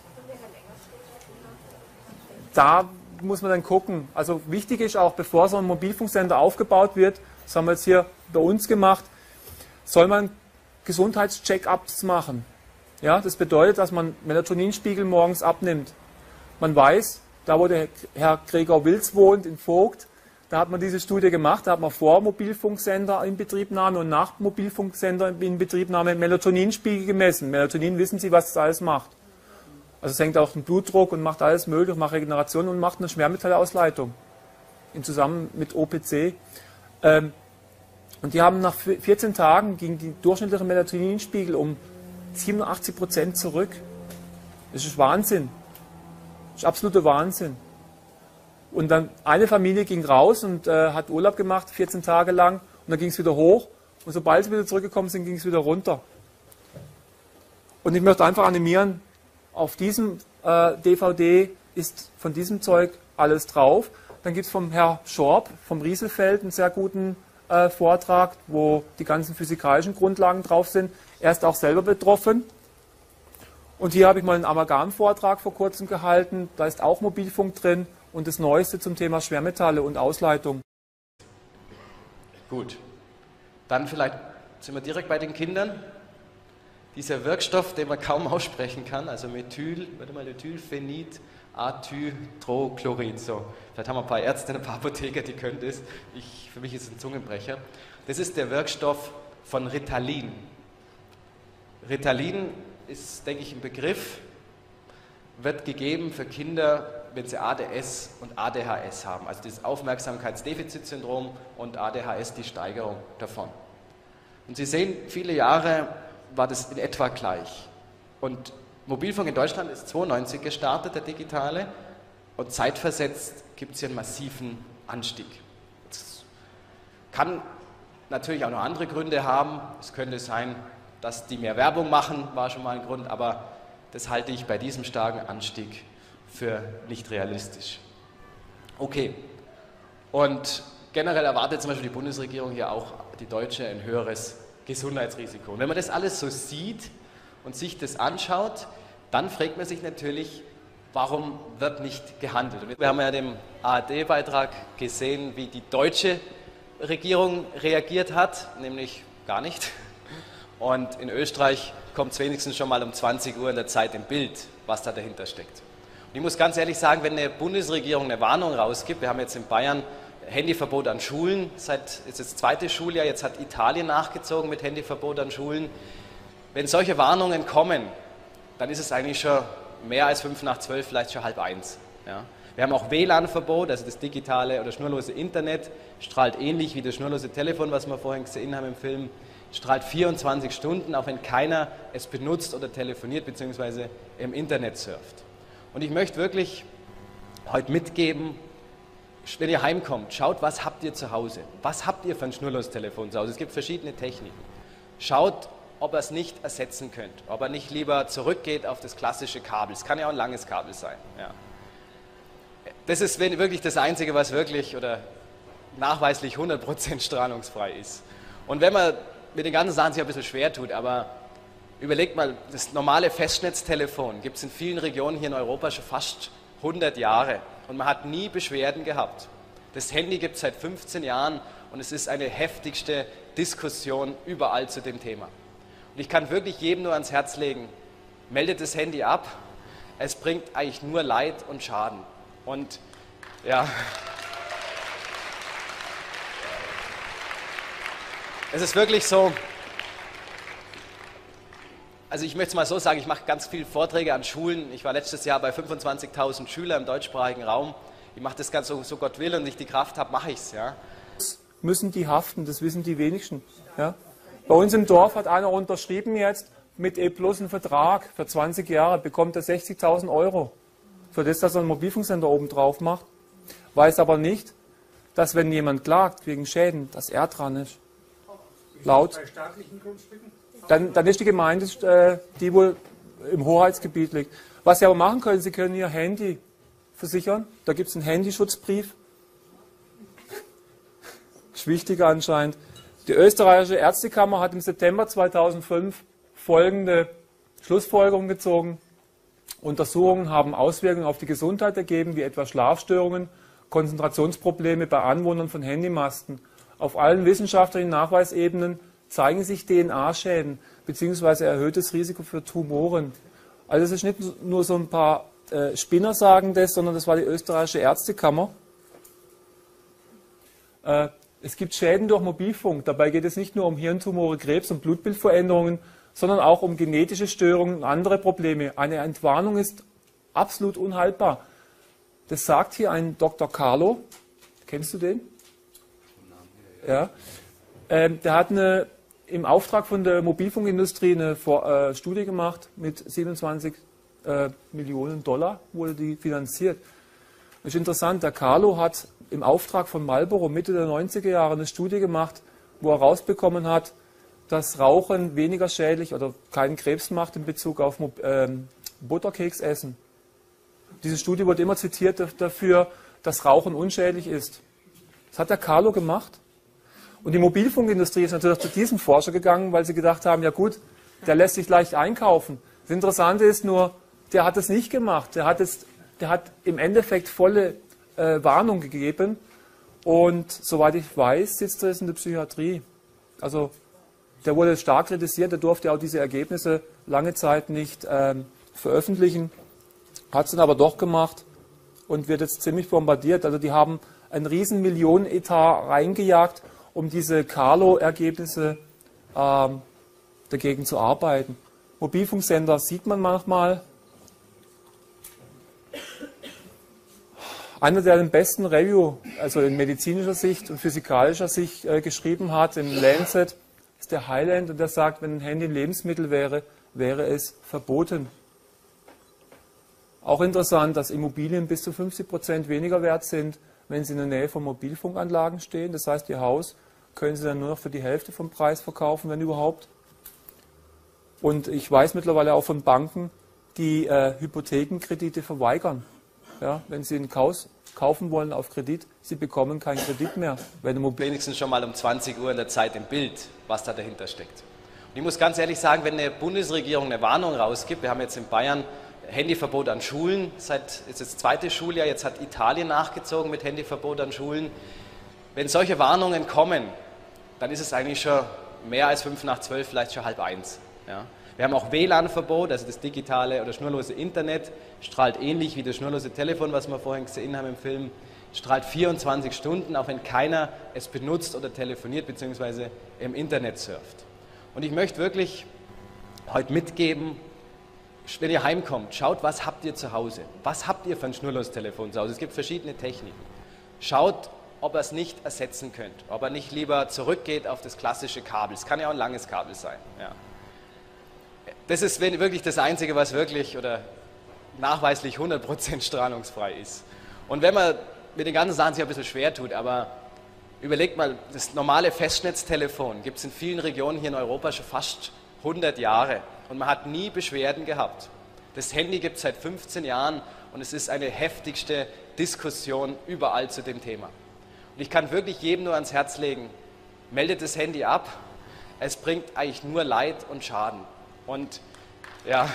Da muss man dann gucken. Also wichtig ist auch, bevor so ein Mobilfunksender aufgebaut wird, das haben wir jetzt hier bei uns gemacht, soll man Gesundheitscheck-ups machen. Ja, das bedeutet, dass man Melatoninspiegel morgens abnimmt. Man weiß, da wo der Herr Gregor Wilz wohnt, in Vogt, da hat man diese Studie gemacht, da hat man vor Mobilfunksender in Betriebnahme und nach Mobilfunksender in Betriebnahme Melatoninspiegel gemessen. Melatonin wissen Sie, was das alles macht. Also es senkt auch den Blutdruck und macht alles möglich, macht Regeneration und macht eine Schwermetallausleitung. In zusammen mit OPC. Ähm, und die haben nach 14 Tagen ging die durchschnittliche Melatoninspiegel um 87 Prozent zurück. Das ist Wahnsinn. Das ist absoluter Wahnsinn. Und dann eine Familie ging raus und äh, hat Urlaub gemacht, 14 Tage lang, und dann ging es wieder hoch. Und sobald sie wieder zurückgekommen sind, ging es wieder runter. Und ich möchte einfach animieren, auf diesem äh, DVD ist von diesem Zeug alles drauf. Dann gibt es vom Herr Schorb vom Rieselfeld einen sehr guten äh, Vortrag, wo die ganzen physikalischen Grundlagen drauf sind. Er ist auch selber betroffen. Und hier habe ich mal einen Amalgam-Vortrag vor kurzem gehalten. Da ist auch Mobilfunk drin und das Neueste zum Thema Schwermetalle und Ausleitung. Gut. Dann vielleicht sind wir direkt bei den Kindern. Dieser Wirkstoff, den man kaum aussprechen kann, also Methyl, warte mal, Methylphenid, Atytrochlorid. So, vielleicht haben wir ein paar Ärzte, ein paar Apotheker, die können das. Ich, für mich ist es ein Zungenbrecher. Das ist der Wirkstoff von Ritalin. Ritalin ist, denke ich, ein Begriff, wird gegeben für Kinder, wenn sie ADS und ADHS haben, also das Aufmerksamkeitsdefizitsyndrom und ADHS, die Steigerung davon. Und Sie sehen, viele Jahre war das in etwa gleich. Und Mobilfunk in Deutschland ist 92 gestartet, der digitale, und zeitversetzt gibt es hier einen massiven Anstieg. Das kann natürlich auch noch andere Gründe haben. Es könnte sein, dass die mehr Werbung machen, war schon mal ein Grund, aber das halte ich bei diesem starken Anstieg für nicht realistisch. Okay, und generell erwartet zum Beispiel die Bundesregierung hier auch die Deutsche ein höheres Gesundheitsrisiko. Und wenn man das alles so sieht und sich das anschaut, dann fragt man sich natürlich, warum wird nicht gehandelt? Wir haben ja dem ARD-Beitrag gesehen, wie die deutsche Regierung reagiert hat, nämlich gar nicht. Und in Österreich kommt es wenigstens schon mal um 20 Uhr in der Zeit im Bild, was da dahinter steckt. Ich muss ganz ehrlich sagen, wenn eine Bundesregierung eine Warnung rausgibt, wir haben jetzt in Bayern Handyverbot an Schulen, seit ist das zweite Schuljahr, jetzt hat Italien nachgezogen mit Handyverbot an Schulen. Wenn solche Warnungen kommen, dann ist es eigentlich schon mehr als fünf nach zwölf, vielleicht schon halb eins. Ja. Wir haben auch WLAN-Verbot, also das digitale oder schnurlose Internet, strahlt ähnlich wie das schnurlose Telefon, was wir vorhin gesehen haben im Film, strahlt 24 Stunden, auch wenn keiner es benutzt oder telefoniert bzw. im Internet surft. Und ich möchte wirklich heute mitgeben, wenn ihr heimkommt, schaut, was habt ihr zu Hause? Was habt ihr für ein Schnurlostelefon zu Hause? Es gibt verschiedene Techniken. Schaut, ob ihr es nicht ersetzen könnt, ob er nicht lieber zurückgeht auf das klassische Kabel. Es kann ja auch ein langes Kabel sein. Ja. Das ist wirklich das Einzige, was wirklich oder nachweislich 100% *laughs* strahlungsfrei ist. Und wenn man mit den ganzen Sachen sich ein bisschen schwer tut, aber überlegt mal, das normale Festnetztelefon gibt es in vielen Regionen hier in Europa schon fast 100 Jahre und man hat nie Beschwerden gehabt. Das Handy gibt es seit 15 Jahren und es ist eine heftigste Diskussion überall zu dem Thema. Und ich kann wirklich jedem nur ans Herz legen, meldet das Handy ab. Es bringt eigentlich nur Leid und Schaden. Und ja. Es ist wirklich so, also ich möchte es mal so sagen, ich mache ganz viele Vorträge an Schulen. Ich war letztes Jahr bei 25.000 Schülern im deutschsprachigen Raum. Ich mache das ganz so, so Gott will und ich die Kraft habe, mache ich es. Ja. Müssen die haften, das wissen die wenigsten. Ja. Bei uns im Dorf hat einer unterschrieben jetzt mit E Plus einen Vertrag für 20 Jahre, bekommt er 60.000 Euro. Für das, dass er einen Mobilfunksender oben drauf macht. Weiß aber nicht, dass wenn jemand klagt wegen Schäden, dass er dran ist. Laut. Bei staatlichen Grundstücken? Dann, dann ist die Gemeinde, äh, die wohl im Hoheitsgebiet liegt. Was Sie aber machen können, Sie können Ihr Handy versichern. Da gibt es einen Handyschutzbrief. Ist wichtiger anscheinend. Die österreichische Ärztekammer hat im September 2005 folgende Schlussfolgerung gezogen. Untersuchungen haben Auswirkungen auf die Gesundheit ergeben, wie etwa Schlafstörungen, Konzentrationsprobleme bei Anwohnern von Handymasten. Auf allen wissenschaftlichen Nachweisebenen zeigen sich DNA-Schäden bzw. erhöhtes Risiko für Tumoren. Also es ist nicht nur so ein paar äh, Spinner sagen das, sondern das war die österreichische Ärztekammer. Äh, es gibt Schäden durch Mobilfunk. Dabei geht es nicht nur um Hirntumore, Krebs und Blutbildveränderungen, sondern auch um genetische Störungen und andere Probleme. Eine Entwarnung ist absolut unhaltbar. Das sagt hier ein Dr. Carlo. Kennst du den? Ja. Ähm, der hat eine, im Auftrag von der Mobilfunkindustrie eine Vor äh, Studie gemacht mit 27 äh, Millionen Dollar, wurde die finanziert. Das ist interessant, der Carlo hat im Auftrag von Marlboro Mitte der 90er Jahre eine Studie gemacht, wo er rausbekommen hat, dass Rauchen weniger schädlich oder keinen Krebs macht in Bezug auf ähm, Butterkeksessen. Diese Studie wurde immer zitiert dafür, dass Rauchen unschädlich ist. Das hat der Carlo gemacht. Und die Mobilfunkindustrie ist natürlich zu diesem Forscher gegangen, weil sie gedacht haben, ja gut, der lässt sich leicht einkaufen. Das Interessante ist nur, der hat es nicht gemacht. Der hat, es, der hat im Endeffekt volle äh, Warnung gegeben. Und soweit ich weiß, sitzt er jetzt in der Psychiatrie. Also der wurde stark kritisiert, der durfte auch diese Ergebnisse lange Zeit nicht ähm, veröffentlichen, hat es dann aber doch gemacht und wird jetzt ziemlich bombardiert. Also die haben einen riesen Millionenetat reingejagt, um diese Carlo-Ergebnisse ähm, dagegen zu arbeiten. Mobilfunksender sieht man manchmal, Einer, der den besten Review, also in medizinischer Sicht und physikalischer Sicht äh, geschrieben hat, im Lancet, ist der Highland und der sagt, wenn ein Handy ein Lebensmittel wäre, wäre es verboten. Auch interessant, dass Immobilien bis zu 50 Prozent weniger wert sind, wenn sie in der Nähe von Mobilfunkanlagen stehen. Das heißt, ihr Haus können sie dann nur noch für die Hälfte vom Preis verkaufen, wenn überhaupt. Und ich weiß mittlerweile auch von Banken, die äh, Hypothekenkredite verweigern. Ja, wenn Sie ein Haus kaufen wollen auf Kredit, Sie bekommen keinen Kredit mehr. Wenn Wenigstens schon mal um 20 Uhr in der Zeit im Bild, was da dahinter steckt. Und ich muss ganz ehrlich sagen, wenn eine Bundesregierung eine Warnung rausgibt, wir haben jetzt in Bayern Handyverbot an Schulen, seit ist das zweite Schuljahr, jetzt hat Italien nachgezogen mit Handyverbot an Schulen. Wenn solche Warnungen kommen, dann ist es eigentlich schon mehr als fünf nach zwölf, vielleicht schon halb eins. Ja. Wir haben auch WLAN-Verbot, also das digitale oder schnurlose Internet strahlt ähnlich wie das schnurlose Telefon, was wir vorhin gesehen haben im Film, strahlt 24 Stunden, auch wenn keiner es benutzt oder telefoniert bzw. im Internet surft. Und ich möchte wirklich heute mitgeben, wenn ihr heimkommt, schaut, was habt ihr zu Hause? Was habt ihr für ein schnurloses Telefon zu Hause? Es gibt verschiedene Techniken. Schaut, ob ihr es nicht ersetzen könnt, ob er nicht lieber zurückgeht auf das klassische Kabel. Es kann ja auch ein langes Kabel sein. Ja. Das ist wirklich das Einzige, was wirklich oder nachweislich 100% strahlungsfrei ist. Und wenn man mit den ganzen Sachen sich ein bisschen schwer tut, aber überlegt mal, das normale Festnetztelefon gibt es in vielen Regionen hier in Europa schon fast 100 Jahre und man hat nie Beschwerden gehabt. Das Handy gibt es seit 15 Jahren und es ist eine heftigste Diskussion überall zu dem Thema. Und ich kann wirklich jedem nur ans Herz legen, meldet das Handy ab. Es bringt eigentlich nur Leid und Schaden. Und ja,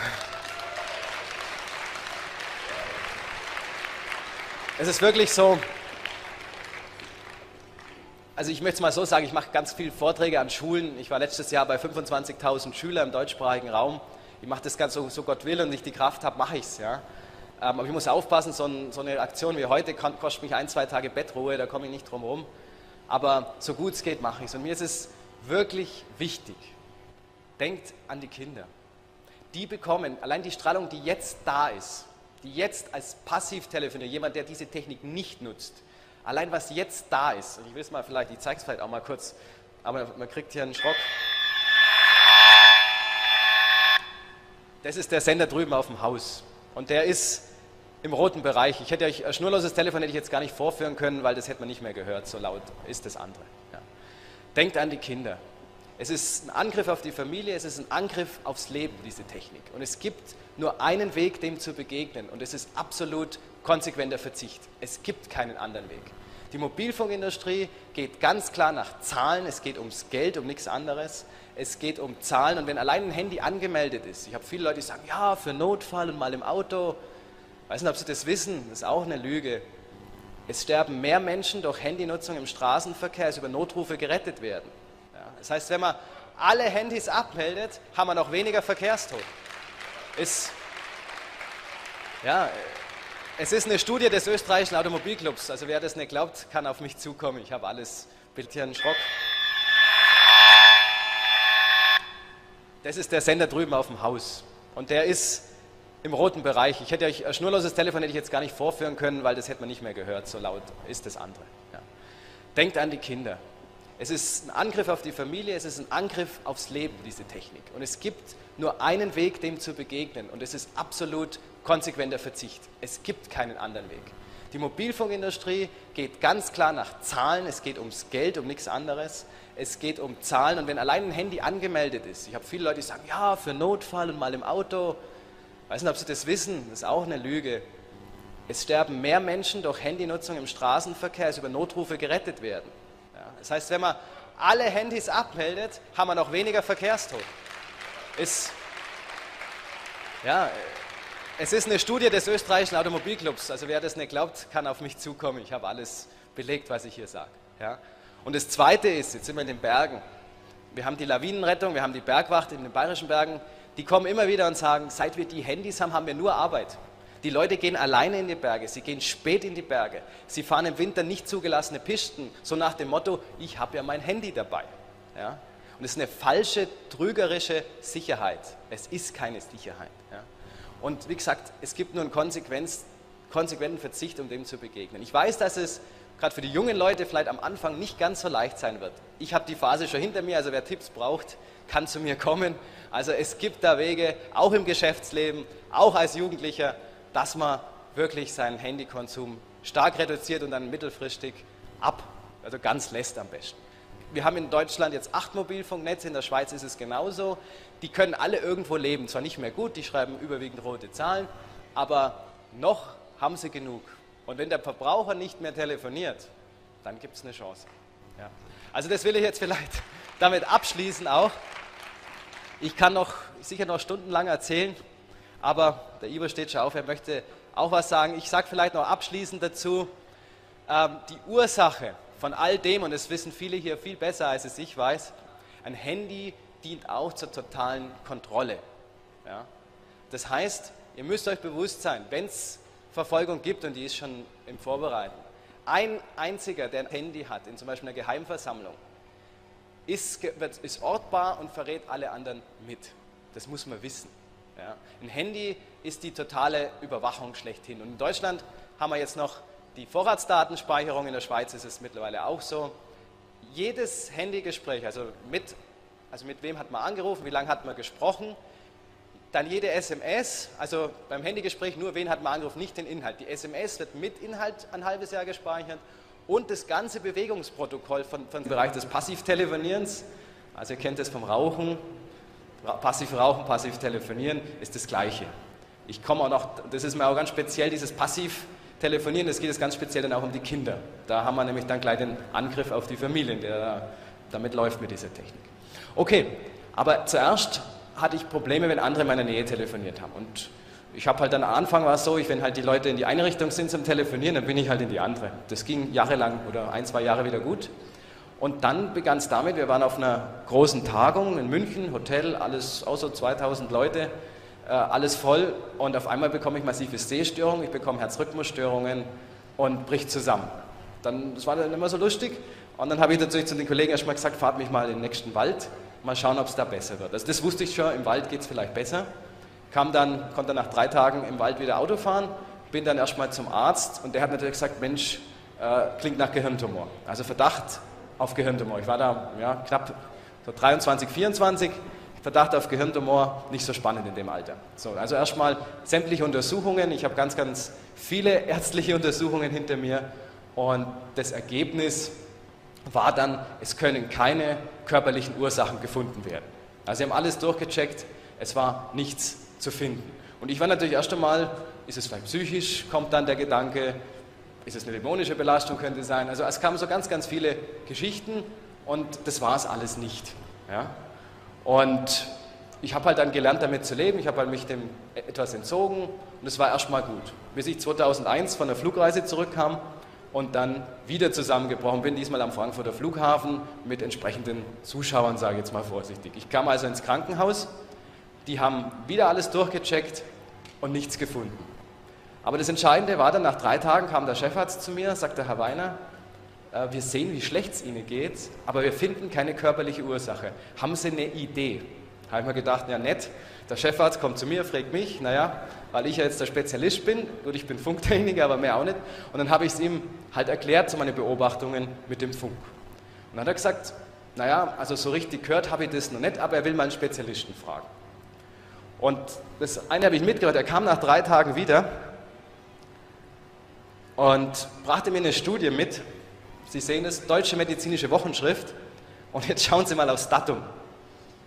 es ist wirklich so, also ich möchte es mal so sagen, ich mache ganz viele Vorträge an Schulen. Ich war letztes Jahr bei 25.000 Schülern im deutschsprachigen Raum. Ich mache das ganz so, so Gott will und ich die Kraft habe, mache ich es. Ja. Ähm, aber ich muss aufpassen, so, ein, so, eine Aktion wie heute kann, kostet mich ein, zwei Tage Bettruhe, da komme ich nicht drum herum. Aber so gut es geht, mache ich es. Und mir ist es wirklich wichtig. Denkt an die Kinder. Die bekommen, allein die Strahlung, die jetzt da ist, die jetzt als Passivtelefonier, jemand, der diese Technik nicht nutzt, allein was jetzt da ist, und ich will es mal vielleicht, ich zeige es vielleicht auch mal kurz, aber man kriegt hier einen Schrock. Das ist der Sender drüben auf dem Haus. Und der ist im roten Bereich. Ich hätte euch ein schnurloses Telefon hätte ich jetzt gar nicht vorführen können, weil das hätte man nicht mehr gehört, so laut ist das andere. Ja. Denkt an die Kinder. Es ist ein Angriff auf die Familie, es ist ein Angriff aufs Leben, diese Technik. Und es gibt nur einen Weg, dem zu begegnen. Und es ist absolut konsequenter Verzicht. Es gibt keinen anderen Weg. Die Mobilfunkindustrie geht ganz klar nach Zahlen, es geht ums Geld, um nichts anderes. Es geht um Zahlen und wenn allein ein Handy angemeldet ist, ich habe viele Leute, die sagen, ja, für Notfall und mal im Auto, weiß nicht, ob Sie das wissen, das ist auch eine Lüge. Es sterben mehr Menschen durch Handynutzung im Straßenverkehr, als über Notrufe gerettet werden. Ja, das heißt, wenn man alle Handys abmeldet, haben wir noch weniger Verkehrstod. Ist, ja, es ist eine Studie des österreichischen Automobilclubs. Also wer das nicht glaubt, kann auf mich zukommen. Ich habe alles. Bild hier einen Schrock. Das ist der Sender drüben auf dem Haus. Und der ist im roten Bereich. Ich hätte euch ein schnurloses Telefon hätte ich jetzt gar nicht vorführen können, weil das hätte man nicht mehr gehört. So laut ist das andere. Ja. Denkt an die Kinder. Es ist ein Angriff auf die Familie, es ist ein Angriff aufs Leben, diese Technik. Und es gibt nur einen Weg, dem zu begegnen. Und es ist absolut konsequenter Verzicht. Es gibt keinen anderen Weg. Die Mobilfunkindustrie geht ganz klar nach Zahlen, es geht ums Geld, um nichts anderes. Es geht um Zahlen und wenn allein ein Handy angemeldet ist, ich habe viele Leute, die sagen, ja, für Notfall und mal im Auto, weiß nicht, ob Sie das wissen, das ist auch eine Lüge. Es sterben mehr Menschen durch Handynutzung im Straßenverkehr, als über Notrufe gerettet werden. Ja, das heißt, wenn man alle Handys abmeldet, haben wir noch weniger Verkehrstod. Ist, ja, es ist eine Studie des österreichischen Automobilclubs. Also wer das nicht glaubt, kann auf mich zukommen. Ich habe alles belegt, was ich hier sage. Ja. Und das Zweite ist, jetzt sind wir in den Bergen. Wir haben die Lawinenrettung, wir haben die Bergwacht in den bayerischen Bergen. Die kommen immer wieder und sagen, seit wir die Handys haben, haben wir nur Arbeit. Die Leute gehen alleine in die Berge, sie gehen spät in die Berge, sie fahren im Winter nicht zugelassene Pisten, so nach dem Motto, ich habe ja mein Handy dabei. Ja? Und es ist eine falsche, trügerische Sicherheit. Es ist keine Sicherheit. Ja? Und wie gesagt, es gibt nur einen konsequenten Verzicht, um dem zu begegnen. Ich weiß, dass es gerade für die jungen Leute vielleicht am Anfang nicht ganz so leicht sein wird. Ich habe die Phase schon hinter mir, also wer Tipps braucht, kann zu mir kommen. Also es gibt da Wege, auch im Geschäftsleben, auch als Jugendlicher, dass man wirklich seinen Handykonsum stark reduziert und dann mittelfristig ab, also ganz lässt am besten. Wir haben in Deutschland jetzt acht Mobilfunknetze, in der Schweiz ist es genauso. Die können alle irgendwo leben, zwar nicht mehr gut, die schreiben überwiegend rote Zahlen, aber noch haben sie genug. Und wenn der Verbraucher nicht mehr telefoniert, dann gibt es eine Chance. Ja. Also das will ich jetzt vielleicht damit abschließen auch. Ich kann noch sicher noch stundenlang erzählen, aber der Iber steht schon auf, er möchte auch was sagen. Ich sage vielleicht noch abschließend dazu, ähm, die Ursache von all dem, und das wissen viele hier viel besser, als es ich weiß, ein Handy dient auch zur totalen Kontrolle. Ja? Das heißt, ihr müsst euch bewusst sein, wenn es Verfolgung gibt, und die ist schon im Vorbereiten, ein einziger, der ein Handy hat, in zum Beispiel einer Geheimversammlung, ist, ist ortbar und verrät alle anderen mit. Das muss man wissen. Ja. Ein Handy ist die totale Überwachung schlechthin. Und in Deutschland haben wir jetzt noch die Vorratsdatenspeicherung, in der Schweiz ist es mittlerweile auch so. Jedes Handygespräch, also mit, also mit wem hat man angerufen, wie lange hat man gesprochen, dann jede SMS, also beim Handygespräch nur, wen hat man angerufen, nicht den Inhalt. Die SMS wird mit Inhalt ein halbes Jahr gespeichert und das ganze Bewegungsprotokoll von, von Bereich des Passivtelefonierens, also ihr kennt es vom Rauchen, passiv rauchen, passiv telefonieren, ist das Gleiche. Ich komme auch noch, das ist mir auch ganz speziell, dieses passiv telefonieren, das geht es ganz speziell dann auch um die Kinder. Da haben wir nämlich dann gleich den Angriff auf die Familien, der damit läuft mit dieser Technik. Okay, aber zuerst hatte ich Probleme, wenn andere in meiner Nähe telefoniert haben. Und ich habe halt dann am Anfang war es so, ich, wenn halt die Leute in die eine Richtung sind zum Telefonieren, dann bin ich halt in die andere. Das ging jahrelang oder ein, zwei Jahre wieder gut. Und dann begann es damit, wir waren auf einer großen Tagung in München, Hotel, alles außer 2000 Leute, äh, alles voll und auf einmal bekomme ich massive Sehstörungen, ich bekomme Herzrhythmusstörungen und bricht zusammen. Dann, das war dann immer so lustig und dann habe ich natürlich zu den Kollegen erstmal gesagt, fahrt mich mal in den nächsten Wald, mal schauen, ob es da besser wird. Also das wusste ich schon, im Wald geht es vielleicht besser. Kam dann, konnte nach drei Tagen im Wald wieder Auto fahren, bin dann erstmal zum Arzt und der hat natürlich gesagt, Mensch, äh, klingt nach Gehirntumor. Also Verdacht auf Gehirntumor. Ich war da ja, knapp so 23, 24, Verdacht auf Gehirntumor, nicht so spannend in dem Alter. So, also erstmal sämtliche Untersuchungen. Ich habe ganz, ganz viele *laughs* ärztliche Untersuchungen hinter mir und das Ergebnis war dann, es können keine körperlichen Ursachen gefunden werden. Also sie haben alles durchgecheckt, es war nichts zu finden. Und ich war natürlich erst einmal, ist es vielleicht psychisch, kommt dann der Gedanke, ist es eine dämonische Belastung, könnte sein. Also es kamen so ganz, ganz viele Geschichten und das war es alles nicht. Ja? Und ich habe halt dann gelernt, damit zu leben. Ich habe halt mich dem etwas entzogen und es war erstmal gut. Bis ich 2001 von der Flugreise zurückkam und dann wieder zusammengebrochen bin, diesmal am Frankfurter Flughafen mit entsprechenden Zuschauern, sage ich jetzt mal vorsichtig. Ich kam also ins Krankenhaus, die haben wieder alles durchgecheckt und nichts gefunden. Aber das Entscheidende war dann, nach drei Tagen kam der Chefarzt zu mir, sagte Herr Weiner, äh, wir sehen, wie schlecht es Ihnen geht, aber wir finden keine körperliche Ursache. Haben Sie eine Idee? Habe ich mir gedacht, ja nett, der Chefarzt kommt zu mir, fragt mich, naja, weil ich ja jetzt der Spezialist bin, gut, ich bin Funktechniker, aber mehr auch nicht. Und dann habe ich es ihm halt erklärt, so meine Beobachtungen mit dem Funk. Und dann hat er gesagt, naja, also so richtig gehört habe ich das noch nicht, aber er will mal einen Spezialisten fragen. Und das eine habe ich mitgehört, er kam nach drei Tagen wieder und brachte mir eine Studie mit. Sie sehen es, Deutsche Medizinische Wochenschrift. Und jetzt schauen Sie mal aufs Datum.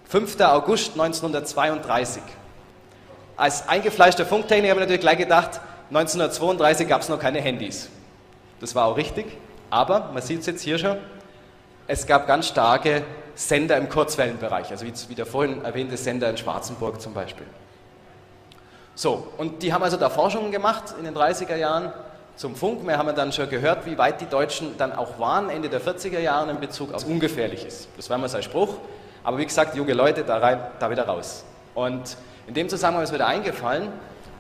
5. August 1932. Als eingefleischter Funktechniker habe ich natürlich gleich gedacht, 1932 gab es noch keine Handys. Das war auch richtig, aber man sieht es jetzt hier schon, es gab ganz starke Sender im Kurzwellenbereich, also wie der vorhin erwähnte Sender in Schwarzenburg zum Beispiel. So, und die haben also da Forschungen gemacht in den 30er Jahren zum Funk. Wir haben dann schon gehört, wie weit die Deutschen dann auch waren, Ende der 40er Jahre in Bezug auf ungefährlich ist. Das war mal sein Spruch. Aber wie gesagt, junge Leute, da rein, da wieder raus. Und in dem Zusammenhang ist mir wieder eingefallen.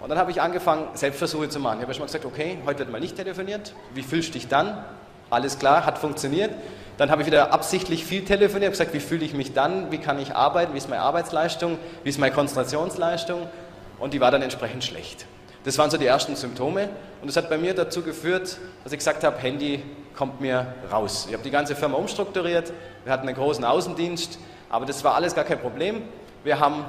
Und dann habe ich angefangen, Selbstversuche zu machen. Ich habe erstmal gesagt, okay, heute wird mal nicht telefoniert. Wie fühlst du dich dann? Alles klar, hat funktioniert. Dann habe ich wieder absichtlich viel telefoniert, habe gesagt, wie fühle ich mich dann? Wie kann ich arbeiten? Wie ist meine Arbeitsleistung? Wie ist meine Konzentrationsleistung? Und die war dann entsprechend schlecht. Das waren so die ersten Symptome und das hat bei mir dazu geführt, dass ich gesagt habe, Handy kommt mir raus. Ich habe die ganze Firma umstrukturiert, wir hatten einen großen Außendienst, aber das war alles gar kein Problem. Wir haben,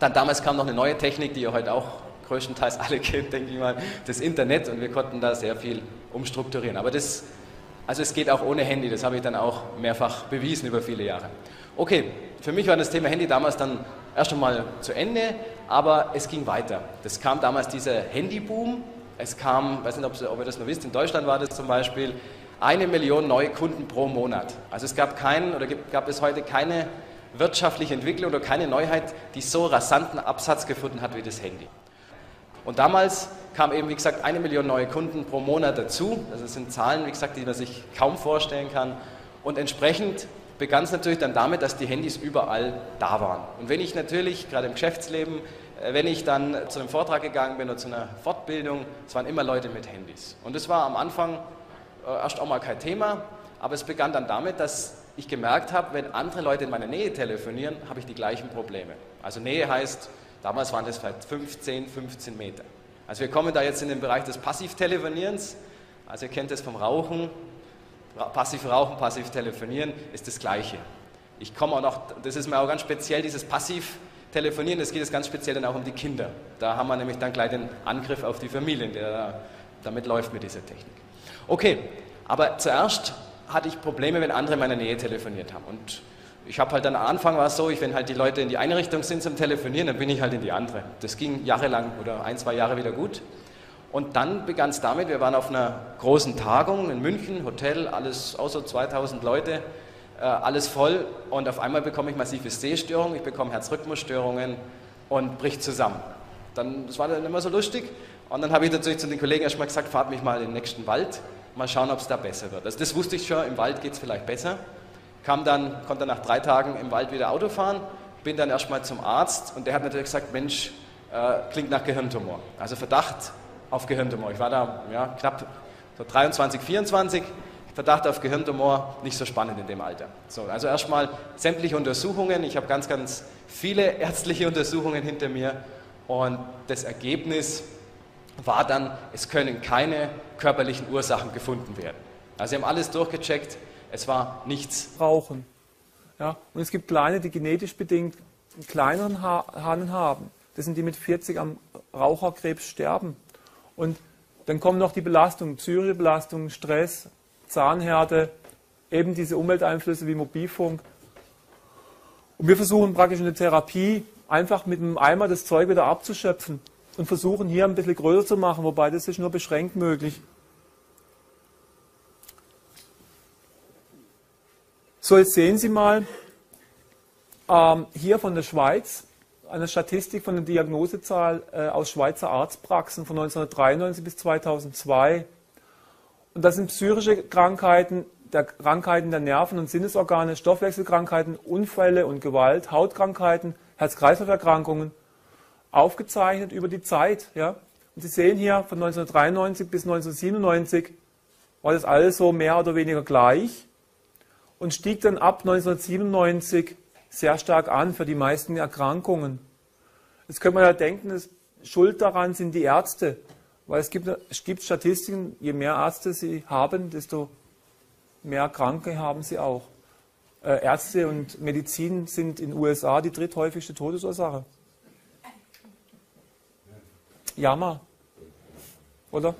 dann damals kam noch eine neue Technik, die ihr heute auch größtenteils alle *laughs* kennt, denke ich mal, das Internet und wir konnten da sehr viel umstrukturieren. Aber das, also es geht auch ohne Handy, das habe ich dann auch mehrfach bewiesen über viele Jahre. Okay, für mich war das Thema Handy damals dann erst einmal zu Ende, aber es ging weiter. Das kam damals dieser Handyboom. Es kam, weiß nicht, ob, ihr das noch wisst, in Deutschland war das zum Beispiel eine Million neue Kunden pro Monat. Also es gab keinen oder gab es heute keine wirtschaftliche Entwicklung oder keine Neuheit, die so rasanten Absatz gefunden hat wie das Handy. Und damals kam eben, wie gesagt, eine Million neue Kunden pro Monat dazu. Also das sind Zahlen, wie gesagt, die man sich kaum vorstellen kann. Und entsprechend begann es natürlich dann damit, dass die Handys überall da waren. Und wenn ich natürlich, gerade im Geschäftsleben, äh, wenn ich dann zu einem Vortrag gegangen bin oder zu einer Fortbildung, es waren immer Leute mit Handys. Und das war am Anfang äh, erst auch mal kein Thema, aber es begann dann damit, dass ich gemerkt habe, wenn andere Leute in meiner Nähe telefonieren, habe ich die gleichen Probleme. Also Nähe heißt, damals waren das vielleicht 15, 15 Meter. Also wir kommen da jetzt in den Bereich des Passivtelefonierens. Also ihr kennt das vom Rauchen, passiv rauchen, passiv telefonieren ist das Gleiche. Ich komme auch noch, das ist mir auch ganz speziell, dieses telefonieren. Es geht es ganz speziell dann auch um die Kinder. Da haben wir nämlich dann gleich den Angriff auf die Familien, der damit läuft mit dieser Technik. Okay, aber zuerst hatte ich Probleme, wenn andere in meiner Nähe telefoniert haben. Und ich habe halt dann am Anfang war es so, ich, wenn halt die Leute in die eine Richtung sind zum Telefonieren, dann bin ich halt in die andere. Das ging jahrelang oder ein, zwei Jahre wieder gut. Und dann begann es damit, wir waren auf einer großen Tagung in München, Hotel, alles außer 2000 Leute, äh, alles voll und auf einmal bekomme ich massive Sehstörungen, ich bekomme Herzrhythmusstörungen und bricht zusammen. Dann, das war dann immer so lustig und dann habe ich natürlich zu den Kollegen erstmal gesagt, fahrt mich mal in den nächsten Wald, mal schauen, ob es da besser wird. Also das wusste ich schon, im Wald geht es vielleicht besser. Kam dann, konnte nach drei Tagen im Wald wieder Auto fahren, bin dann erstmal zum Arzt und der hat natürlich gesagt, Mensch, äh, klingt nach Gehirntumor. Also Verdacht auf Gehirntumor. Ich war da ja, knapp so 23, 24. Verdacht auf Gehirntumor, nicht so spannend in dem Alter. So, also erstmal sämtliche Untersuchungen. Ich habe ganz, ganz viele *laughs* ärztliche Untersuchungen hinter mir und das Ergebnis war dann, es können keine körperlichen Ursachen gefunden werden. Also sie haben alles durchgecheckt, es war nichts. Rauchen. Ja, und es gibt kleine, die genetisch bedingt einen kleineren Hahn haben. Das sind die mit 40 am Raucherkrebs sterben. Und dann kommen noch die Belastungen, psychische Belastungen, Stress, Zahnhärte, eben diese Umwelteinflüsse wie Mobilfunk. Und wir versuchen praktisch in der Therapie einfach mit einem Eimer das Zeug wieder abzuschöpfen und versuchen hier ein bisschen größer zu machen, wobei das ist nur beschränkt möglich. So, jetzt sehen Sie mal ähm, hier von der Schweiz eine Statistik von der Diagnosezahl äh, aus Schweizer Arztpraxen von 1993 bis 2002. Und das sind psychische Krankheiten, der Krankheiten der Nerven und Sinnesorgane, Stoffwechselkrankheiten, Unfälle und Gewalt, Hautkrankheiten, Herz-Kreislauf-Erkrankungen, aufgezeichnet über die Zeit. Ja? Und Sie sehen hier von 1993 bis 1997 war das alles so mehr oder weniger gleich und stieg dann ab 1997 sehr stark an für die meisten Erkrankungen. Jetzt könnte man ja denken, dass Schuld daran sind die Ärzte, weil es gibt, es gibt Statistiken, je mehr Ärzte sie haben, desto mehr Kranke haben sie auch. Äh, Ärzte und Medizin sind in den USA die dritthäufigste Todesursache. Jammer. Oder?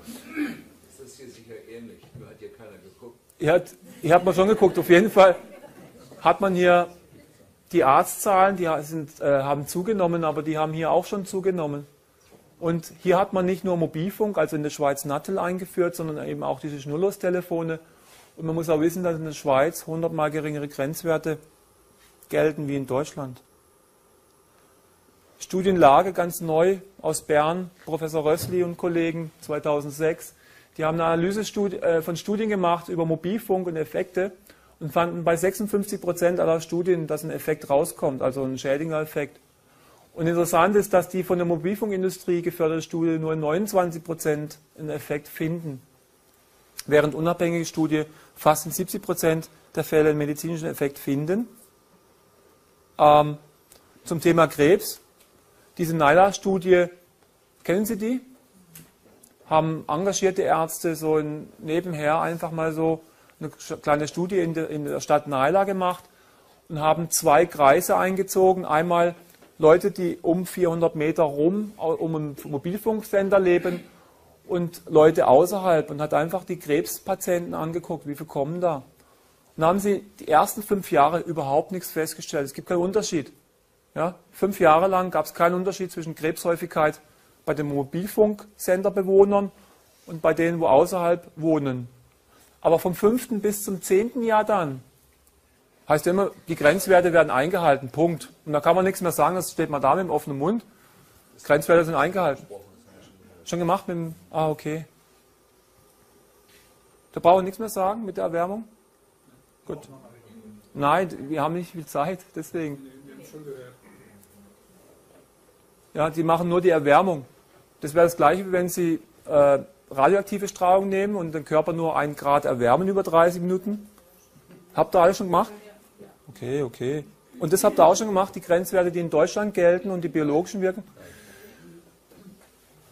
Das ist hier sicher ähnlich, nur hat hier keiner geguckt. Hier hier hat man schon geguckt. Auf jeden Fall hat man hier die Arztzahlen, die sind, äh, haben zugenommen, aber die haben hier auch schon zugenommen. Und hier hat man nicht nur Mobilfunk, also in der Schweiz Nattel eingeführt, sondern eben auch diese Schnurlostelefone. Und man muss auch wissen, dass in der Schweiz 100 mal geringere Grenzwerte gelten wie in Deutschland. Studienlage ganz neu aus Bern, Professor Rössli und Kollegen 2006. Die haben eine Analyse äh, von Studien gemacht über Mobilfunk und Effekte und fanden bei 56 Prozent aller Studien, dass ein Effekt rauskommt, also ein Schädinger-Effekt. Und interessant ist, dass die von der Mobilfunkindustrie geförderte Studie nur in 29 Prozent einen Effekt finden, während unabhängige Studien fast in 70 Prozent der Fälle einen medizinischen Effekt finden. Ähm, zum Thema Krebs. Diese NILA-Studie, kennen Sie die? Haben engagierte Ärzte so nebenher einfach mal so eine kleine Studie in der, in der Stadt Naila gemacht und haben zwei Kreise eingezogen. Einmal Leute, die um 400 Meter rum um einen Mobilfunksender leben und Leute außerhalb und hat einfach die Krebspatienten angeguckt, wie viele kommen da. Und dann haben sie die ersten fünf Jahre überhaupt nichts festgestellt. Es gibt keinen Unterschied. Ja, fünf Jahre lang gab es keinen Unterschied zwischen Krebshäufigkeit bei den Mobilfunksenderbewohnern und bei denen, wo außerhalb wohnen. Aber vom fünften bis zum zehnten Jahr dann heißt immer, die Grenzwerte werden eingehalten. Punkt. Und da kann man nichts mehr sagen, das steht mal da mit dem offenen Mund. Grenzwerte sind eingehalten. Schon gemacht mit dem. Ah, okay. Da brauchen wir nichts mehr sagen mit der Erwärmung? Gut. Nein, wir haben nicht viel Zeit, deswegen. Ja, die machen nur die Erwärmung. Das wäre das gleiche, wie wenn Sie äh, radioaktive Strahlung nehmen und den Körper nur einen Grad erwärmen über 30 Minuten? Habt ihr alles schon gemacht? Okay, okay. Und das habt ihr auch schon gemacht, die Grenzwerte, die in Deutschland gelten und die biologischen wirken?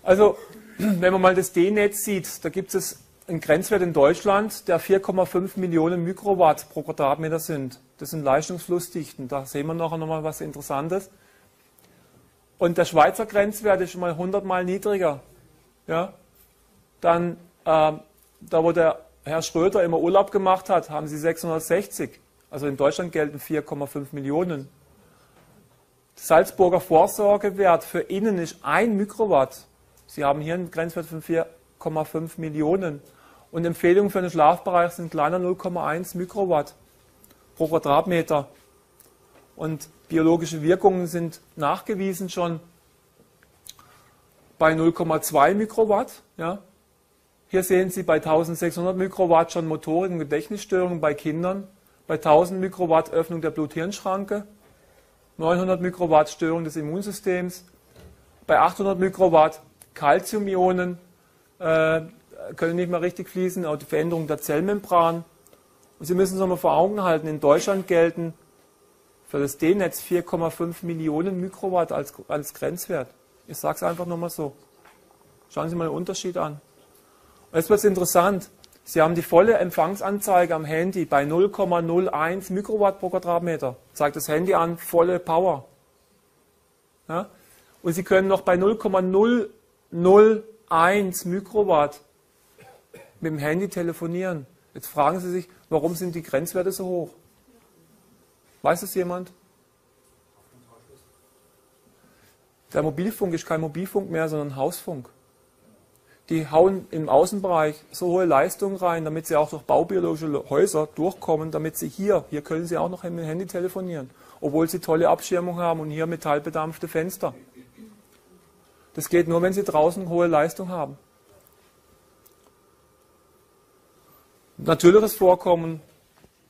Also, *clears throat* wenn man mal das D-Netz sieht, da gibt es einen Grenzwert in Deutschland, der 4,5 Millionen Mikrowatt pro Quadratmeter sind. Das sind Leistungsflussdichten. Da sehen wir nachher nochmal was Interessantes. Und der Schweizer Grenzwert ist schon mal 100 Mal niedriger. Ja? Dann, äh, da wo der Herr Schröder immer Urlaub gemacht hat, haben sie 660. Also in Deutschland gelten 4,5 Millionen. Salzburger Vorsorgewert für innen ist 1 Mikrowatt. Sie haben hier einen Grenzwert von 4,5 Millionen. Und Empfehlungen für den Schlafbereich sind kleiner 0,1 Mikrowatt pro Quadratmeter. Und biologische Wirkungen sind nachgewiesen schon bei 0,2 Mikrowatt. Ja. Hier sehen Sie bei 1600 Mikrowatt schon Motorik- und Gedächtnisstörungen bei Kindern, bei 1000 Mikrowatt Öffnung der Blut-Hirn-Schranke, 900 Mikrowatt Störung des Immunsystems, bei 800 Mikrowatt Calciumionen äh, können nicht mehr richtig fließen, auch die Veränderung der Zellmembran. Und Sie müssen es nochmal vor Augen halten, in Deutschland gelten für das D-Netz 4,5 Millionen Mikrowatt als, als Grenzwert. Ich sage es einfach nochmal so. Schauen Sie mal den Unterschied an. Und jetzt wird es interessant. Sie haben die volle Empfangsanzeige am Handy bei 0,01 Mikrowatt pro Quadratmeter. Zeigt das Handy an, volle Power. Ja? Und Sie können noch bei 0,001 Mikrowatt mit dem Handy telefonieren. Jetzt fragen Sie sich, warum sind die Grenzwerte so hoch? Weiß es jemand? Der Mobilfunk ist kein Mobilfunk mehr, sondern Hausfunk. Die hauen im Außenbereich so hohe Leistungen rein, damit sie auch durch baubiologische Häuser durchkommen, damit sie hier, hier können sie auch noch mit dem Handy telefonieren, obwohl sie tolle Abschirmung haben und hier metallbedampfte Fenster. Das geht nur, wenn sie draußen hohe Leistung haben. Natürliches Vorkommen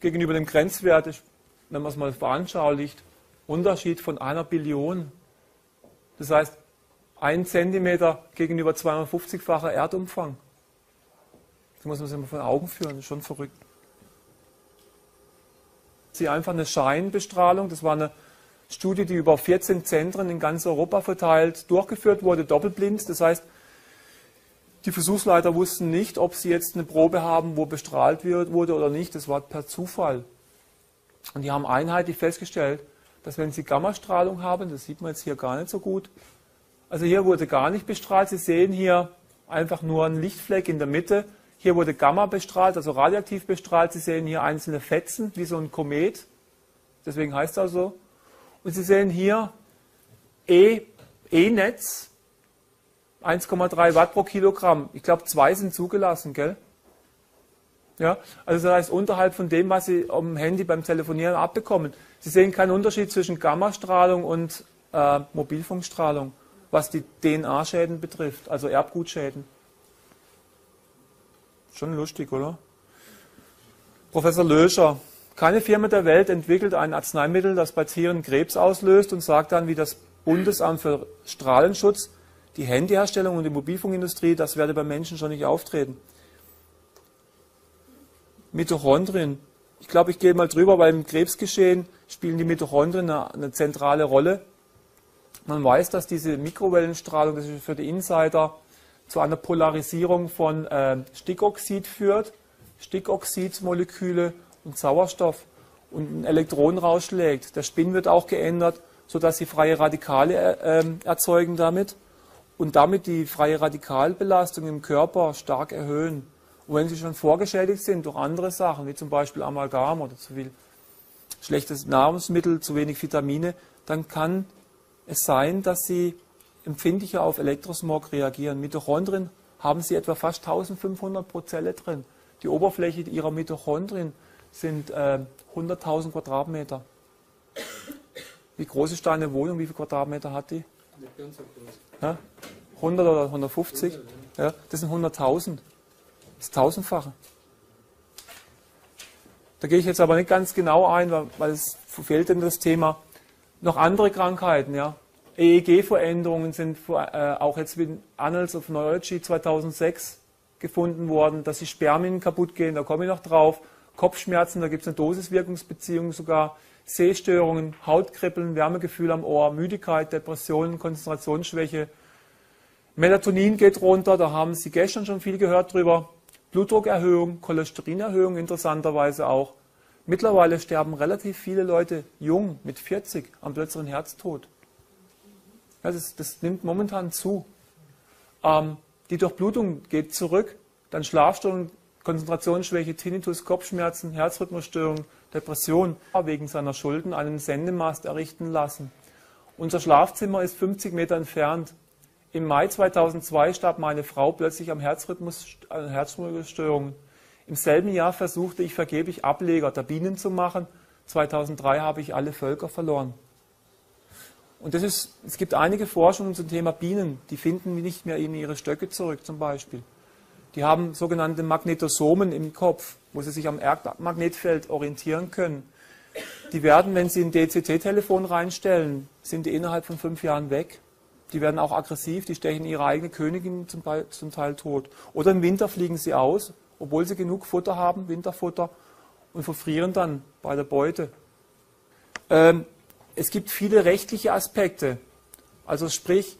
gegenüber dem Grenzwert ist, wenn man es mal veranschaulicht, Unterschied von einer Billion. Das heißt, ein Zentimeter gegenüber 250-facher Erdumfang. Das muss man sich mal vor Augen führen, das ist schon verrückt. Sie einfach eine Scheinbestrahlung, das war eine Studie, die über 14 Zentren in ganz Europa verteilt durchgeführt wurde, doppelblind. Das heißt, die Versuchsleiter wussten nicht, ob sie jetzt eine Probe haben, wo bestrahlt wurde oder nicht. Das war per Zufall. Und die haben einheitlich festgestellt, dass wenn sie Gammastrahlung haben, das sieht man jetzt hier gar nicht so gut, also hier wurde gar nicht bestrahlt. Sie sehen hier einfach nur einen Lichtfleck in der Mitte. Hier wurde Gamma bestrahlt, also radioaktiv bestrahlt. Sie sehen hier einzelne Fetzen, wie so ein Komet. Deswegen heißt das so. Und Sie sehen hier E, E-Netz, 1,3 Watt pro Kilogramm. Ich glaube, zwei sind zugelassen, gell? Ja, also das heißt, unterhalb von dem, was Sie am Handy beim Telefonieren abbekommen. Sie sehen keinen Unterschied zwischen Gammastrahlung und äh, Mobilfunkstrahlung was die DNA-Schäden betrifft, also Erbgutschäden. Schon lustig, oder? Professor Löscher. Keine Firma der Welt entwickelt ein Arzneimittel, das bei Tieren Krebs auslöst und sagt dann, wie das Bundesamt für Strahlenschutz, die Handyherstellung und die Mobilfunkindustrie, das werde bei Menschen schon nicht auftreten. Mitochondrien. Ich glaube, ich gehe mal drüber, weil im Krebsgeschehen spielen die Mitochondrien eine, eine zentrale Rolle. Man weiß, dass diese Mikrowellenstrahlung, das ist für die Insider, zu einer Polarisierung von äh, Stickoxid führt, Stickoxidmoleküle und Sauerstoff und ein Elektron rausschlägt. Der Spin wird auch geändert, sodass sie freie Radikale äh, erzeugen damit und damit die freie Radikalbelastung im Körper stark erhöhen. Und wenn sie schon vorgeschädigt sind durch andere Sachen, wie zum Beispiel Amalgam oder zu viel schlechtes Nahrungsmittel, zu wenig Vitamine, dann kann es sein, dass sie empfindlicher auf Elektrosmog reagieren. Mitochondrien haben sie etwa fast 1500 pro Zelle drin. Die Oberfläche ihrer Mitochondrien sind äh, 100.000 Quadratmeter. Wie groß ist deine Wohnung? Wie viele Quadratmeter hat die? Ja? 100 oder 150? Ja, das sind 100.000. Das tausendfache. Da gehe ich jetzt aber nicht ganz genau ein, weil, weil es fehlt denn das Thema. Noch andere Krankheiten, ja. EEG-Veränderungen sind äh, auch jetzt mit Annals of Neurology 2006 gefunden worden, dass die Spermien kaputt gehen, da komme ich noch drauf. Kopfschmerzen, da gibt es eine Dosiswirkungsbeziehung sogar. Sehstörungen, Hautkribbeln, Wärmegefühl am Ohr, Müdigkeit, Depressionen, Konzentrationsschwäche. Melatonin geht runter, da haben Sie gestern schon viel gehört drüber. Blutdruckerhöhung, Cholesterinerhöhung interessanterweise auch. Mittlerweile sterben relativ viele Leute jung, mit 40, am plötzlichen Herztod. Ja, das, das nimmt momentan zu. Ähm, die Durchblutung geht zurück, dann Schlafstörungen, Konzentrationsschwäche, Tinnitus, Kopfschmerzen, Herzrhythmusstörungen, Depression. Wegen seiner Schulden einen Sendemast errichten lassen. Unser Schlafzimmer ist 50 Meter entfernt. Im Mai 2002 starb meine Frau plötzlich an Herzrhythmusstörungen. Im selben Jahr versuchte ich vergeblich Ableger der Bienen zu machen. 2003 habe ich alle Völker verloren. Und das ist, es gibt einige Forschungen zum Thema Bienen, die finden nicht mehr in ihre Stöcke zurück zum Beispiel. Die haben sogenannte Magnetosomen im Kopf, wo sie sich am Erdmagnetfeld orientieren können. Die werden, wenn sie ein DCT-Telefon reinstellen, sind die innerhalb von fünf Jahren weg. Die werden auch aggressiv, die stechen ihre eigene Königin zum Teil, zum Teil tot. Oder im Winter fliegen sie aus, obwohl sie genug Futter haben, Winterfutter, und verfrieren dann bei der Beute. Ähm, es gibt viele rechtliche Aspekte. Also sprich,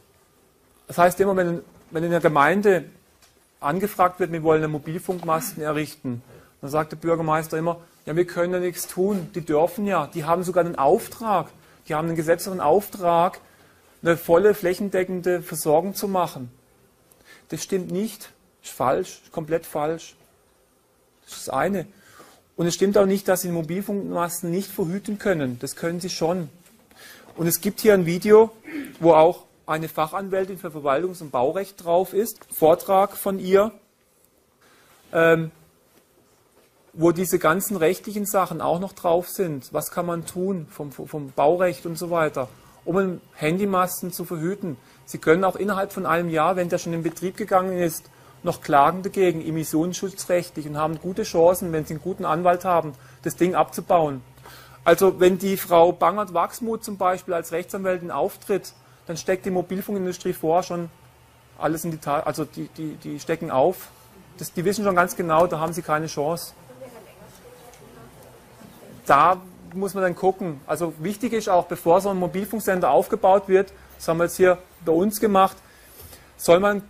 das heißt immer, wenn, wenn in der Gemeinde angefragt wird, wir wollen einen Mobilfunkmasten errichten, dann sagt der Bürgermeister immer, ja, wir können ja nichts tun. Die dürfen ja, die haben sogar einen Auftrag, die haben einen gesetzlichen Auftrag, eine volle flächendeckende Versorgung zu machen. Das stimmt nicht, ist falsch, komplett falsch. Das ist das eine. Und es stimmt auch nicht, dass sie Mobilfunkmasten nicht verhüten können. Das können sie schon. Und es gibt hier ein Video, wo auch eine Fachanwältin für Verwaltungs- und Baurecht drauf ist, Vortrag von ihr, ähm, wo diese ganzen rechtlichen Sachen auch noch drauf sind. Was kann man tun vom, vom Baurecht und so weiter, um Handymasten zu verhüten. Sie können auch innerhalb von einem Jahr, wenn der schon in Betrieb gegangen ist, noch klagen dagegen, emissionsschutzrechtlich und haben gute Chancen, wenn sie einen guten Anwalt haben, das Ding abzubauen. Also wenn die Frau Bangert-Wachsmuth zum Beispiel als Rechtsanwältin auftritt, dann steckt die Mobilfunkindustrie vor schon alles in die Tat, also die, die, die stecken auf. Das, die wissen schon ganz genau, da haben sie keine Chance. Da muss man dann gucken. Also wichtig ist auch, bevor so ein Mobilfunksender aufgebaut wird, das haben wir jetzt hier bei uns gemacht, soll man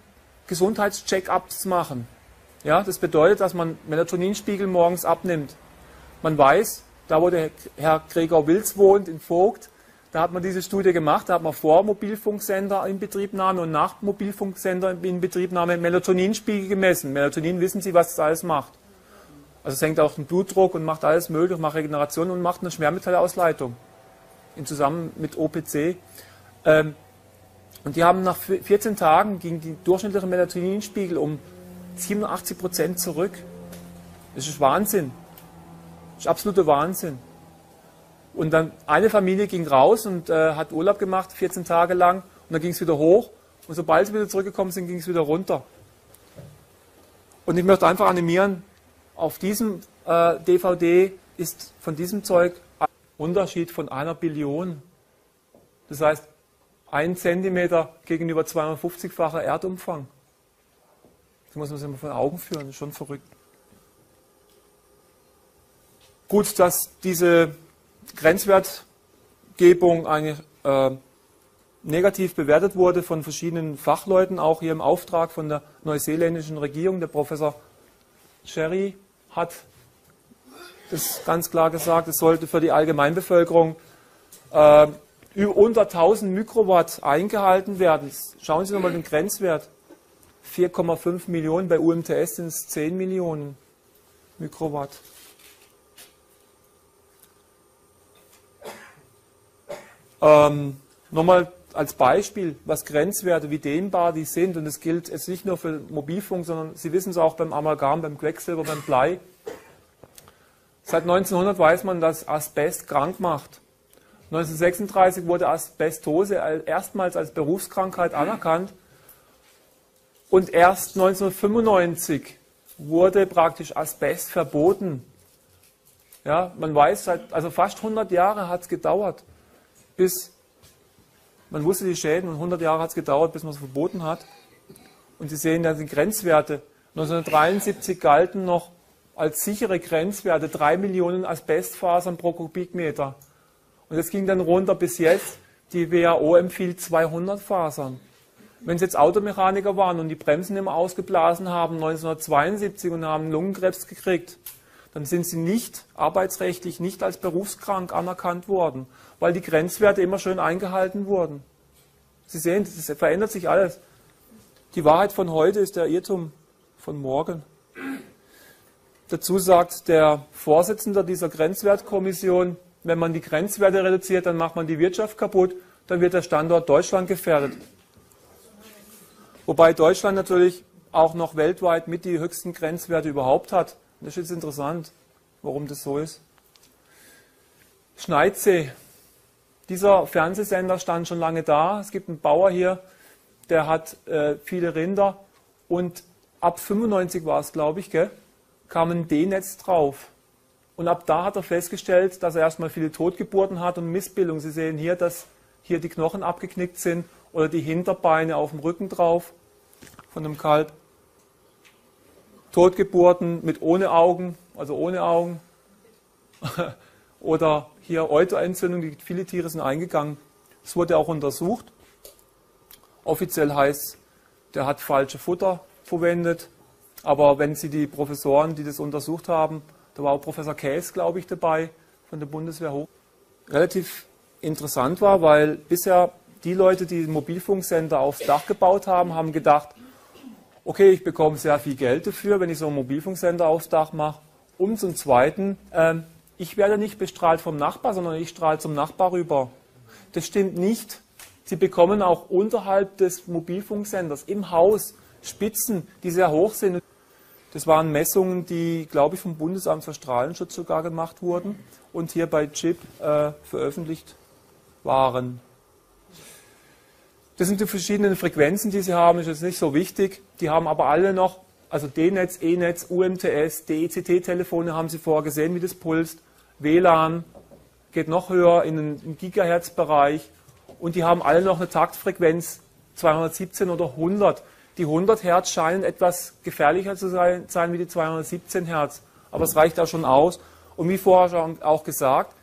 Gesundheitscheck-ups machen. Ja, das bedeutet, dass man Melatoninspiegel morgens abnimmt. Man weiß, da wo der Herr Gregor Wilz wohnt, in Vogt, da hat man diese Studie gemacht, da hat man vor Mobilfunksender in Betriebnahme und nach Mobilfunksender in Betriebnahme Melatoninspiegel gemessen. Melatonin wissen Sie, was das alles macht. Also es senkt auch den Blutdruck und macht alles möglich, macht Regeneration und macht eine Schwermetallausleitung. In zusammen mit OPC. Ähm, und die haben nach 14 Tagen ging die durchschnittliche Melatoninspiegel um 87 Prozent zurück. Das ist Wahnsinn. Das ist absoluter Wahnsinn. Und dann eine Familie ging raus und äh, hat Urlaub gemacht, 14 Tage lang, und dann ging es wieder hoch. Und sobald sie wieder zurückgekommen sind, ging es wieder runter. Und ich möchte einfach animieren, auf diesem äh, DVD ist von diesem Zeug ein Unterschied von einer Billion. Das heißt, ein Zentimeter gegenüber 250-facher Erdumfang. Das muss man sich mal vor Augen führen, das ist schon verrückt. Gut, dass diese Grenzwertgebung eigentlich äh, negativ bewertet wurde von verschiedenen Fachleuten, auch hier im Auftrag von der neuseeländischen Regierung. Der Professor Sherry hat das ganz klar gesagt, es sollte für die Allgemeinbevölkerung äh, unter 1000 Mikrowatt eingehalten werden. Schauen Sie nochmal den Grenzwert. 4,5 Millionen, bei UMTS sind es 10 Millionen Mikrowatt. Ähm, Nochmal als Beispiel, was Grenzwerte, wie dehnbar die sind, und das gilt jetzt nicht nur für Mobilfunk, sondern Sie wissen es auch beim Amalgam, beim Quecksilber, beim Blei. Seit 1900 weiß man, dass Asbest krank macht. 1936 wurde Asbestose erstmals als Berufskrankheit anerkannt und erst 1995 wurde praktisch Asbest verboten. Ja, man weiß, seit, also fast 100 Jahre hat es gedauert, bis man wusste die Schäden und 100 Jahre hat es gedauert, bis man es verboten hat. Und Sie sehen dann die Grenzwerte. 1973 galten noch als sichere Grenzwerte 3 Millionen Asbestfasern pro Kubikmeter. Und das ging dann runter bis jetzt. Die WHO empfiehlt 200 Fasern. Wenn es jetzt Automechaniker waren und die Bremsen immer ausgeblasen haben 1972 und haben Lungenkrebs gekriegt, dann sind sie nicht arbeitsrechtlich nicht als berufskrank anerkannt worden, weil die Grenzwerte immer schön eingehalten wurden. Sie sehen, es verändert sich alles. Die Wahrheit von heute ist der Irrtum von morgen. Dazu sagt der Vorsitzende dieser Grenzwertkommission, wenn man die Grenzwerte reduziert, dann macht man die Wirtschaft kaputt, dann wird der Standort Deutschland gefährdet. Wobei Deutschland natürlich auch noch weltweit mit die höchsten Grenzwerte überhaupt hat. Das ist jetzt interessant, warum das so ist. Schneidsee. Dieser Fernsehsender stand schon lange da. Es gibt einen Bauer hier, der hat äh, viele Rinder und ab 95 war es, glaube ich, gell, kam ein D-Netz drauf. Und ab da hat er festgestellt, dass er erstmal viele Totgeburten hat und Missbildung. Sie sehen hier, dass hier die Knochen abgeknickt sind oder die Hinterbeine auf dem Rücken drauf von dem Kalb. Totgeburten mit ohne Augen, also ohne Augen. *laughs* oder hier Euterentzündung, viele Tiere sind eingegangen. Es wurde auch untersucht. Offiziell heißt, der hat falsche Futter verwendet. Aber wenn Sie die Professoren, die das untersucht haben, da war auch Professor Käs, glaube ich, dabei von der Bundeswehr hoch, relativ interessant war, weil bisher die Leute, die Mobilfunksender aufs Dach gebaut haben, haben gedacht, okay, ich bekomme sehr viel Geld dafür, wenn ich so einen Mobilfunksender aufs Dach mache. Und zum Zweiten, äh, ich werde nicht bestrahlt vom Nachbar, sondern ich strahle zum Nachbar rüber. Das stimmt nicht. Sie bekommen auch unterhalb des Mobilfunksenders im Haus Spitzen, die sehr hoch sind. Das waren Messungen, die, glaube ich, vom Bundesamt für Strahlenschutz sogar gemacht wurden und hier bei CHIP äh, veröffentlicht waren. Das sind die verschiedenen Frequenzen, die sie haben, ist jetzt nicht so wichtig. Die haben aber alle noch, also D-Netz, E-Netz, UMTS, DECT-Telefone haben sie vorher gesehen, wie das pulst. WLAN geht noch höher in den Gigahertz-Bereich und die haben alle noch eine Taktfrequenz 217 oder 100. Die 100 Hertz scheinen etwas gefährlicher zu sein, sein wie die 217 Hertz, aber es reicht da schon aus. Und wie vorher schon auch gesagt,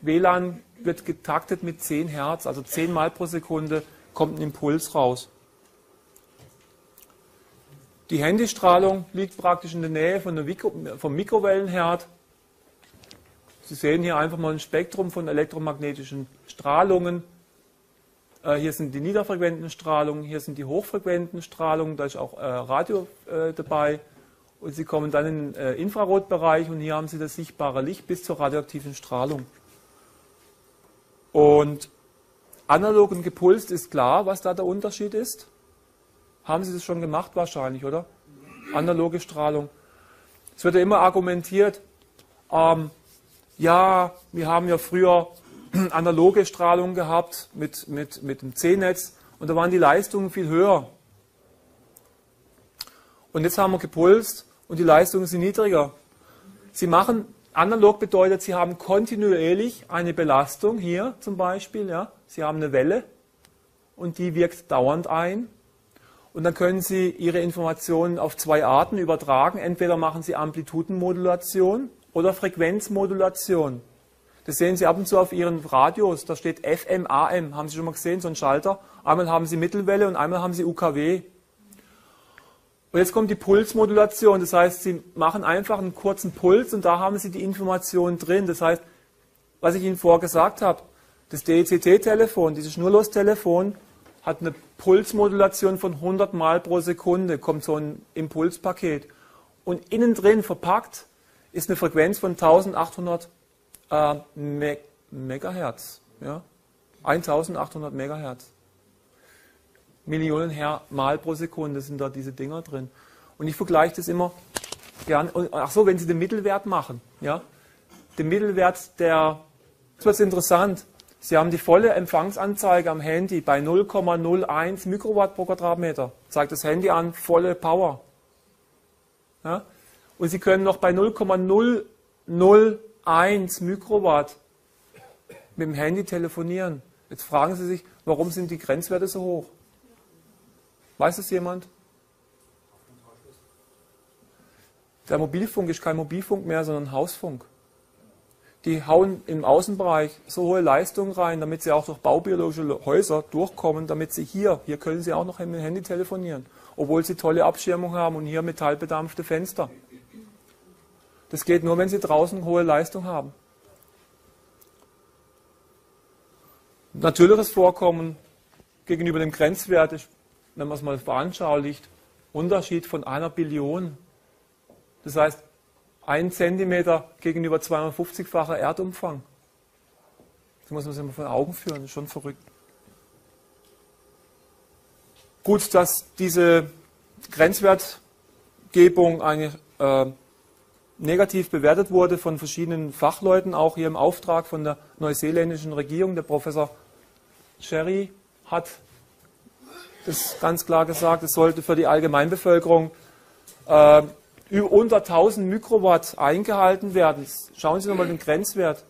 WLAN wird getaktet mit 10 Hertz, also 10 Mal pro Sekunde kommt ein Impuls raus. Die Handystrahlung liegt praktisch in der Nähe von Mikro, vom Mikrowellenherd. Sie sehen hier einfach mal ein Spektrum von elektromagnetischen Strahlungen. Äh, hier sind die niederfrequenten Strahlungen, hier sind die hochfrequenten Strahlungen, da ist auch äh, Radio äh, dabei. Und Sie kommen dann in den äh, Infrarotbereich und hier haben Sie das sichtbare Licht bis zur radioaktiven Strahlung. Und Analog und gepulst ist klar, was da der Unterschied ist. Haben Sie das schon gemacht wahrscheinlich, oder? Analoge Strahlung. Es wird ja immer argumentiert, ähm, ja, wir haben ja früher *clears throat* analoge Strahlung gehabt mit, mit, mit dem C-Netz und da waren die Leistungen viel höher. Und jetzt haben wir gepulst und die Leistungen sind niedriger. Sie machen Analog bedeutet, Sie haben kontinuierlich eine Belastung, hier zum Beispiel, ja. Sie haben eine Welle und die wirkt dauernd ein. Und dann können Sie Ihre Informationen auf zwei Arten übertragen. Entweder machen Sie Amplitudenmodulation oder Frequenzmodulation. Das sehen Sie ab und zu auf Ihren Radios. Da steht FM, AM. Haben Sie schon mal gesehen, so ein Schalter? Einmal haben Sie Mittelwelle und einmal haben Sie UKW. Und jetzt kommt die Pulsmodulation, das heißt, Sie machen einfach einen kurzen Puls und da haben Sie die Information drin. Das heißt, was ich Ihnen vorher gesagt habe, das DECT-Telefon, dieses Schnurlostelefon, hat eine Pulsmodulation von 100 Mal pro Sekunde, kommt so ein Impulspaket. Und innen drin verpackt ist eine Frequenz von 1800 äh, Me Megahertz. Ja? 1800 Megahertz. Millionen Her Mal pro Sekunde sind da diese Dinger drin. Und ich vergleiche das immer gern. Ach so, wenn Sie den Mittelwert machen, ja, den Mittelwert der, jetzt wird es interessant. Sie haben die volle Empfangsanzeige am Handy bei 0,01 Mikrowatt pro Quadratmeter. Zeigt das Handy an, volle Power. Ja? Und Sie können noch bei 0,001 Mikrowatt mit dem Handy telefonieren. Jetzt fragen Sie sich, warum sind die Grenzwerte so hoch? Weiß es jemand? Der Mobilfunk ist kein Mobilfunk mehr, sondern Hausfunk. Die hauen im Außenbereich so hohe Leistungen rein, damit sie auch durch baubiologische Häuser durchkommen, damit sie hier, hier können sie auch noch mit dem Handy telefonieren, obwohl sie tolle Abschirmung haben und hier metallbedampfte Fenster. Das geht nur, wenn sie draußen hohe Leistung haben. Natürliches Vorkommen gegenüber dem Grenzwert ist, wenn man es mal veranschaulicht, Unterschied von einer Billion. Das heißt, ein Zentimeter gegenüber 250-facher Erdumfang. Das muss man sich mal vor Augen führen, das ist schon verrückt. Gut, dass diese Grenzwertgebung eigentlich äh, negativ bewertet wurde von verschiedenen Fachleuten, auch hier im Auftrag von der neuseeländischen Regierung. Der Professor Cherry hat das ganz klar gesagt, es sollte für die Allgemeinbevölkerung äh, unter 1000 Mikrowatt eingehalten werden. Schauen Sie nochmal den Grenzwert.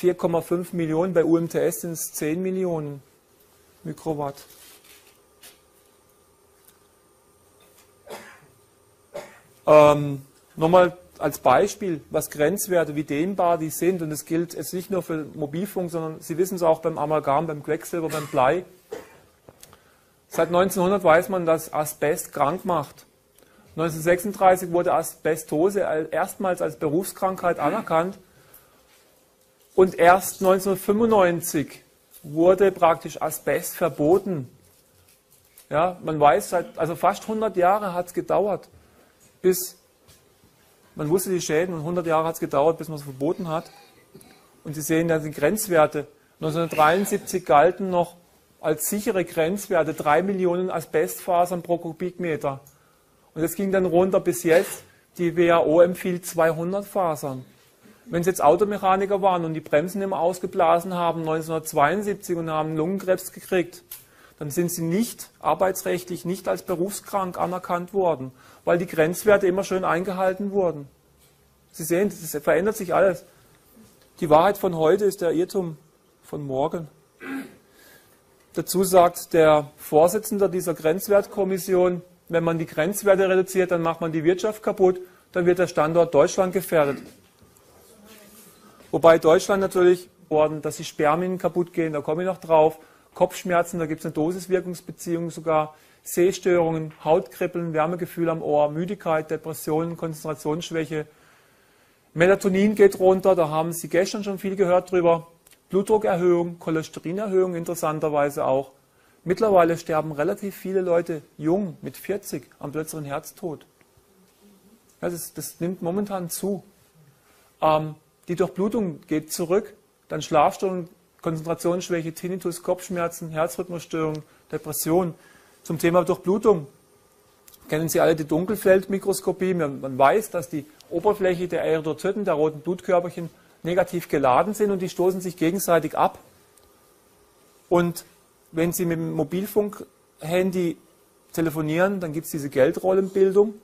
4,5 Millionen, bei UMTS sind es 10 Millionen Mikrowatt. Ähm, nochmal als Beispiel, was Grenzwerte, wie dehnbar die sind. Und das gilt jetzt nicht nur für Mobilfunk, sondern Sie wissen es auch beim Amalgam, beim Quecksilber, beim Blei. Seit 1900 weiß man, dass Asbest krank macht. 1936 wurde Asbestose erstmals als Berufskrankheit anerkannt. Und erst 1995 wurde praktisch Asbest verboten. Ja, man weiß, seit, also fast 100 Jahre hat es gedauert, bis man wusste die Schäden und 100 Jahre hat es gedauert, bis man es verboten hat. Und Sie sehen dann die Grenzwerte. 1973 galten noch als sichere Grenzwerte 3 Millionen Asbestfasern pro Kubikmeter. Und das ging dann runter bis jetzt. Die WHO empfiehlt 200 Fasern. Wenn Sie jetzt Automechaniker waren und die Bremsen immer ausgeblasen haben 1972 und haben Lungenkrebs gekriegt, dann sind Sie nicht arbeitsrechtlich nicht als berufskrank anerkannt worden weil die Grenzwerte immer schön eingehalten wurden. Sie sehen, es verändert sich alles. Die Wahrheit von heute ist der Irrtum von morgen. Dazu sagt der Vorsitzende dieser Grenzwertkommission, wenn man die Grenzwerte reduziert, dann macht man die Wirtschaft kaputt, dann wird der Standort Deutschland gefährdet. Wobei Deutschland natürlich, dass die Spermien kaputt gehen, da komme ich noch drauf, Kopfschmerzen, da gibt es eine Dosiswirkungsbeziehung sogar, Sehstörungen, Hautkribbeln, Wärmegefühl am Ohr, Müdigkeit, Depressionen, Konzentrationsschwäche. Melatonin geht runter, da haben Sie gestern schon viel gehört drüber. Blutdruckerhöhung, Cholesterinerhöhung interessanterweise auch. Mittlerweile sterben relativ viele Leute jung, mit 40, am plötzlichen Herztod. Das, das, nimmt momentan zu. Ähm, die Durchblutung geht zurück, dann Schlafstörungen, Konzentrationsschwäche, Tinnitus, Kopfschmerzen, Herzrhythmusstörungen, Depression. Zum Thema Durchblutung. Kennen Sie alle die Dunkelfeldmikroskopie? Man weiß, dass die Oberfläche der Erythrozyten, der roten Blutkörperchen, negativ geladen sind und die stoßen sich gegenseitig ab. Und wenn Sie mit dem Mobilfunkhandy telefonieren, dann gibt es diese Geldrollenbildung.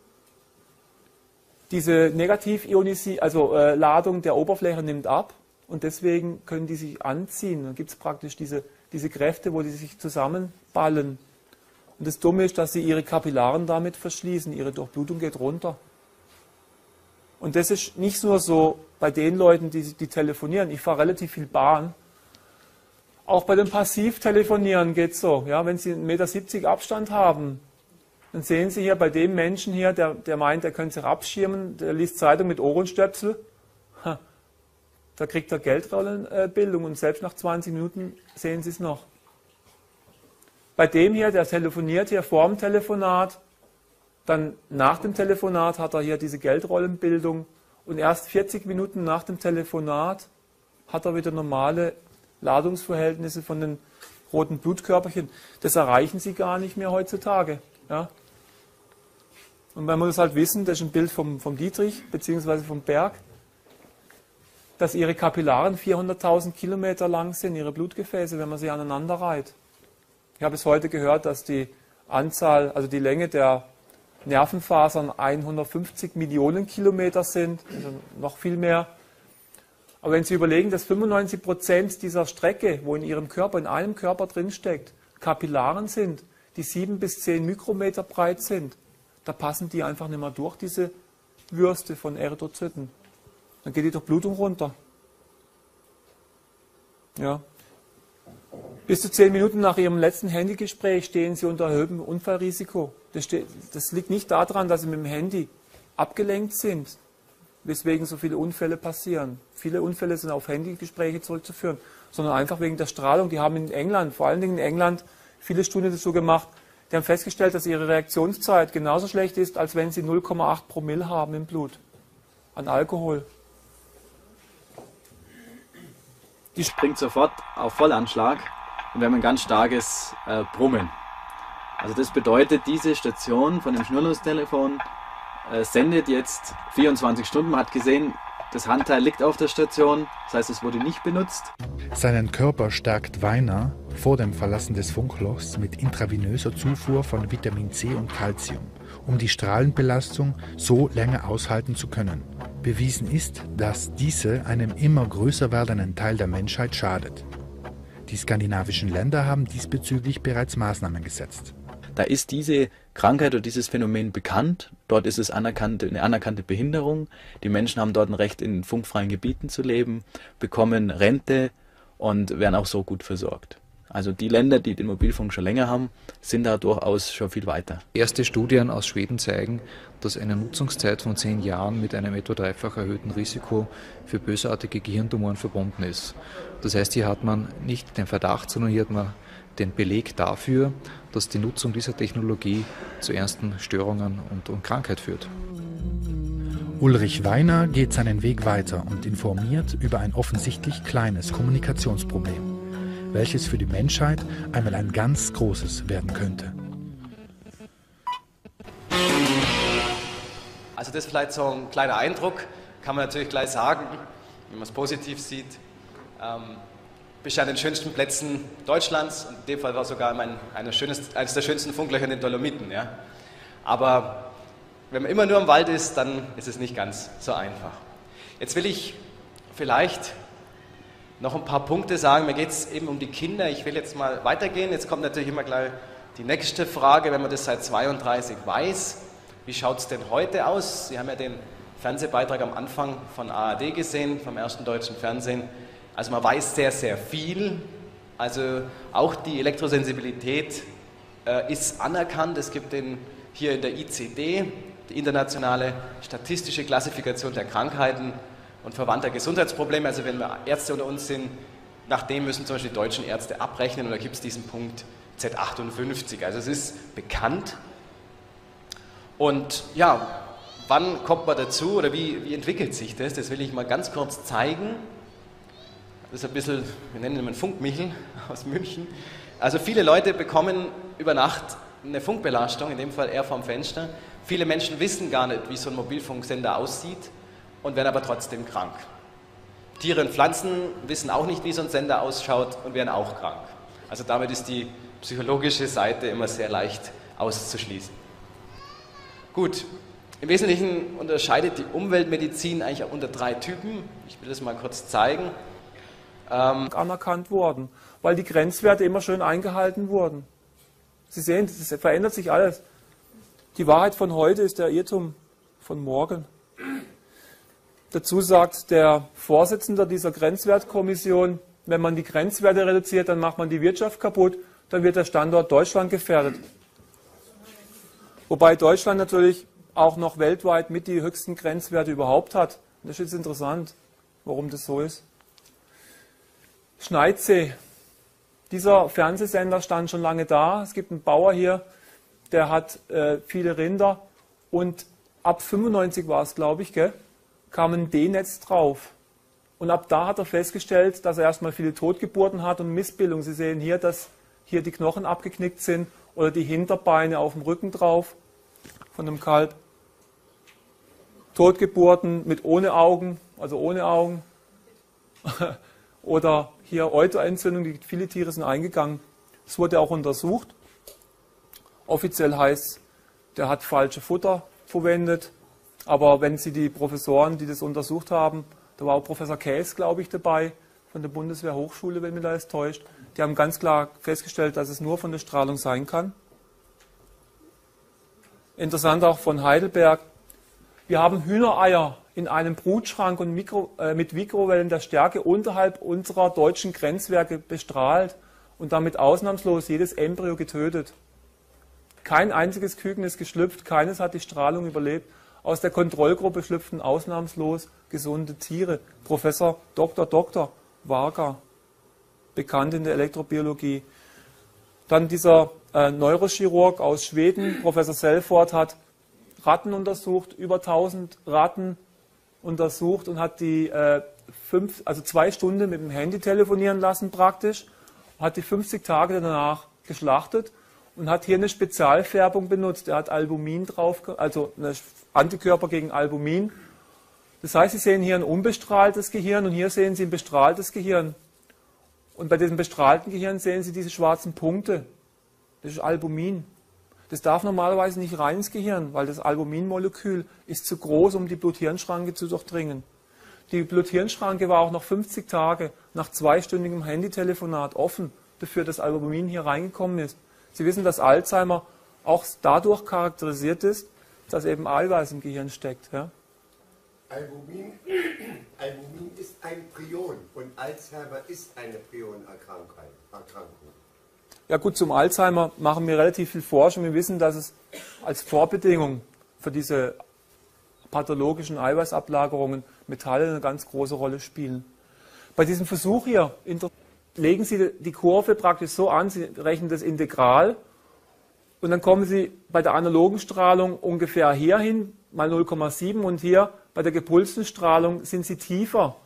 Diese Negativionisi also äh, Ladung der Oberfläche nimmt ab und deswegen können die sich anziehen. Dann gibt es praktisch diese, diese Kräfte, wo die sich zusammenballen. Und das Dumme ist, dass sie ihre Kapillaren damit verschließen. Ihre Durchblutung geht runter. Und das ist nicht nur so bei den Leuten, die, die telefonieren. Ich fahre relativ viel Bahn. Auch bei dem Passivtelefonieren geht es so. Ja, wenn Sie 1,70 Meter Abstand haben, dann sehen Sie hier bei dem Menschen hier, der, der meint, er könnte sich abschirmen, der liest Zeitung mit Ohrenstöpsel. Da kriegt er Geldrollenbildung und selbst nach 20 Minuten sehen Sie es noch. Bei dem hier, der telefoniert hier vor dem Telefonat, dann nach dem Telefonat hat er hier diese Geldrollenbildung und erst 40 Minuten nach dem Telefonat hat er wieder normale Ladungsverhältnisse von den roten Blutkörperchen. Das erreichen sie gar nicht mehr heutzutage. Ja? Und wir das halt wissen, das ist ein Bild vom, vom Dietrich bzw. vom Berg, dass ihre Kapillaren 400.000 Kilometer lang sind, ihre Blutgefäße, wenn man sie aneinander reiht. Ich habe es heute gehört, dass die Anzahl, also die Länge der Nervenfasern 150 Millionen Kilometer sind, also noch viel mehr. Aber wenn Sie überlegen, dass 95 Prozent dieser Strecke, wo in Ihrem Körper, in einem Körper drinsteckt, Kapillaren sind, die sieben bis zehn Mikrometer breit sind, da passen die einfach nicht mehr durch, diese Würste von Erythrozyten. Dann geht die Durchblutung runter. Ja. Bis zu zehn Minuten nach Ihrem letzten Handygespräch stehen Sie unter erhöhtem Unfallrisiko. Das, steht, das, liegt nicht daran, dass Sie mit dem Handy abgelenkt sind, weswegen so viele Unfälle passieren. Viele Unfälle sind auf Handygespräche zurückzuführen, sondern einfach wegen der Strahlung. Die haben in England, vor allen Dingen in England, viele Studien dazu gemacht. Die haben festgestellt, dass ihre Reaktionszeit genauso schlecht ist, als wenn sie 0,8 Promille haben im Blut an Alkohol. Die springt sofort auf Vollanschlag und wir haben ein ganz starkes äh, Brummen. Also das bedeutet, diese Station von dem Schnurlustelefon äh, sendet jetzt 24 Stunden. Man hat gesehen, das Handteil liegt auf der Station, das heißt, es wurde nicht benutzt. Seinen Körper stärkt Weiner vor dem Verlassen des Funklochs mit intravenöser Zufuhr von Vitamin C und Calcium, um die Strahlenbelastung so länger aushalten zu können. Bewiesen ist, dass diese einem immer größer werdenden Teil der Menschheit schadet. Die skandinavischen Länder haben diesbezüglich bereits Maßnahmen gesetzt. Da ist diese Krankheit oder dieses Phänomen bekannt. Dort ist es anerkannte, eine anerkannte Behinderung. Die Menschen haben dort ein Recht, in funkfreien Gebieten zu leben, bekommen Rente und werden auch so gut versorgt. Also die Länder, die den Mobilfunk schon länger haben, sind da durchaus schon viel weiter. Erste Studien aus Schweden zeigen, dass eine Nutzungszeit von zehn Jahren mit einem etwa dreifach erhöhten Risiko für bösartige Gehirntumoren verbunden ist. Das heißt, hier hat man nicht den Verdacht, sondern hier hat man den Beleg dafür, dass die Nutzung dieser Technologie zu ernsten Störungen und, und Krankheit führt. Ulrich Weiner geht seinen Weg weiter und informiert über ein offensichtlich kleines Kommunikationsproblem, welches für die Menschheit einmal ein ganz großes werden könnte. Also das ist vielleicht so ein kleiner Eindruck, kann man natürlich gleich sagen, wenn man es positiv sieht. Ähm, bist an den schönsten Plätzen Deutschlands und in dem Fall war sogar mein, eines, schönes, eines der schönsten Funklöcher in den Dolomiten. Ja. Aber wenn man immer nur im Wald ist, dann ist es nicht ganz so einfach. Jetzt will ich vielleicht noch ein paar Punkte sagen. Mir geht es eben um die Kinder. Ich will jetzt mal weitergehen. Jetzt kommt natürlich immer gleich die nächste Frage, wenn man das seit 32 weiß. Wie schaut es denn heute aus? Sie haben ja den Fernsehbeitrag am Anfang von ARD gesehen, vom ersten deutschen Fernsehen. Also man weiß sehr, sehr viel. Also auch die Elektrosensibilität äh, ist anerkannt. Es gibt den, hier in der ICD, die internationale statistische Klassifikation der Krankheiten und verwandter Gesundheitsprobleme. Also wenn wir Ärzte unter uns sind, nach dem müssen zum Beispiel die deutschen Ärzte abrechnen und da gibt es diesen Punkt Z58. Also es ist bekannt. Und ja, wann kommt man dazu oder wie, wie entwickelt sich das? Das will ich mal ganz kurz zeigen. Das ist ein bisschen, wir nennen ihn einen Funkmichel aus München. Also viele Leute bekommen über Nacht eine Funkbelastung, in dem Fall eher vom Fenster. Viele Menschen wissen gar nicht, wie so ein Mobilfunksender aussieht und werden aber trotzdem krank. Tiere und Pflanzen wissen auch nicht, wie so ein Sender ausschaut und werden auch krank. Also damit ist die psychologische Seite immer sehr leicht auszuschließen. Gut, im Wesentlichen unterscheidet die Umweltmedizin eigentlich unter drei Typen. Ich will das mal kurz zeigen ähm, anerkannt worden, weil die Grenzwerte immer schön eingehalten wurden. Sie sehen, es verändert sich alles. Die Wahrheit von heute ist der Irrtum von morgen. Dazu sagt der Vorsitzende dieser Grenzwertkommission, wenn man die Grenzwerte reduziert, dann macht man die Wirtschaft kaputt, dann wird der Standort Deutschland gefährdet. Wobei Deutschland natürlich auch noch weltweit mit die höchsten Grenzwerte überhaupt hat. Das ist jetzt interessant, warum das so ist. Schneidsee. Dieser Fernsehsender stand schon lange da. Es gibt einen Bauer hier, der hat äh, viele Rinder und ab 95 war es, glaube ich, gell, kam ein D-Netz drauf. Und ab da hat er festgestellt, dass er erstmal viele Totgeburten hat und Missbildung. Sie sehen hier, dass hier die Knochen abgeknickt sind oder die Hinterbeine auf dem Rücken drauf von dem Kalb. Totgeburten mit ohne Augen, also ohne Augen. *laughs* oder hier Euterentzündung, die viele Tiere sind eingegangen. Es wurde auch untersucht. Offiziell heißt, der hat falsche Futter verwendet. Aber wenn Sie die Professoren, die das untersucht haben, da war auch Professor Käs, glaube ich, dabei, von der Bundeswehrhochschule, wenn mir das täuscht, die haben ganz klar festgestellt, dass es nur von der Strahlung sein kann. Interessant auch von Heidelberg. Wir haben Hühnereier in einem Brutschrank und Mikro, äh, mit Mikrowellen der Stärke unterhalb unserer deutschen Grenzwerke bestrahlt und damit ausnahmslos jedes Embryo getötet. Kein einziges Küken ist geschlüpft, keines hat die Strahlung überlebt. Aus der Kontrollgruppe schlüpften ausnahmslos gesunde Tiere. Professor Dr. Dr. Varga, bekannt in der Elektrobiologie. Dann dieser äh, Neurochirurg aus Schweden, Professor Selford, hat Ratten untersucht, über 1000 Ratten untersucht und hat die äh, fünf, also zwei Stunden mit dem Handy telefonieren lassen praktisch, hat die 50 Tage danach geschlachtet und hat hier eine Spezialfärbung benutzt. Er hat Albumin drauf, also Antikörper gegen Albumin. Das heißt, Sie sehen hier ein unbestrahltes Gehirn und hier sehen Sie ein bestrahltes Gehirn. Und bei diesem bestrahlten Gehirn sehen Sie diese schwarzen Punkte. Das ist Albumin. Das darf normalerweise nicht rein ins Gehirn, weil das Albuminmolekül ist zu groß, um die Blut-Hirn-Schranke zu durchdringen. Die Blut-Hirn-Schranke war auch noch 50 Tage nach zweistündigem Handytelefonat offen dafür, dass Albumin hier reingekommen ist. Sie wissen, dass Alzheimer auch dadurch charakterisiert ist, dass eben Eiweiß im Gehirn steckt. Ja? Albumin, *clears throat* Albumin ist ein Prion und Alzheimer ist eine Prionerkrankung. Ja gut, zum Alzheimer machen wir relativ viel Forschung. Wir wissen, dass es als Vorbedingung für diese pathologischen Eiweißablagerungen Metalle eine ganz große Rolle spielen. Bei diesem Versuch hier legen Sie die Kurve praktisch so an, Sie rechnen das Integral und dann kommen Sie bei der analogen Strahlung ungefähr hier hin, mal 0,7 und hier bei der gepulsten Strahlung sind Sie tiefer.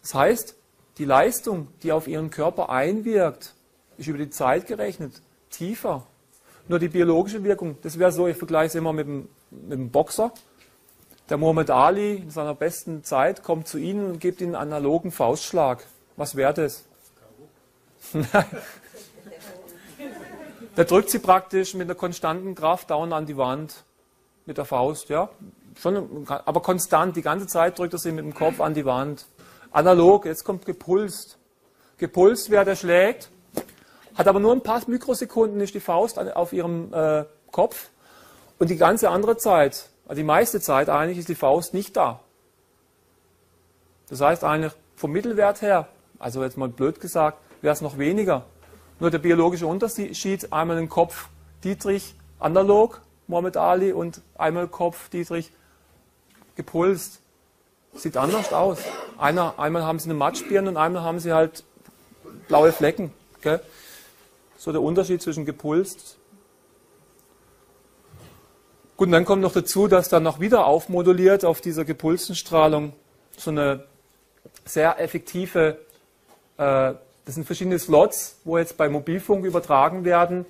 Das heißt, die Leistung, die auf Ihren Körper einwirkt, ist über die Zeit gerechnet tiefer. Nur die biologische Wirkung, das wäre so, ich vergleiche es immer mit dem, mit dem Boxer. Der Muhammad Ali in seiner besten Zeit kommt zu Ihnen und gibt Ihnen einen analogen Faustschlag. Was wäre das? der drückt Sie praktisch mit einer konstanten Kraft dauernd an die Wand mit der Faust, ja. Schon, aber konstant, die ganze Zeit drückt er Sie mit dem Kopf an die Wand. Analog, jetzt kommt gepulst. Gepulst, wer der schlägt, hat aber nur ein paar Mikrosekunden ist die Faust auf ihrem äh, Kopf und die ganze andere Zeit also die meiste Zeit eigentlich ist die Faust nicht da. Das heißt eigentlich vom Mittelwert her, also jetzt mal blöd gesagt, wäre es noch weniger. Nur der biologische Unterschied, einmal den Kopf Dietrich analog, Mohammed Ali, und einmal Kopf Dietrich gepulst. Sieht anders aus. Einer, einmal haben sie eine Matschbirne und einmal haben sie halt blaue Flecken. Gell? So der Unterschied zwischen gepulst Gut, und dann kommt noch dazu, dass dann noch wieder aufmoduliert auf dieser gepulsten Strahlung so eine sehr effektive, äh, das sind verschiedene Slots, wo jetzt bei Mobilfunk übertragen werden.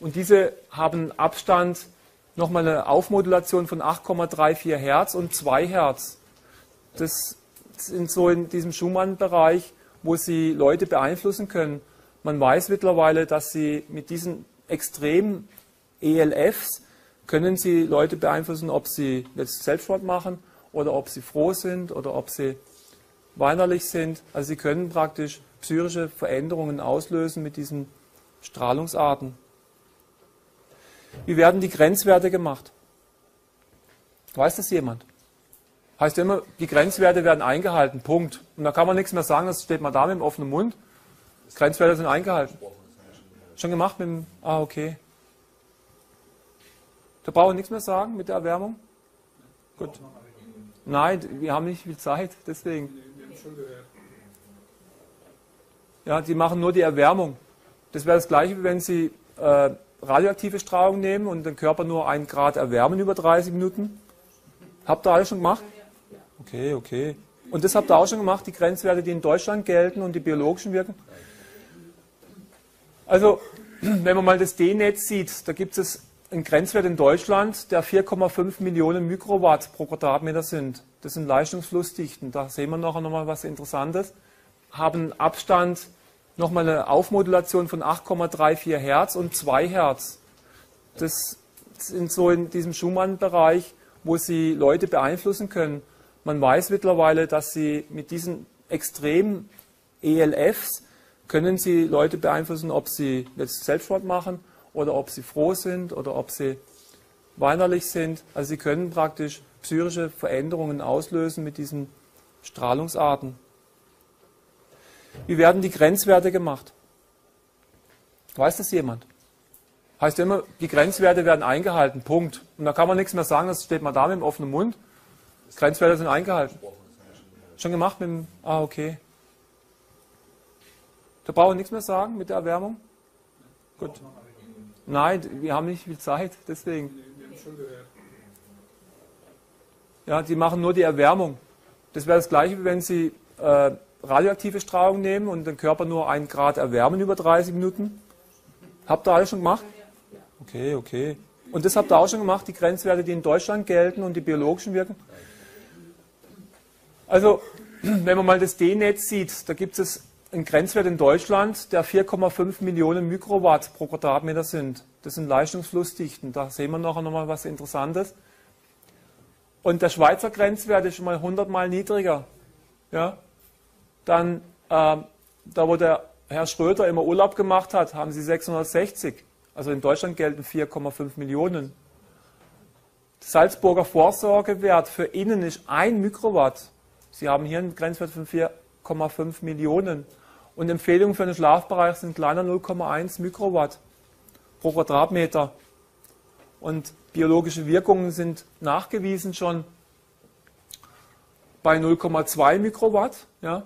Und diese haben Abstand nochmal eine Aufmodulation von 8,34 Hertz und 2 Hertz. Das sind so in diesem Schumann-Bereich, wo sie Leute beeinflussen können. Man weiß mittlerweile, dass sie mit diesen extremen ELFs können Sie Leute beeinflussen, ob sie jetzt Selbstmord machen oder ob sie froh sind oder ob sie weinerlich sind. Also Sie können praktisch psychische Veränderungen auslösen mit diesen Strahlungsarten. Wie werden die Grenzwerte gemacht? Weiß das jemand? Heißt immer, die Grenzwerte werden eingehalten, Punkt. Und da kann man nichts mehr sagen, das steht mal da mit dem offenen Mund. Grenzwerte sind eingehalten. Schon gemacht mit dem, ah, okay. Da brauchen wir nichts mehr sagen mit der Erwärmung? Gut. Nein, wir haben nicht viel Zeit, deswegen. Ja, die machen nur die Erwärmung. Das wäre das gleiche, wenn Sie äh, radioaktive Strahlung nehmen und den Körper nur einen Grad erwärmen über 30 Minuten. Habt ihr alles schon gemacht? Okay, okay. Und das habt ihr auch schon gemacht, die Grenzwerte, die in Deutschland gelten und die biologischen wirken? Also, *clears throat* wenn man mal das D-Netz sieht, da gibt es ein Grenzwert in Deutschland, der 4,5 Millionen Mikrowatt pro Quadratmeter sind. Das sind Leistungsflussdichten. Da sehen wir nachher nochmal was Interessantes. Haben Abstand nochmal eine Aufmodulation von 8,34 Hertz und 2 Hertz. Das sind so in diesem Schumann-Bereich, wo Sie Leute beeinflussen können. Man weiß mittlerweile, dass Sie mit diesen extremen ELFs können Sie Leute beeinflussen, ob sie jetzt Selbstmord machen oder ob sie froh sind oder ob sie weinerlich sind. Also sie können praktisch psychische Veränderungen auslösen mit diesen Strahlungsarten. Wie werden die Grenzwerte gemacht? Weiß das jemand? Heißt immer, die Grenzwerte werden eingehalten, Punkt. Und da kann man nichts mehr sagen, das steht mal da mit dem offenen Mund. Grenzwerte sind eingehalten. Schon gemacht mit dem, ah, okay. Da brauchen wir nichts mehr sagen mit der Erwärmung? Gut. Nein, wir haben nicht viel Zeit, deswegen. Ja, die machen nur die Erwärmung. Das wäre das gleiche, wie wenn Sie äh, radioaktive Strahlung nehmen und den Körper nur einen Grad erwärmen über 30 Minuten. Habt ihr alles schon gemacht? Okay, okay. Und das habt ihr auch schon gemacht, die Grenzwerte, die in Deutschland gelten und die biologischen wirken? Also, wenn man mal das D-Netz sieht, da gibt es einen Grenzwert in Deutschland, der 4,5 Millionen Mikrowatt pro Quadratmeter sind. Das sind Leistungsflussdichten. Da sehen wir nachher nochmal was Interessantes. Und der Schweizer Grenzwert ist schon mal 100 Mal niedriger. Ja? Dann, äh, da wo der Herr Schröder immer Urlaub gemacht hat, haben sie 660. Also in Deutschland gelten 4,5 Millionen. Salzburger Vorsorgewert für innen ist 1 Mikrowatt. Sie haben hier einen Grenzwert von 4,5 Millionen. Und Empfehlungen für den Schlafbereich sind kleiner 0,1 Mikrowatt pro Quadratmeter. Und biologische Wirkungen sind nachgewiesen schon bei 0,2 Mikrowatt. Ja.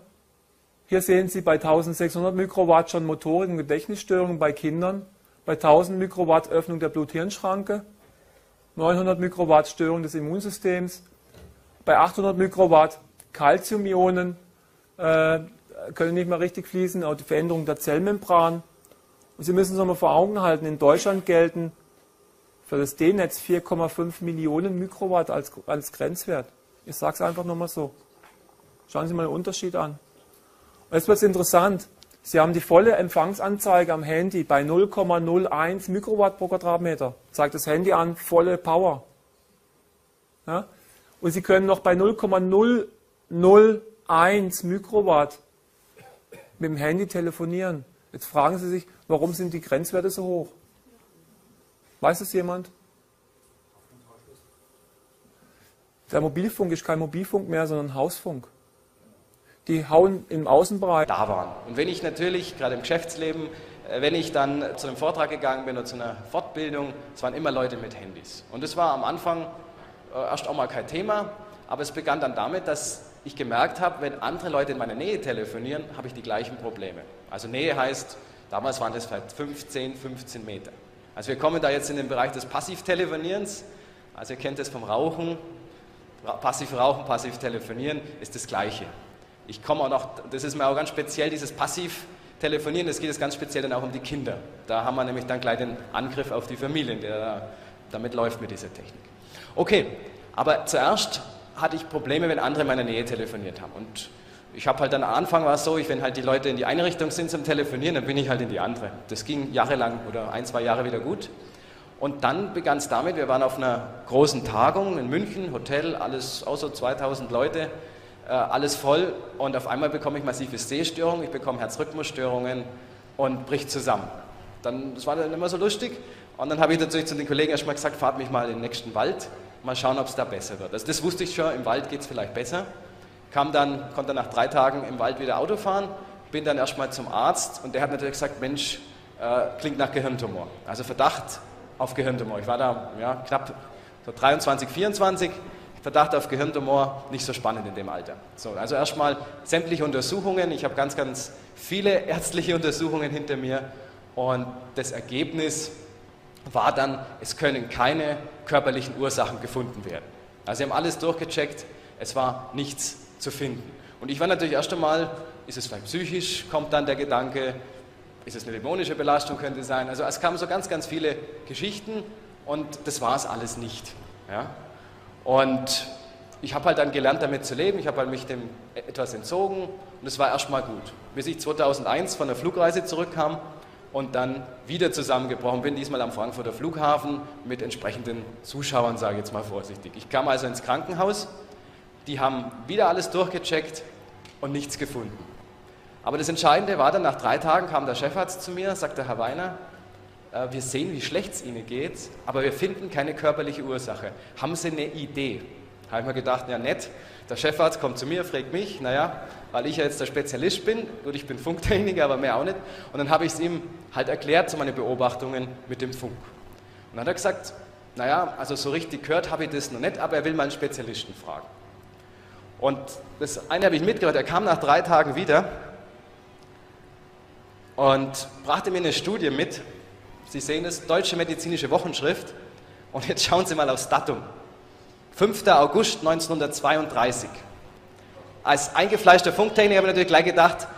Hier sehen Sie bei 1600 Mikrowatt schon und Gedächtnisstörungen bei Kindern, bei 1000 Mikrowatt Öffnung der Blut-Hirn-Schranke, 900 Mikrowatt Störung des Immunsystems, bei 800 Mikrowatt Calciumionen äh, können nicht mehr richtig fließen, auch die Veränderung der Zellmembran. Und Sie müssen es nochmal vor Augen halten, in Deutschland gelten für das D-Netz 4,5 Millionen Mikrowatt als, als Grenzwert. Ich sage es einfach nochmal so. Schauen Sie mal den Unterschied an. Und jetzt wird es interessant. Sie haben die volle Empfangsanzeige am Handy bei 0,01 Mikrowatt pro Quadratmeter. Zeigt das Handy an, volle Power. Ja? Und Sie können noch bei 0,001 Mikrowatt mit dem Handy telefonieren. Jetzt fragen Sie sich, warum sind die Grenzwerte so hoch? Weiß es jemand? Der Mobilfunk ist kein Mobilfunk mehr, sondern Hausfunk. Die hauen im Außenbereich. Da waren. Und wenn ich natürlich, gerade im Geschäftsleben, äh, wenn ich dann zu einem Vortrag gegangen bin oder zu einer Fortbildung, es waren immer Leute mit Handys. Und das war am Anfang äh, erst auch mal kein Thema, aber es begann dann damit, dass ich gemerkt habe, wenn andere Leute in meiner Nähe telefonieren, habe ich die gleichen Probleme. Also Nähe heißt, damals waren das vielleicht 15, 15 Meter. Also wir kommen da jetzt in den Bereich des Passivtelefonierens. Also ihr kennt das vom Rauchen. Passiv rauchen, passiv telefonieren ist das Gleiche. Ich komme auch noch, das ist mir auch ganz speziell, dieses Passivtelefonieren, das geht es ganz speziell dann auch um die Kinder. Da haben wir nämlich dann gleich den Angriff auf die Familien, der damit läuft mit dieser Technik. Okay, aber zuerst hatte ich Probleme, wenn andere in meiner Nähe telefoniert haben. Und ich habe halt dann am Anfang war es so, ich, wenn halt die Leute in die eine Richtung sind zum Telefonieren, dann bin ich halt in die andere. Das ging jahrelang oder ein, zwei Jahre wieder gut. Und dann begann es damit, wir waren auf einer großen Tagung in München, Hotel, alles außer 2000 Leute, äh, alles voll und auf einmal bekomme ich massive Sehstörungen, ich bekomme Herzrhythmusstörungen und bricht zusammen. Dann, das war dann immer so lustig und dann habe ich natürlich zu den Kollegen erstmal gesagt, fahrt mich mal in den nächsten Wald, mal schauen, ob es da besser wird. Also das wusste ich schon, im Wald geht es vielleicht besser. Kam dann, konnte nach drei Tagen im Wald wieder Auto fahren, bin dann erstmal zum Arzt und der hat natürlich gesagt, Mensch, äh, klingt nach Gehirntumor. Also Verdacht auf Gehirntumor. Ich war da ja, knapp so 23, 24, Verdacht auf Gehirntumor, nicht so spannend in dem Alter. So, also erstmal sämtliche Untersuchungen. Ich habe ganz, ganz viele ärztliche Untersuchungen hinter mir und das Ergebnis war dann, es können keine körperlichen Ursachen gefunden werden. Also sie haben alles durchgecheckt, es war nichts zu finden. Und ich war natürlich erst einmal, ist es vielleicht psychisch, kommt dann der Gedanke, ist es eine dämonische Belastung, könnte sein. Also es kamen so ganz, ganz viele Geschichten und das war es alles nicht. Ja? Und ich habe halt dann gelernt, damit zu leben. Ich habe halt mich dem etwas entzogen und es war erstmal gut. Bis ich 2001 von der Flugreise zurückkam und dann wieder zusammengebrochen bin, diesmal am Frankfurter Flughafen mit entsprechenden Zuschauern, sage ich jetzt mal vorsichtig. Ich kam also ins Krankenhaus, die haben wieder alles durchgecheckt und nichts gefunden. Aber das Entscheidende war dann, nach drei Tagen kam der Chefarzt zu mir, sagte Herr Weiner, äh, wir sehen, wie schlecht es Ihnen geht, aber wir finden keine körperliche Ursache. Haben Sie eine Idee? Habe ich mir gedacht, ja nett, der Chefarzt kommt zu mir, fragt mich, naja, weil ich ja jetzt der Spezialist bin, gut, ich bin Funktechniker, aber mehr auch nicht. Und dann habe ich es ihm halt erklärt, so meine Beobachtungen mit dem Funk. Und dann hat er gesagt, naja, also so richtig gehört habe ich das noch nicht, aber er will mal einen Spezialisten fragen. Und das eine habe ich mitgehört, er kam nach drei Tagen wieder und brachte mir eine Studie mit, Sie sehen es, Deutsche Medizinische Wochenschrift. Und jetzt schauen Sie mal aufs Datum. 5. August 1932. Als eingefleischter Funktechniker habe ich natürlich gleich gedacht,